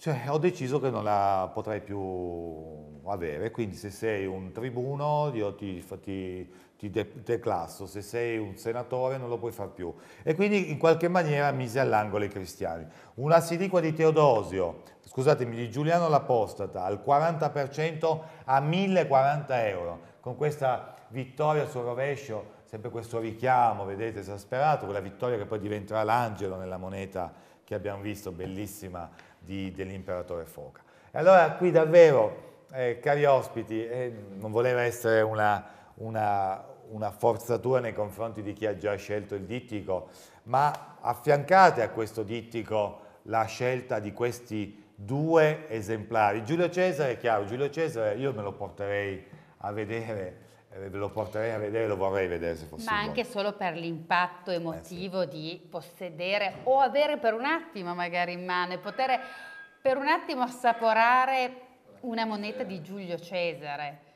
[SPEAKER 1] cioè, ho deciso che non la potrei più avere, quindi se sei un tribuno io ti, ti, ti declasso, se sei un senatore non lo puoi fare più. E quindi in qualche maniera mise all'angolo i cristiani. Una siliqua di Teodosio, scusatemi, di Giuliano l'Apostata, al 40% a 1040 euro, con questa vittoria sul rovescio, sempre questo richiamo, vedete, esasperato, quella vittoria che poi diventerà l'angelo nella moneta che abbiamo visto, bellissima, dell'imperatore Foca. E allora qui davvero, eh, cari ospiti, eh, non voleva essere una, una, una forzatura nei confronti di chi ha già scelto il dittico, ma affiancate a questo dittico la scelta di questi due esemplari. Giulio Cesare, è chiaro, Giulio Cesare io me lo porterei a vedere ve lo porterei a vedere, lo vorrei vedere se fosse
[SPEAKER 2] Ma anche solo per l'impatto emotivo eh sì. di possedere o avere per un attimo magari in mano e poter per un attimo assaporare una moneta di Giulio Cesare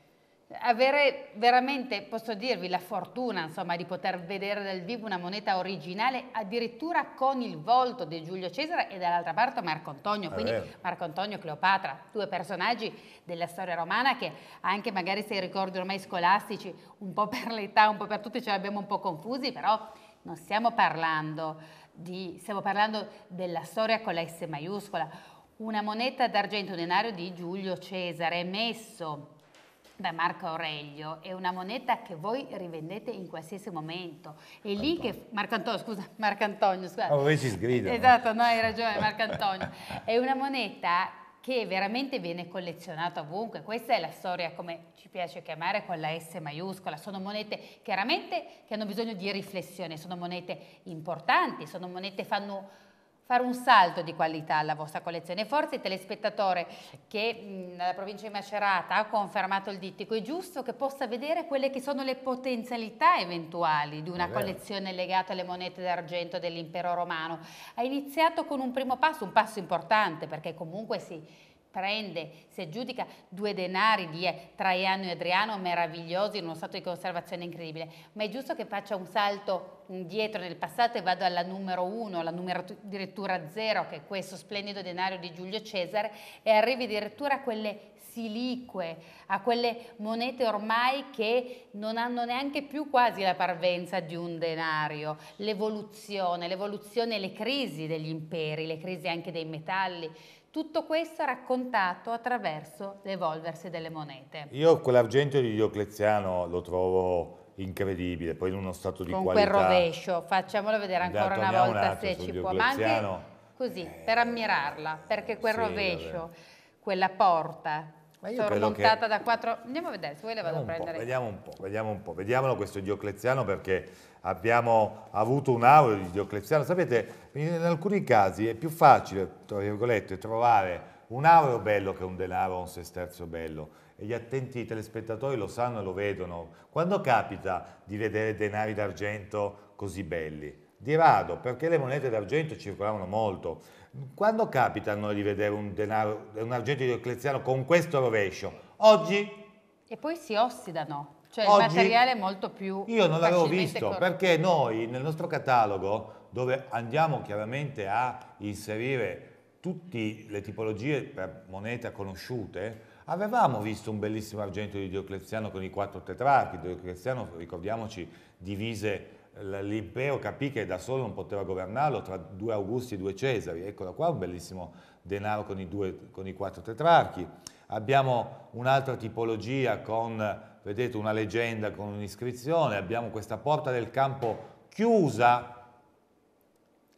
[SPEAKER 2] avere veramente, posso dirvi, la fortuna insomma, di poter vedere dal vivo una moneta originale addirittura con il volto di Giulio Cesare e dall'altra parte Marco Antonio, quindi Marco Antonio e Cleopatra, due personaggi della storia romana che anche magari se ricordi ormai scolastici, un po' per l'età, un po' per tutti ce l'abbiamo un po' confusi, però non stiamo parlando di, stiamo parlando della storia con la S maiuscola, una moneta d'argento, un denario di Giulio Cesare messo da Marco Aurelio è una moneta che voi rivendete in qualsiasi momento. È lì che Marco Antonio, scusa, Marco Antonio, scusa.
[SPEAKER 1] Oh, voi ci sgridano.
[SPEAKER 2] Esatto, no, hai ragione, Marco Antonio. È una moneta che veramente viene collezionata ovunque. Questa è la storia, come ci piace chiamare, con la S maiuscola. Sono monete chiaramente che hanno bisogno di riflessione, sono monete importanti, sono monete che fanno fare un salto di qualità alla vostra collezione. Forse il telespettatore che nella provincia di Macerata ha confermato il dittico è giusto che possa vedere quelle che sono le potenzialità eventuali di una collezione legata alle monete d'argento dell'impero romano. Ha iniziato con un primo passo, un passo importante perché comunque si prende, si aggiudica due denari di Traiano e Adriano meravigliosi in uno stato di conservazione incredibile, ma è giusto che faccia un salto indietro nel passato e vado alla numero uno, alla numero addirittura zero, che è questo splendido denario di Giulio Cesare, e arrivi addirittura a quelle silique, a quelle monete ormai che non hanno neanche più quasi la parvenza di un denario, l'evoluzione, l'evoluzione e le crisi degli imperi, le crisi anche dei metalli, tutto questo raccontato attraverso l'evolversi delle monete.
[SPEAKER 1] Io quell'argento di Diocleziano lo trovo incredibile, poi in uno stato di
[SPEAKER 2] Con
[SPEAKER 1] qualità.
[SPEAKER 2] Con quel rovescio, facciamo vedere ancora una volta un se ci può, ma anche così, eh, per ammirarla, perché quel sì, rovescio, vabbè. quella porta, sormontata che... da quattro... Andiamo a vedere, se vuoi le vado a prendere.
[SPEAKER 1] Vediamo un po', vediamo un po', vediamolo questo Diocleziano perché abbiamo avuto un aureo di Diocleziano. Sapete, in alcuni casi è più facile, tra virgolette, trovare un auro bello che un denaro o un sesterzo bello e gli attenti telespettatori lo sanno e lo vedono. Quando capita di vedere denari d'argento così belli? Di rado, perché le monete d'argento circolavano molto. Quando capita a noi di vedere un, denaro, un argento di Diocleziano con questo rovescio? Oggi...
[SPEAKER 2] E poi si ossidano. Cioè Oggi, il materiale è molto più
[SPEAKER 1] Io non l'avevo visto corretto. perché noi nel nostro catalogo, dove andiamo chiaramente a inserire tutte le tipologie per monete conosciute, avevamo visto un bellissimo argento di Diocleziano con i quattro tetrarchi. Diocleziano, ricordiamoci, divise l'impero, capì che da solo non poteva governarlo tra due Augusti e due Cesari. Eccola qua un bellissimo denaro con i, due, con i quattro tetrarchi. Abbiamo un'altra tipologia con vedete una leggenda con un'iscrizione, abbiamo questa porta del campo chiusa,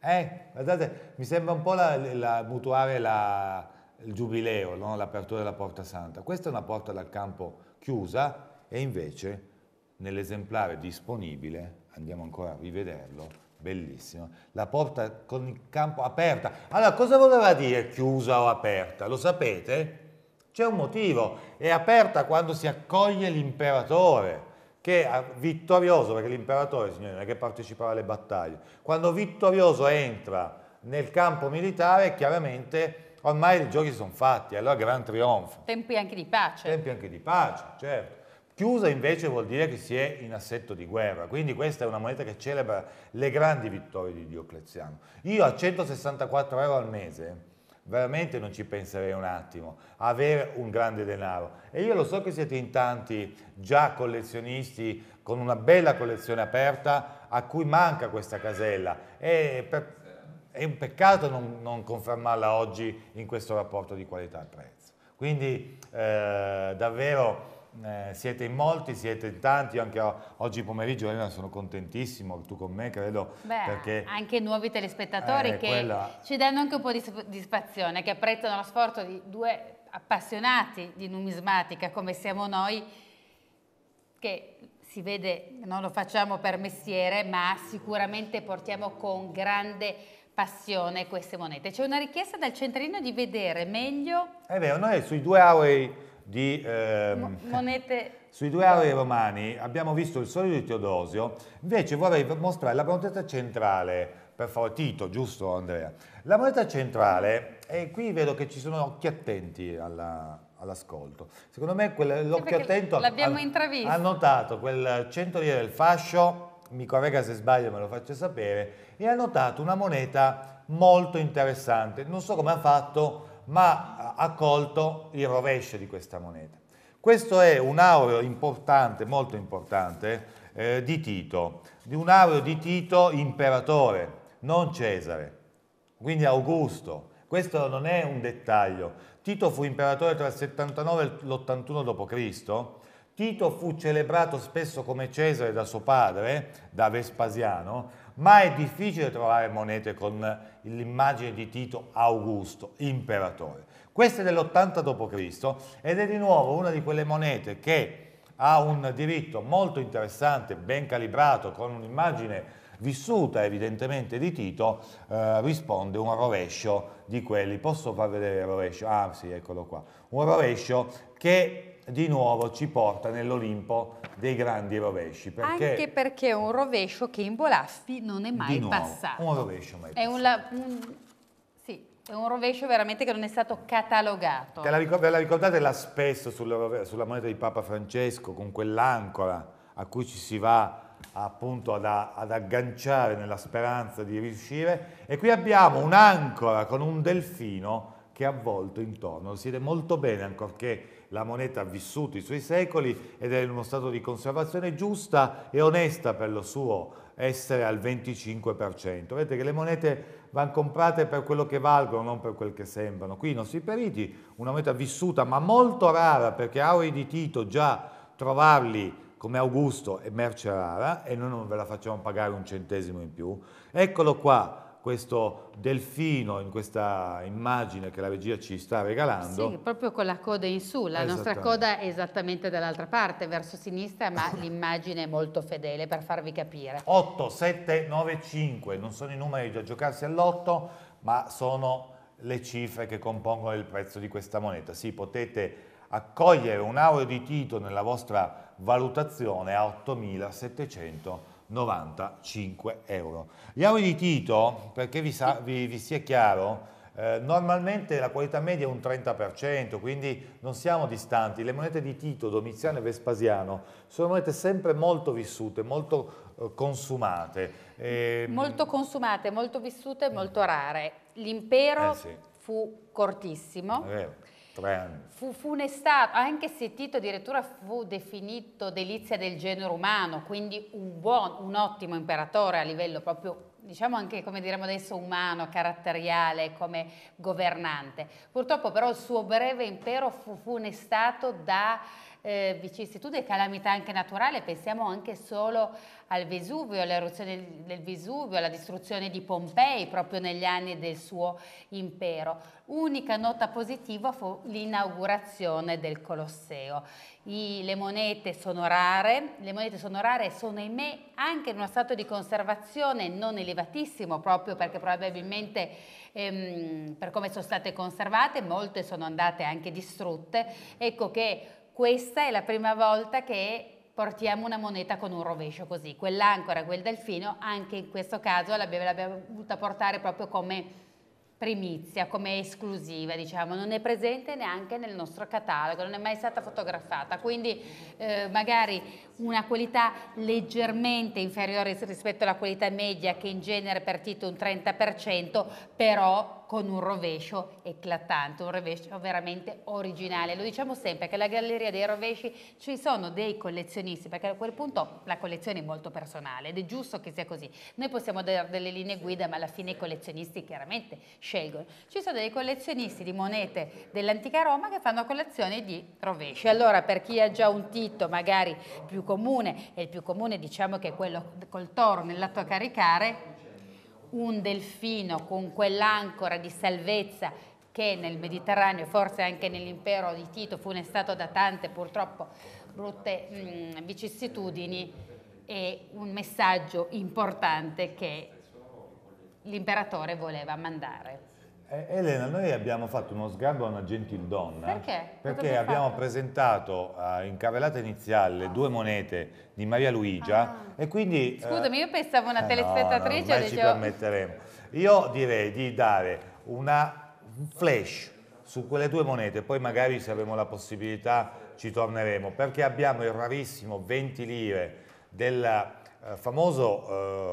[SPEAKER 1] eh, guardate, mi sembra un po' la, la, mutuare la, il giubileo, no? l'apertura della porta santa. Questa è una porta del campo chiusa e invece nell'esemplare disponibile, andiamo ancora a rivederlo, bellissimo, la porta con il campo aperta. Allora, cosa voleva dire chiusa o aperta? Lo sapete? C'è un motivo, è aperta quando si accoglie l'imperatore, che è vittorioso, perché l'imperatore, signori, non è che partecipava alle battaglie, quando vittorioso entra nel campo militare, chiaramente ormai i giochi sono fatti, allora gran trionfo.
[SPEAKER 2] Tempi anche di pace.
[SPEAKER 1] Tempi anche di pace, certo. Chiusa invece vuol dire che si è in assetto di guerra, quindi questa è una moneta che celebra le grandi vittorie di Diocleziano. Io a 164 euro al mese veramente non ci penserei un attimo, avere un grande denaro. E io lo so che siete in tanti già collezionisti con una bella collezione aperta a cui manca questa casella. E per, è un peccato non, non, confermarla oggi in questo rapporto di qualità-prezzo. Quindi eh, davvero eh, siete in molti, siete in tanti, Io anche oggi pomeriggio Elena sono contentissimo, tu con me credo.
[SPEAKER 2] Beh,
[SPEAKER 1] perché,
[SPEAKER 2] anche nuovi telespettatori eh, che quella... ci danno anche un po' di soddisfazione, che apprezzano lo sforzo di due appassionati di numismatica come siamo noi, che si vede non lo facciamo per mestiere, ma sicuramente portiamo con grande passione queste monete. C'è una richiesta dal centrino di vedere meglio...
[SPEAKER 1] È vero, noi sui due aurei di ehm, monete sui due aurei romani. Abbiamo visto il solito di Teodosio. Invece vorrei mostrare la moneta centrale. Per favore Tito giusto Andrea? La moneta centrale e qui vedo che ci sono occhi attenti alla, all'ascolto. Secondo me l'occhio sì, attento ha notato quel 100 lire del fascio mi corregga se sbaglio me lo faccio sapere e ha notato una moneta molto interessante. Non so come ha fatto ma ha colto il rovescio di questa moneta. Questo è un aureo importante, molto importante, eh, di Tito, di un aureo di Tito imperatore, non Cesare, quindi Augusto. Questo non è un dettaglio. Tito fu imperatore tra il 79 e l'81 d.C. Tito fu celebrato spesso come Cesare da suo padre, da Vespasiano, ma è difficile trovare monete con l'immagine di Tito Augusto, imperatore. Questa è dell'80 d.C. ed è di nuovo una di quelle monete che ha un diritto molto interessante, ben calibrato, con un'immagine vissuta evidentemente di Tito, eh, risponde un rovescio di quelli. Posso far vedere il rovescio? Ah sì, eccolo qua. Un rovescio che di nuovo ci porta nell'Olimpo dei grandi rovesci.
[SPEAKER 2] Perché Anche perché è un rovescio che in Bolaffi non è mai nuovo, passato.
[SPEAKER 1] Un rovescio mai
[SPEAKER 2] è
[SPEAKER 1] passato.
[SPEAKER 2] Un, un, sì, è un rovescio veramente che non è stato catalogato.
[SPEAKER 1] Te la, ve la ricordate là spesso sulla, sulla moneta di Papa Francesco con quell'ancora a cui ci si va appunto ad, ad, agganciare nella speranza di riuscire e qui abbiamo un'ancora con un delfino che è avvolto intorno, si vede molto bene ancorché la moneta ha vissuto i suoi secoli ed è in uno stato di conservazione giusta e onesta per lo suo essere al 25%. Vedete che le monete vanno comprate per quello che valgono, non per quel che sembrano. Qui i nostri periti, una moneta vissuta ma molto rara perché aurei di Tito già trovarli come Augusto è merce rara e noi non ve la facciamo pagare un centesimo in più. Eccolo qua, questo delfino in questa immagine che la regia ci sta regalando.
[SPEAKER 2] Sì, proprio con la coda in su, la nostra coda è esattamente dall'altra parte, verso sinistra, ma l'immagine è molto fedele per farvi capire.
[SPEAKER 1] 8, 7, 9, 5, non sono i numeri da giocarsi all'otto, ma sono le cifre che compongono il prezzo di questa moneta. Sì, potete accogliere un aureo di Tito nella vostra valutazione a 8.795 euro. Gli aurei di Tito, perché vi, sa, vi, vi sia chiaro, eh, normalmente la qualità media è un 30%, quindi non siamo distanti. Le monete di Tito, Domiziano e Vespasiano sono monete sempre molto vissute, molto eh, consumate.
[SPEAKER 2] E... Molto consumate, molto vissute e molto rare. L'impero eh sì. fu cortissimo.
[SPEAKER 1] Tre anni.
[SPEAKER 2] Fu funestato, anche se Tito addirittura fu definito delizia del genere umano, quindi un buon, un ottimo imperatore a livello proprio diciamo anche come diremo adesso umano, caratteriale come governante. Purtroppo però il suo breve impero fu funestato da eh, vicissitudini e calamità anche naturali, pensiamo anche solo al Vesuvio, all'eruzione del Vesuvio, alla distruzione di Pompei proprio negli anni del suo impero. Unica nota positiva fu l'inaugurazione del Colosseo. I, le monete sono rare, le monete sono rare e sono ahimè anche in uno stato di conservazione non elevatissimo proprio perché probabilmente ehm, per come sono state conservate molte sono andate anche distrutte. Ecco che questa è la prima volta che portiamo una moneta con un rovescio così. Quell'ancora, quel delfino, anche in questo caso l'abbiamo voluta portare proprio come primizia, come esclusiva, diciamo, non è presente neanche nel nostro catalogo, non è mai stata fotografata, quindi eh, magari una qualità leggermente inferiore rispetto alla qualità media che in genere per Tito un 30%, però con un rovescio eclatante, un rovescio veramente originale. Lo diciamo sempre che la galleria dei rovesci ci sono dei collezionisti, perché a quel punto la collezione è molto personale ed è giusto che sia così. Noi possiamo dare delle linee guida, ma alla fine i collezionisti chiaramente scelgono. Ci sono dei collezionisti di monete dell'antica Roma che fanno collezioni di rovesci. Allora, per chi ha già un Tito magari più comune, e il più comune diciamo che è quello col toro nell'atto a caricare, un delfino con quell'ancora di salvezza che nel Mediterraneo e forse anche nell'impero di Tito fu funestato da tante purtroppo brutte mh, vicissitudini è un messaggio importante che l'imperatore voleva mandare.
[SPEAKER 1] Eh, Elena, noi abbiamo fatto uno sgarbo a una gentildonna.
[SPEAKER 2] Perché?
[SPEAKER 1] Perché abbiamo fatto? presentato uh, in carrellata iniziale le due monete di Maria Luigia ah. e quindi...
[SPEAKER 2] Eh, Scusami, uh, io pensavo una eh, telespettatrice...
[SPEAKER 1] No, no, ci permetteremo. Io direi di dare una, un flash su quelle due monete, poi magari se avremo la possibilità ci torneremo, perché abbiamo il rarissimo 20 lire della eh, famoso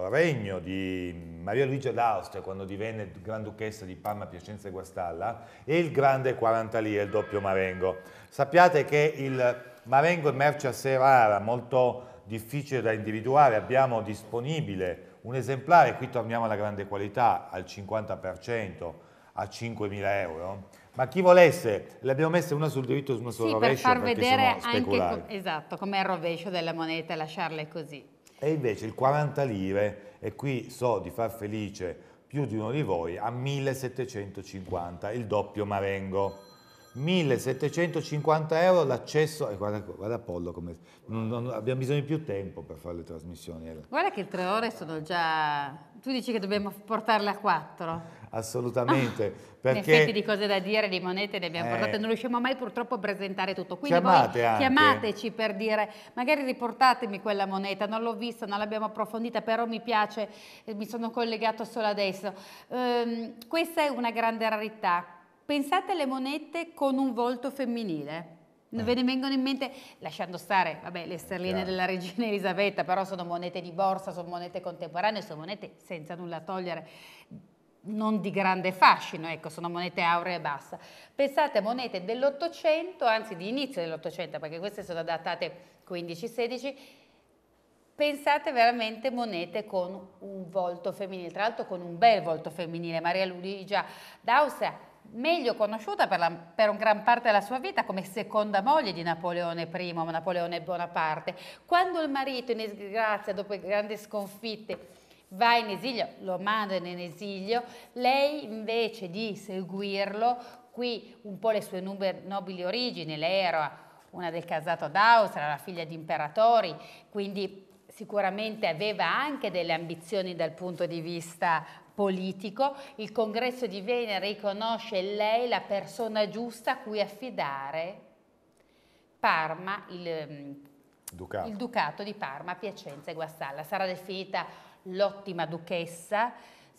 [SPEAKER 1] eh, regno di Maria Luigia d'Austria quando divenne Granduchessa di Parma, Piacenza e Guastalla e il grande 40 lire, il doppio Marengo. Sappiate che il Marengo è merce assai rara, molto difficile da individuare, abbiamo disponibile un esemplare, qui torniamo alla grande qualità, al 50%, a 5.000 euro, ma chi volesse, le abbiamo messe una sul diritto e una sul sì, rovescio
[SPEAKER 2] per far vedere anche esatto, com'è il rovescio della moneta e lasciarle così
[SPEAKER 1] e invece il 40 lire, e qui so di far felice più di uno di voi, a 1750, il doppio Marengo. 1750 euro l'accesso, e guarda, guarda Apollo come, non, non, abbiamo bisogno di più tempo per fare le trasmissioni.
[SPEAKER 2] Guarda che tre ore sono già, tu dici che dobbiamo portarle a quattro.
[SPEAKER 1] Assolutamente.
[SPEAKER 2] Perché, in effetti di cose da dire, di monete ne abbiamo eh, portate, non riusciamo mai purtroppo a presentare tutto. Quindi chiamate voi chiamateci per dire, magari riportatemi quella moneta, non l'ho vista, non l'abbiamo approfondita, però mi piace, mi sono collegato solo adesso. Um, questa è una grande rarità Pensate alle monete con un volto femminile. Eh. Ve ne vengono in mente, lasciando stare vabbè, le sterline yeah. della regina Elisabetta, però sono monete di borsa, sono monete contemporanee, sono monete senza nulla togliere, non di grande fascino, ecco, sono monete auree e bassa. Pensate a monete dell'Ottocento, anzi di inizio dell'Ottocento, perché queste sono datate 15-16, pensate veramente monete con un volto femminile, tra l'altro con un bel volto femminile. Maria Luigia d'Austria meglio conosciuta per, la, per, un gran parte della sua vita come seconda moglie di Napoleone I, Napoleone Bonaparte. Quando il marito in disgrazia, dopo grandi sconfitte, va in esilio, lo mandano in esilio, lei invece di seguirlo, qui un po' le sue nobili origini, lei era una del casato d'Austria, la figlia di imperatori, quindi sicuramente aveva anche delle ambizioni dal punto di vista politico, il congresso di Vienna riconosce lei la persona giusta a cui affidare Parma, il, mm, Ducato. il Ducato di Parma, Piacenza e Guastalla. Sarà definita l'ottima duchessa,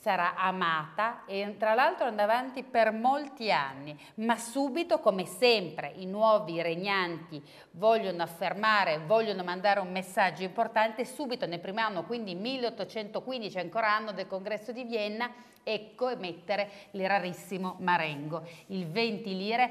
[SPEAKER 2] sarà amata e tra l'altro andrà avanti per molti anni, ma subito, come sempre, i nuovi regnanti vogliono affermare, vogliono mandare un messaggio importante, subito nel primo anno, quindi 1815, ancora anno del congresso di Vienna, ecco emettere il rarissimo Marengo, il 20 lire,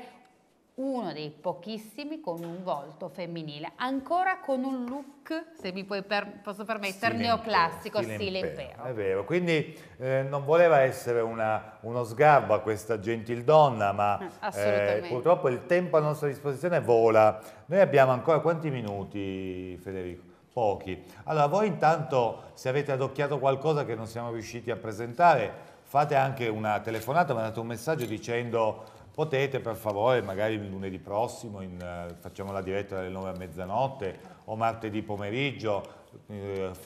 [SPEAKER 2] uno dei pochissimi con un volto femminile, ancora con un look, se mi per, posso permettere, stile neoclassico, stile, stile impero. impero.
[SPEAKER 1] È vero, quindi eh, non voleva essere una, uno sgarbo a questa gentildonna, ma eh, eh purtroppo il tempo a nostra disposizione vola. Noi abbiamo ancora quanti minuti, Federico? Pochi. Allora, voi intanto, se avete adocchiato qualcosa che non siamo riusciti a presentare, fate anche una telefonata, mandate un messaggio dicendo potete per favore magari lunedì prossimo in, uh, facciamo la diretta dalle 9 a mezzanotte o martedì pomeriggio uh,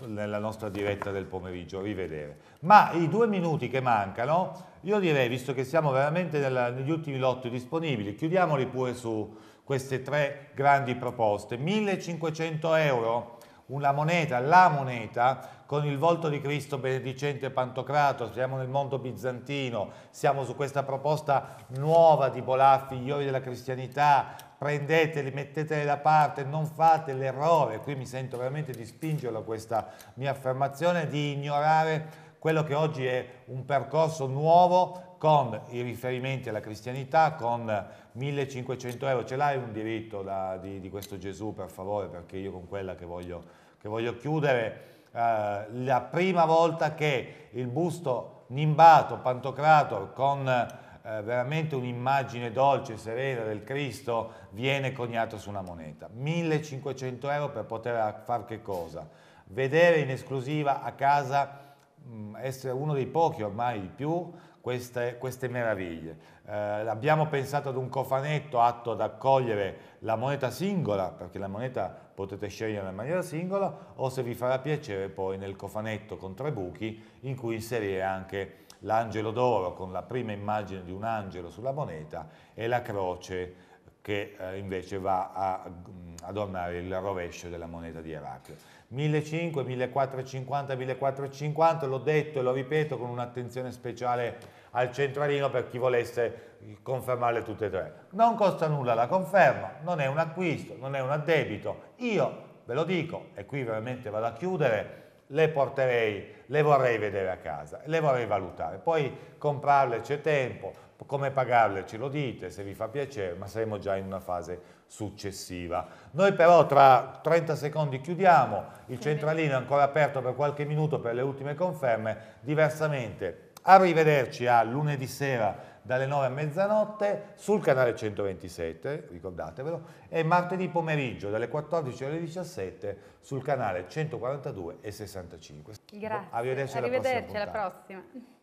[SPEAKER 1] nella nostra diretta del pomeriggio. Rivedere. Ma i due minuti che mancano io direi visto che siamo veramente nella, negli ultimi lotti disponibili chiudiamoli pure su queste tre grandi proposte. 1500 euro una moneta, la moneta con il volto di Cristo benedicente Pantocrato, siamo nel mondo bizantino, siamo su questa proposta nuova di Bolà, figlioli della cristianità, prendeteli, metteteli da parte, non fate l'errore, qui mi sento veramente di spingerlo questa mia affermazione, di ignorare quello che oggi è un percorso nuovo con i riferimenti alla cristianità, con 1500 euro, ce l'hai un diritto da, di, di, questo Gesù per favore, perché io con quella che voglio, che voglio chiudere, eh, la prima volta che il busto nimbato, pantocrator, con eh, veramente un'immagine dolce, serena del Cristo, viene coniato su una moneta. 1500 euro per poter fare che cosa? Vedere in esclusiva a casa, mh, mm, essere uno dei pochi ormai di più, queste, queste meraviglie. Eh, abbiamo pensato ad un cofanetto atto ad accogliere la moneta singola, perché la moneta potete scegliere in maniera singola, o se vi farà piacere poi nel cofanetto con tre buchi in cui inserire anche l'angelo d'oro con la prima immagine di un angelo sulla moneta e la croce che eh, invece va a mm, adornare il rovescio della moneta di Eraclio. 1500, 1450, 1450, l'ho detto e lo ripeto con un'attenzione speciale al centralino per chi volesse confermarle tutte e tre. Non costa nulla la conferma, non è un acquisto, non è un addebito. Io ve lo dico, e qui veramente vado a chiudere, le porterei, le vorrei vedere a casa, le vorrei valutare. Poi comprarle c'è tempo, come pagarle ce lo dite, se vi fa piacere, ma saremo già in una fase successiva. Noi però tra 30 secondi chiudiamo, il centralino è ancora aperto per qualche minuto per le ultime conferme, diversamente arrivederci a lunedì sera dalle 9 a mezzanotte sul canale 127, ricordatevelo, e martedì pomeriggio dalle 14 alle 17 sul canale 142 e 65.
[SPEAKER 2] Grazie, arrivederci, alla arrivederci prossima. Alla prossima.